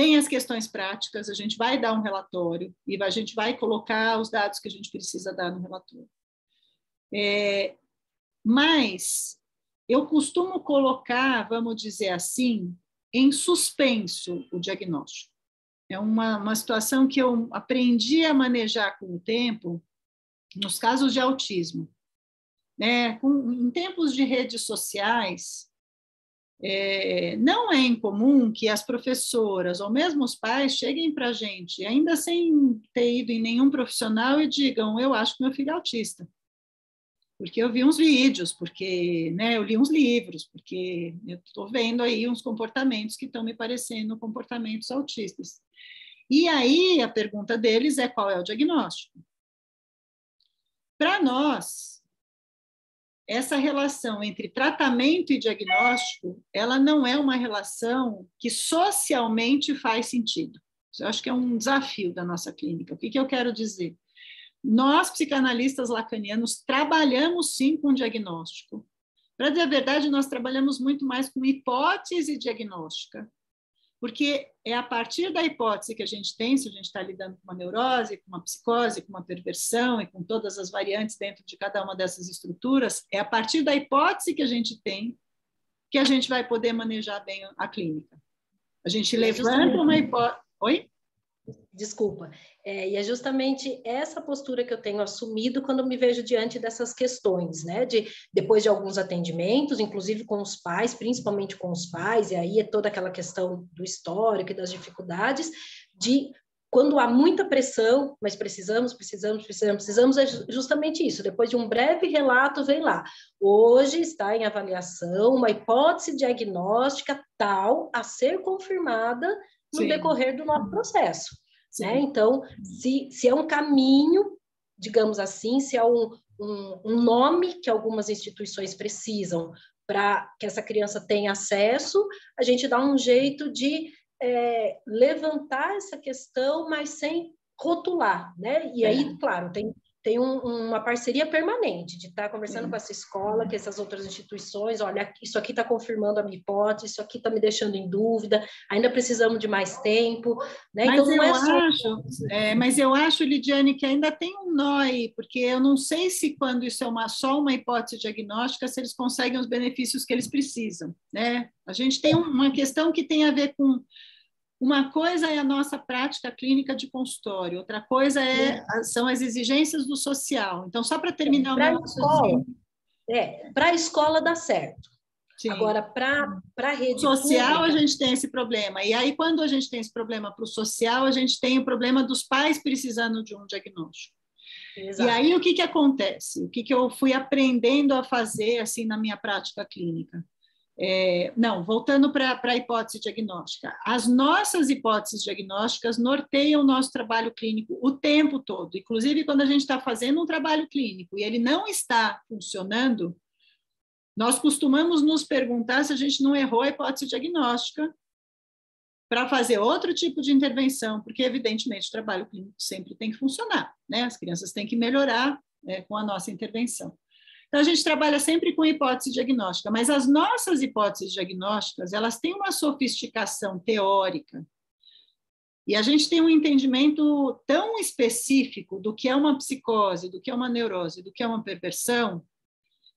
Tem as questões práticas, a gente vai dar um relatório e a gente vai colocar os dados que a gente precisa dar no relatório. É, mas eu costumo colocar, vamos dizer assim, em suspenso o diagnóstico. É uma, uma situação que eu aprendi a manejar com o tempo, nos casos de autismo. Né? Com, em tempos de redes sociais, é, não é incomum que as professoras ou mesmo os pais cheguem para a gente, ainda sem ter ido em nenhum profissional, e digam: Eu acho que meu filho é autista. Porque eu vi uns vídeos, porque né, eu li uns livros, porque eu estou vendo aí uns comportamentos que estão me parecendo comportamentos autistas. E aí a pergunta deles é: qual é o diagnóstico? Para nós, essa relação entre tratamento e diagnóstico, ela não é uma relação que socialmente faz sentido. Eu acho que é um desafio da nossa clínica. O que, que eu quero dizer? Nós, psicanalistas lacanianos, trabalhamos sim com diagnóstico. Para dizer a verdade, nós trabalhamos muito mais com hipótese diagnóstica porque é a partir da hipótese que a gente tem, se a gente está lidando com uma neurose, com uma psicose, com uma perversão e com todas as variantes dentro de cada uma dessas estruturas, é a partir da hipótese que a gente tem que a gente vai poder manejar bem a clínica. A gente levanta uma hipótese. Oi? Desculpa. É, e é justamente essa postura que eu tenho assumido quando me vejo diante dessas questões, né? De depois de alguns atendimentos, inclusive com os pais, principalmente com os pais, e aí é toda aquela questão do histórico e das dificuldades, de quando há muita pressão, mas precisamos, precisamos, precisamos, precisamos, é justamente isso. Depois de um breve relato, vem lá. Hoje está em avaliação uma hipótese diagnóstica tal a ser confirmada no Sim. decorrer do nosso processo. Né? Então, se, se é um caminho, digamos assim, se é um, um, um nome que algumas instituições precisam para que essa criança tenha acesso, a gente dá um jeito de é, levantar essa questão, mas sem rotular, né? E aí, é. claro, tem tem um, uma parceria permanente de estar tá conversando com essa escola, com essas outras instituições, olha, isso aqui está confirmando a minha hipótese, isso aqui está me deixando em dúvida, ainda precisamos de mais tempo, né? Mas então, eu é só... acho, é, mas eu acho, Lidiane, que ainda tem um nó aí, porque eu não sei se quando isso é uma, só uma hipótese diagnóstica, se eles conseguem os benefícios que eles precisam, né? A gente tem uma questão que tem a ver com uma coisa é a nossa prática clínica de consultório, outra coisa é, são as exigências do social. Então, só para terminar pra o escola, É, para a escola dá certo. Sim. Agora, para a rede social, pública... a gente tem esse problema. E aí, quando a gente tem esse problema para o social, a gente tem o problema dos pais precisando de um diagnóstico. Exato. E aí, o que, que acontece? O que, que eu fui aprendendo a fazer assim na minha prática clínica? É, não, voltando para a hipótese diagnóstica. As nossas hipóteses diagnósticas norteiam o nosso trabalho clínico o tempo todo, inclusive quando a gente está fazendo um trabalho clínico e ele não está funcionando, nós costumamos nos perguntar se a gente não errou a hipótese diagnóstica para fazer outro tipo de intervenção, porque, evidentemente, o trabalho clínico sempre tem que funcionar, né? As crianças têm que melhorar é, com a nossa intervenção. Então, a gente trabalha sempre com hipótese diagnóstica, mas as nossas hipóteses diagnósticas, elas têm uma sofisticação teórica, e a gente tem um entendimento tão específico do que é uma psicose, do que é uma neurose, do que é uma perversão,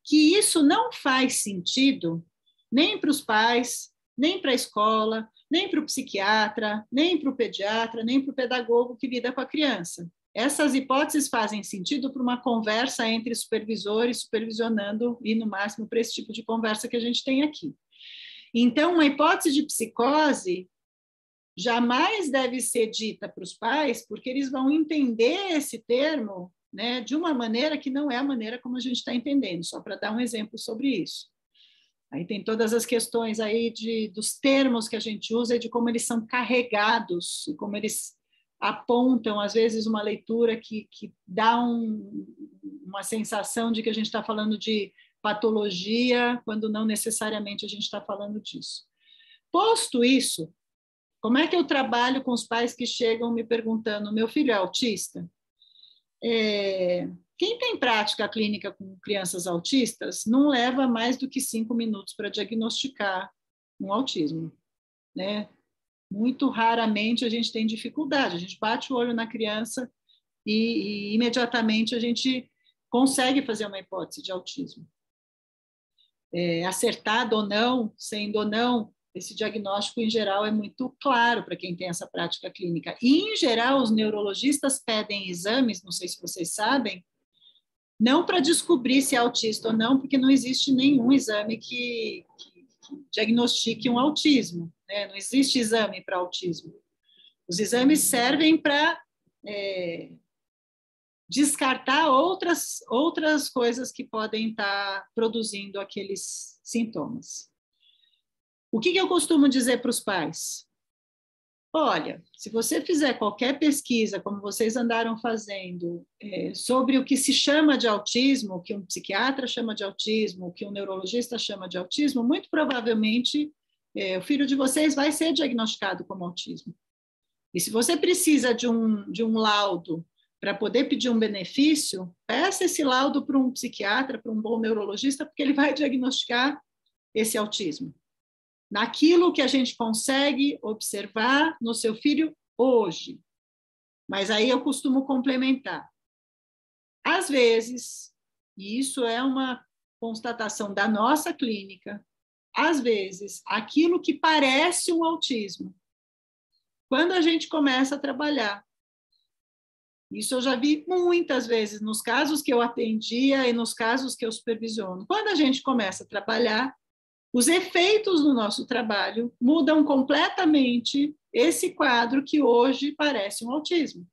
que isso não faz sentido nem para os pais, nem para a escola, nem para o psiquiatra, nem para o pediatra, nem para o pedagogo que lida com a criança. Essas hipóteses fazem sentido para uma conversa entre supervisores, supervisionando, e no máximo para esse tipo de conversa que a gente tem aqui. Então, uma hipótese de psicose jamais deve ser dita para os pais, porque eles vão entender esse termo né, de uma maneira que não é a maneira como a gente está entendendo, só para dar um exemplo sobre isso. Aí tem todas as questões aí de, dos termos que a gente usa e de como eles são carregados, e como eles apontam, às vezes, uma leitura que, que dá um, uma sensação de que a gente está falando de patologia, quando não necessariamente a gente está falando disso. Posto isso, como é que eu trabalho com os pais que chegam me perguntando: meu filho é autista? É, quem tem prática clínica com crianças autistas não leva mais do que cinco minutos para diagnosticar um autismo, né? Muito raramente a gente tem dificuldade, a gente bate o olho na criança e, e imediatamente a gente consegue fazer uma hipótese de autismo. É, acertado ou não, sendo ou não, esse diagnóstico, em geral, é muito claro para quem tem essa prática clínica. E, em geral, os neurologistas pedem exames, não sei se vocês sabem, não para descobrir se é autista ou não, porque não existe nenhum exame que, que, que diagnostique um autismo. Né? Não existe exame para autismo. Os exames servem para é, descartar outras, outras coisas que podem estar tá produzindo aqueles sintomas. O que, que eu costumo dizer para os pais? Olha, se você fizer qualquer pesquisa, como vocês andaram fazendo, é, sobre o que se chama de autismo, o que um psiquiatra chama de autismo, o que um neurologista chama de autismo, muito provavelmente é, o filho de vocês vai ser diagnosticado como autismo. E se você precisa de um, de um laudo para poder pedir um benefício, peça esse laudo para um psiquiatra, para um bom neurologista, porque ele vai diagnosticar esse autismo. Naquilo que a gente consegue observar no seu filho hoje. Mas aí eu costumo complementar. Às vezes, e isso é uma constatação da nossa clínica, às vezes, aquilo que parece um autismo, quando a gente começa a trabalhar, isso eu já vi muitas vezes nos casos que eu atendia e nos casos que eu supervisiono. Quando a gente começa a trabalhar, os efeitos do nosso trabalho mudam completamente esse quadro que hoje parece um autismo.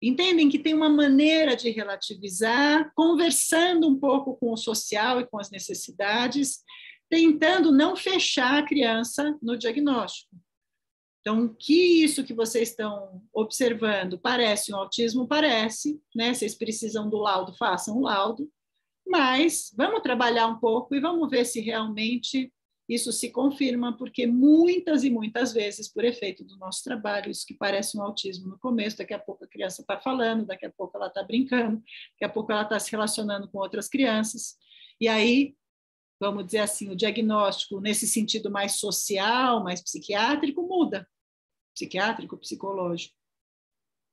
Entendem que tem uma maneira de relativizar, conversando um pouco com o social e com as necessidades, tentando não fechar a criança no diagnóstico. Então, que isso que vocês estão observando parece um autismo? Parece, né? Vocês precisam do laudo, façam o laudo, mas vamos trabalhar um pouco e vamos ver se realmente isso se confirma, porque muitas e muitas vezes, por efeito do nosso trabalho, isso que parece um autismo no começo, daqui a pouco a criança está falando, daqui a pouco ela está brincando, daqui a pouco ela está se relacionando com outras crianças, e aí vamos dizer assim, o diagnóstico nesse sentido mais social, mais psiquiátrico, muda. Psiquiátrico, psicológico.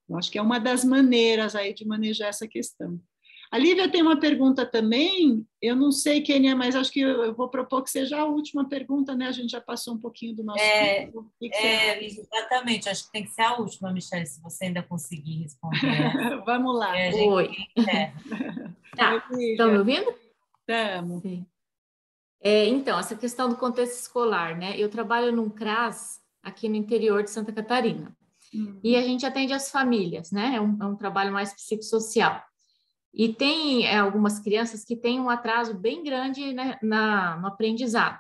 Eu acho que é uma das maneiras aí de manejar essa questão. A Lívia tem uma pergunta também, eu não sei quem é, mas acho que eu vou propor que seja a última pergunta, né? A gente já passou um pouquinho do nosso é, tempo. Que que é, exatamente, acho que tem que ser a última, Michelle, se você ainda conseguir responder. Vamos lá. É, Oi. Tá, estão me ouvindo? Estamos. É, então, essa questão do contexto escolar, né? Eu trabalho num CRAS aqui no interior de Santa Catarina. Uhum. E a gente atende as famílias, né? É um, é um trabalho mais psicossocial. E tem é, algumas crianças que têm um atraso bem grande né, na, no aprendizado,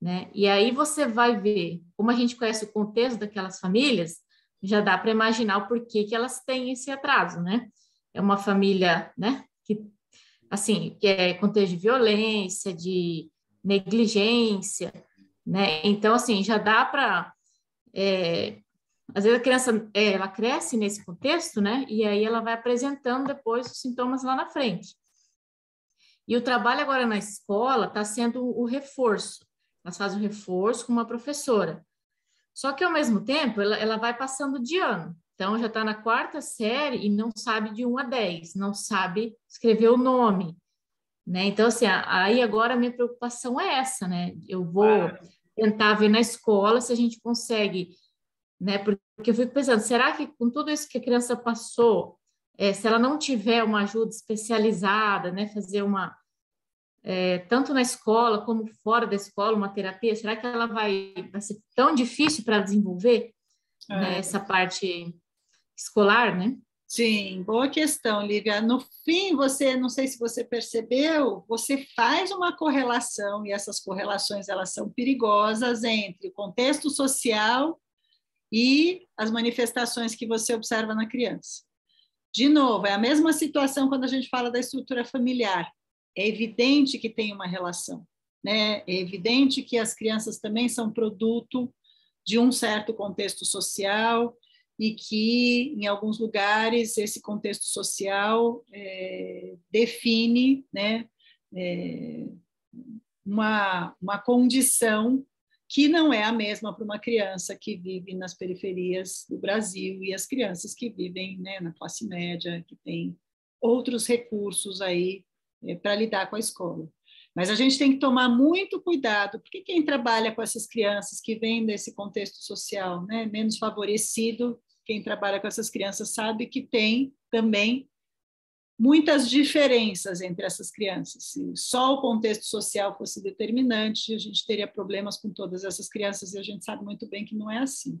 né? E aí você vai ver, como a gente conhece o contexto daquelas famílias, já dá para imaginar o porquê que elas têm esse atraso, né? É uma família, né? Que, assim, que é contexto de violência, de negligência, né? Então, assim, já dá para. É, às vezes a criança é, ela cresce nesse contexto, né? E aí ela vai apresentando depois os sintomas lá na frente. E o trabalho agora na escola está sendo o reforço. Elas fazem o reforço com uma professora. Só que ao mesmo tempo ela, ela vai passando de ano. Então já está na quarta série e não sabe de 1 a 10, não sabe escrever o nome, né? Então, assim, aí agora a minha preocupação é essa, né? Eu vou tentar ver na escola se a gente consegue né? Porque eu fico pensando, será que com tudo isso que a criança passou, é, se ela não tiver uma ajuda especializada, né, fazer uma é, tanto na escola como fora da escola, uma terapia, será que ela vai, vai ser tão difícil para desenvolver é. né, essa parte escolar, né? Sim, boa questão, Lívia. No fim, você, não sei se você percebeu, você faz uma correlação e essas correlações elas são perigosas entre o contexto social e as manifestações que você observa na criança. De novo, é a mesma situação quando a gente fala da estrutura familiar. É evidente que tem uma relação, né? É evidente que as crianças também são produto de um certo contexto social e que, em alguns lugares, esse contexto social é, define né, é, uma, uma condição que não é a mesma para uma criança que vive nas periferias do Brasil e as crianças que vivem né, na classe média, que tem outros recursos aí é, para lidar com a escola. Mas a gente tem que tomar muito cuidado, porque quem trabalha com essas crianças que vêm desse contexto social né, menos favorecido, quem trabalha com essas crianças sabe que tem também muitas diferenças entre essas crianças. Se só o contexto social fosse determinante, a gente teria problemas com todas essas crianças e a gente sabe muito bem que não é assim.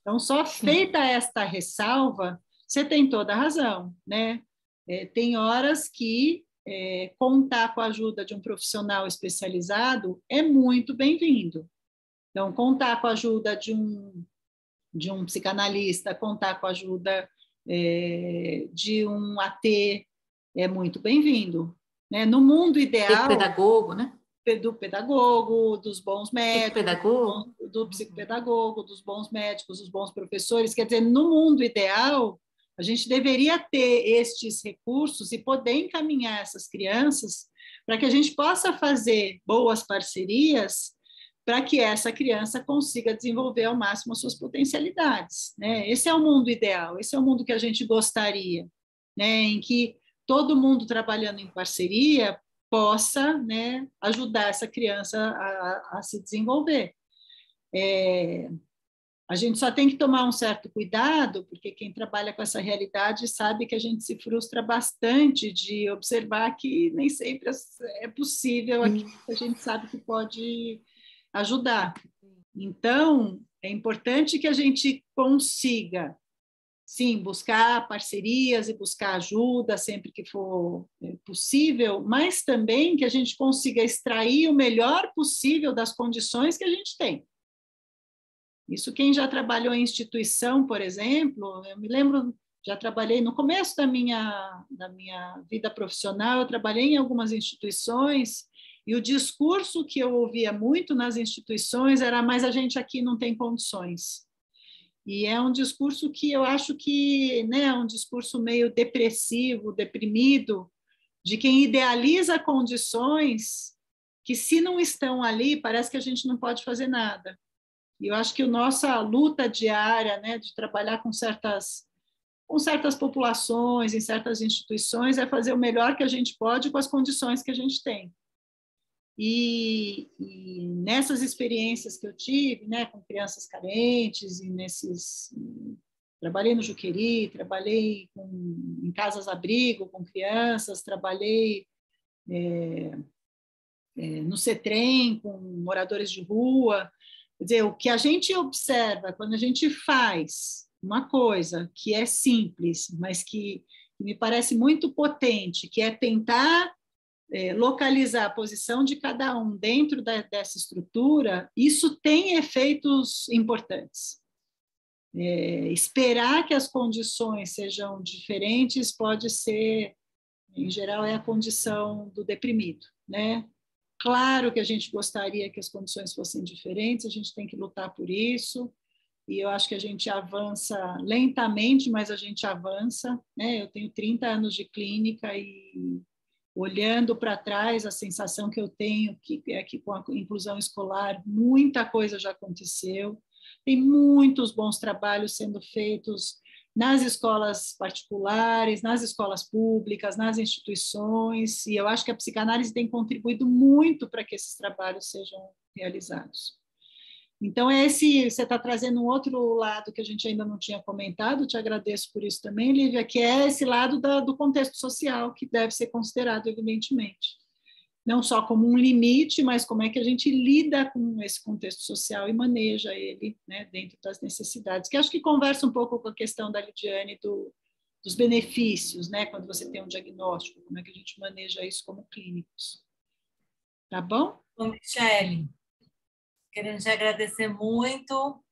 Então, só feita esta ressalva, você tem toda a razão, né? É, tem horas que é, contar com a ajuda de um profissional especializado é muito bem-vindo. Então, contar com a ajuda de um de um psicanalista, contar com a ajuda é, de um AT é muito bem-vindo. Né? No mundo ideal. Do pedagogo, né? Do pedagogo, dos bons médicos, pedagogo. do psicopedagogo, dos bons médicos, dos bons professores. Quer dizer, no mundo ideal, a gente deveria ter estes recursos e poder encaminhar essas crianças para que a gente possa fazer boas parcerias para que essa criança consiga desenvolver ao máximo as suas potencialidades. Né? Esse é o mundo ideal, esse é o mundo que a gente gostaria, né? em que todo mundo trabalhando em parceria possa né, ajudar essa criança a, a se desenvolver. É, a gente só tem que tomar um certo cuidado, porque quem trabalha com essa realidade sabe que a gente se frustra bastante de observar que nem sempre é possível aquilo que a gente sabe que pode ajudar. Então, é importante que a gente consiga, sim, buscar parcerias e buscar ajuda sempre que for é, possível, mas também que a gente consiga extrair o melhor possível das condições que a gente tem. Isso quem já trabalhou em instituição, por exemplo, eu me lembro, já trabalhei no começo da minha, da minha vida profissional, eu trabalhei em algumas instituições e o discurso que eu ouvia muito nas instituições era: mas a gente aqui não tem condições. E é um discurso que eu acho que né, é um discurso meio depressivo, deprimido, de quem idealiza condições que, se não estão ali, parece que a gente não pode fazer nada. E eu acho que a nossa luta diária né, de trabalhar com certas, com certas populações, em certas instituições, é fazer o melhor que a gente pode com as condições que a gente tem. E, e, nessas experiências que eu tive, né, com crianças carentes e nesses trabalhei no Juqueri, trabalhei com, em casas abrigo com crianças, trabalhei é, é, no CETREM com moradores de rua. Quer dizer, o que a gente observa quando a gente faz uma coisa que é simples, mas que, que me parece muito potente, que é tentar é, localizar a posição de cada um dentro da, dessa estrutura, isso tem efeitos importantes. É, esperar que as condições sejam diferentes pode ser, em geral, é a condição do deprimido, né? Claro que a gente gostaria que as condições fossem diferentes, a gente tem que lutar por isso, e eu acho que a gente avança lentamente, mas a gente avança, né? Eu tenho 30 anos de clínica e olhando para trás, a sensação que eu tenho que é que com a inclusão escolar muita coisa já aconteceu. Tem muitos bons trabalhos sendo feitos nas escolas particulares, nas escolas públicas, nas instituições, e eu acho que a psicanálise tem contribuído muito para que esses trabalhos sejam realizados. Então, esse você está trazendo um outro lado que a gente ainda não tinha comentado, te agradeço por isso também, Lívia, que é esse lado da, do contexto social, que deve ser considerado, evidentemente. Não só como um limite, mas como é que a gente lida com esse contexto social e maneja ele né, dentro das necessidades, que acho que conversa um pouco com a questão da Lidiane do, dos benefícios, né, quando você tem um diagnóstico, como é que a gente maneja isso como clínicos. Tá bom? Bom, Michele, querendo te agradecer muito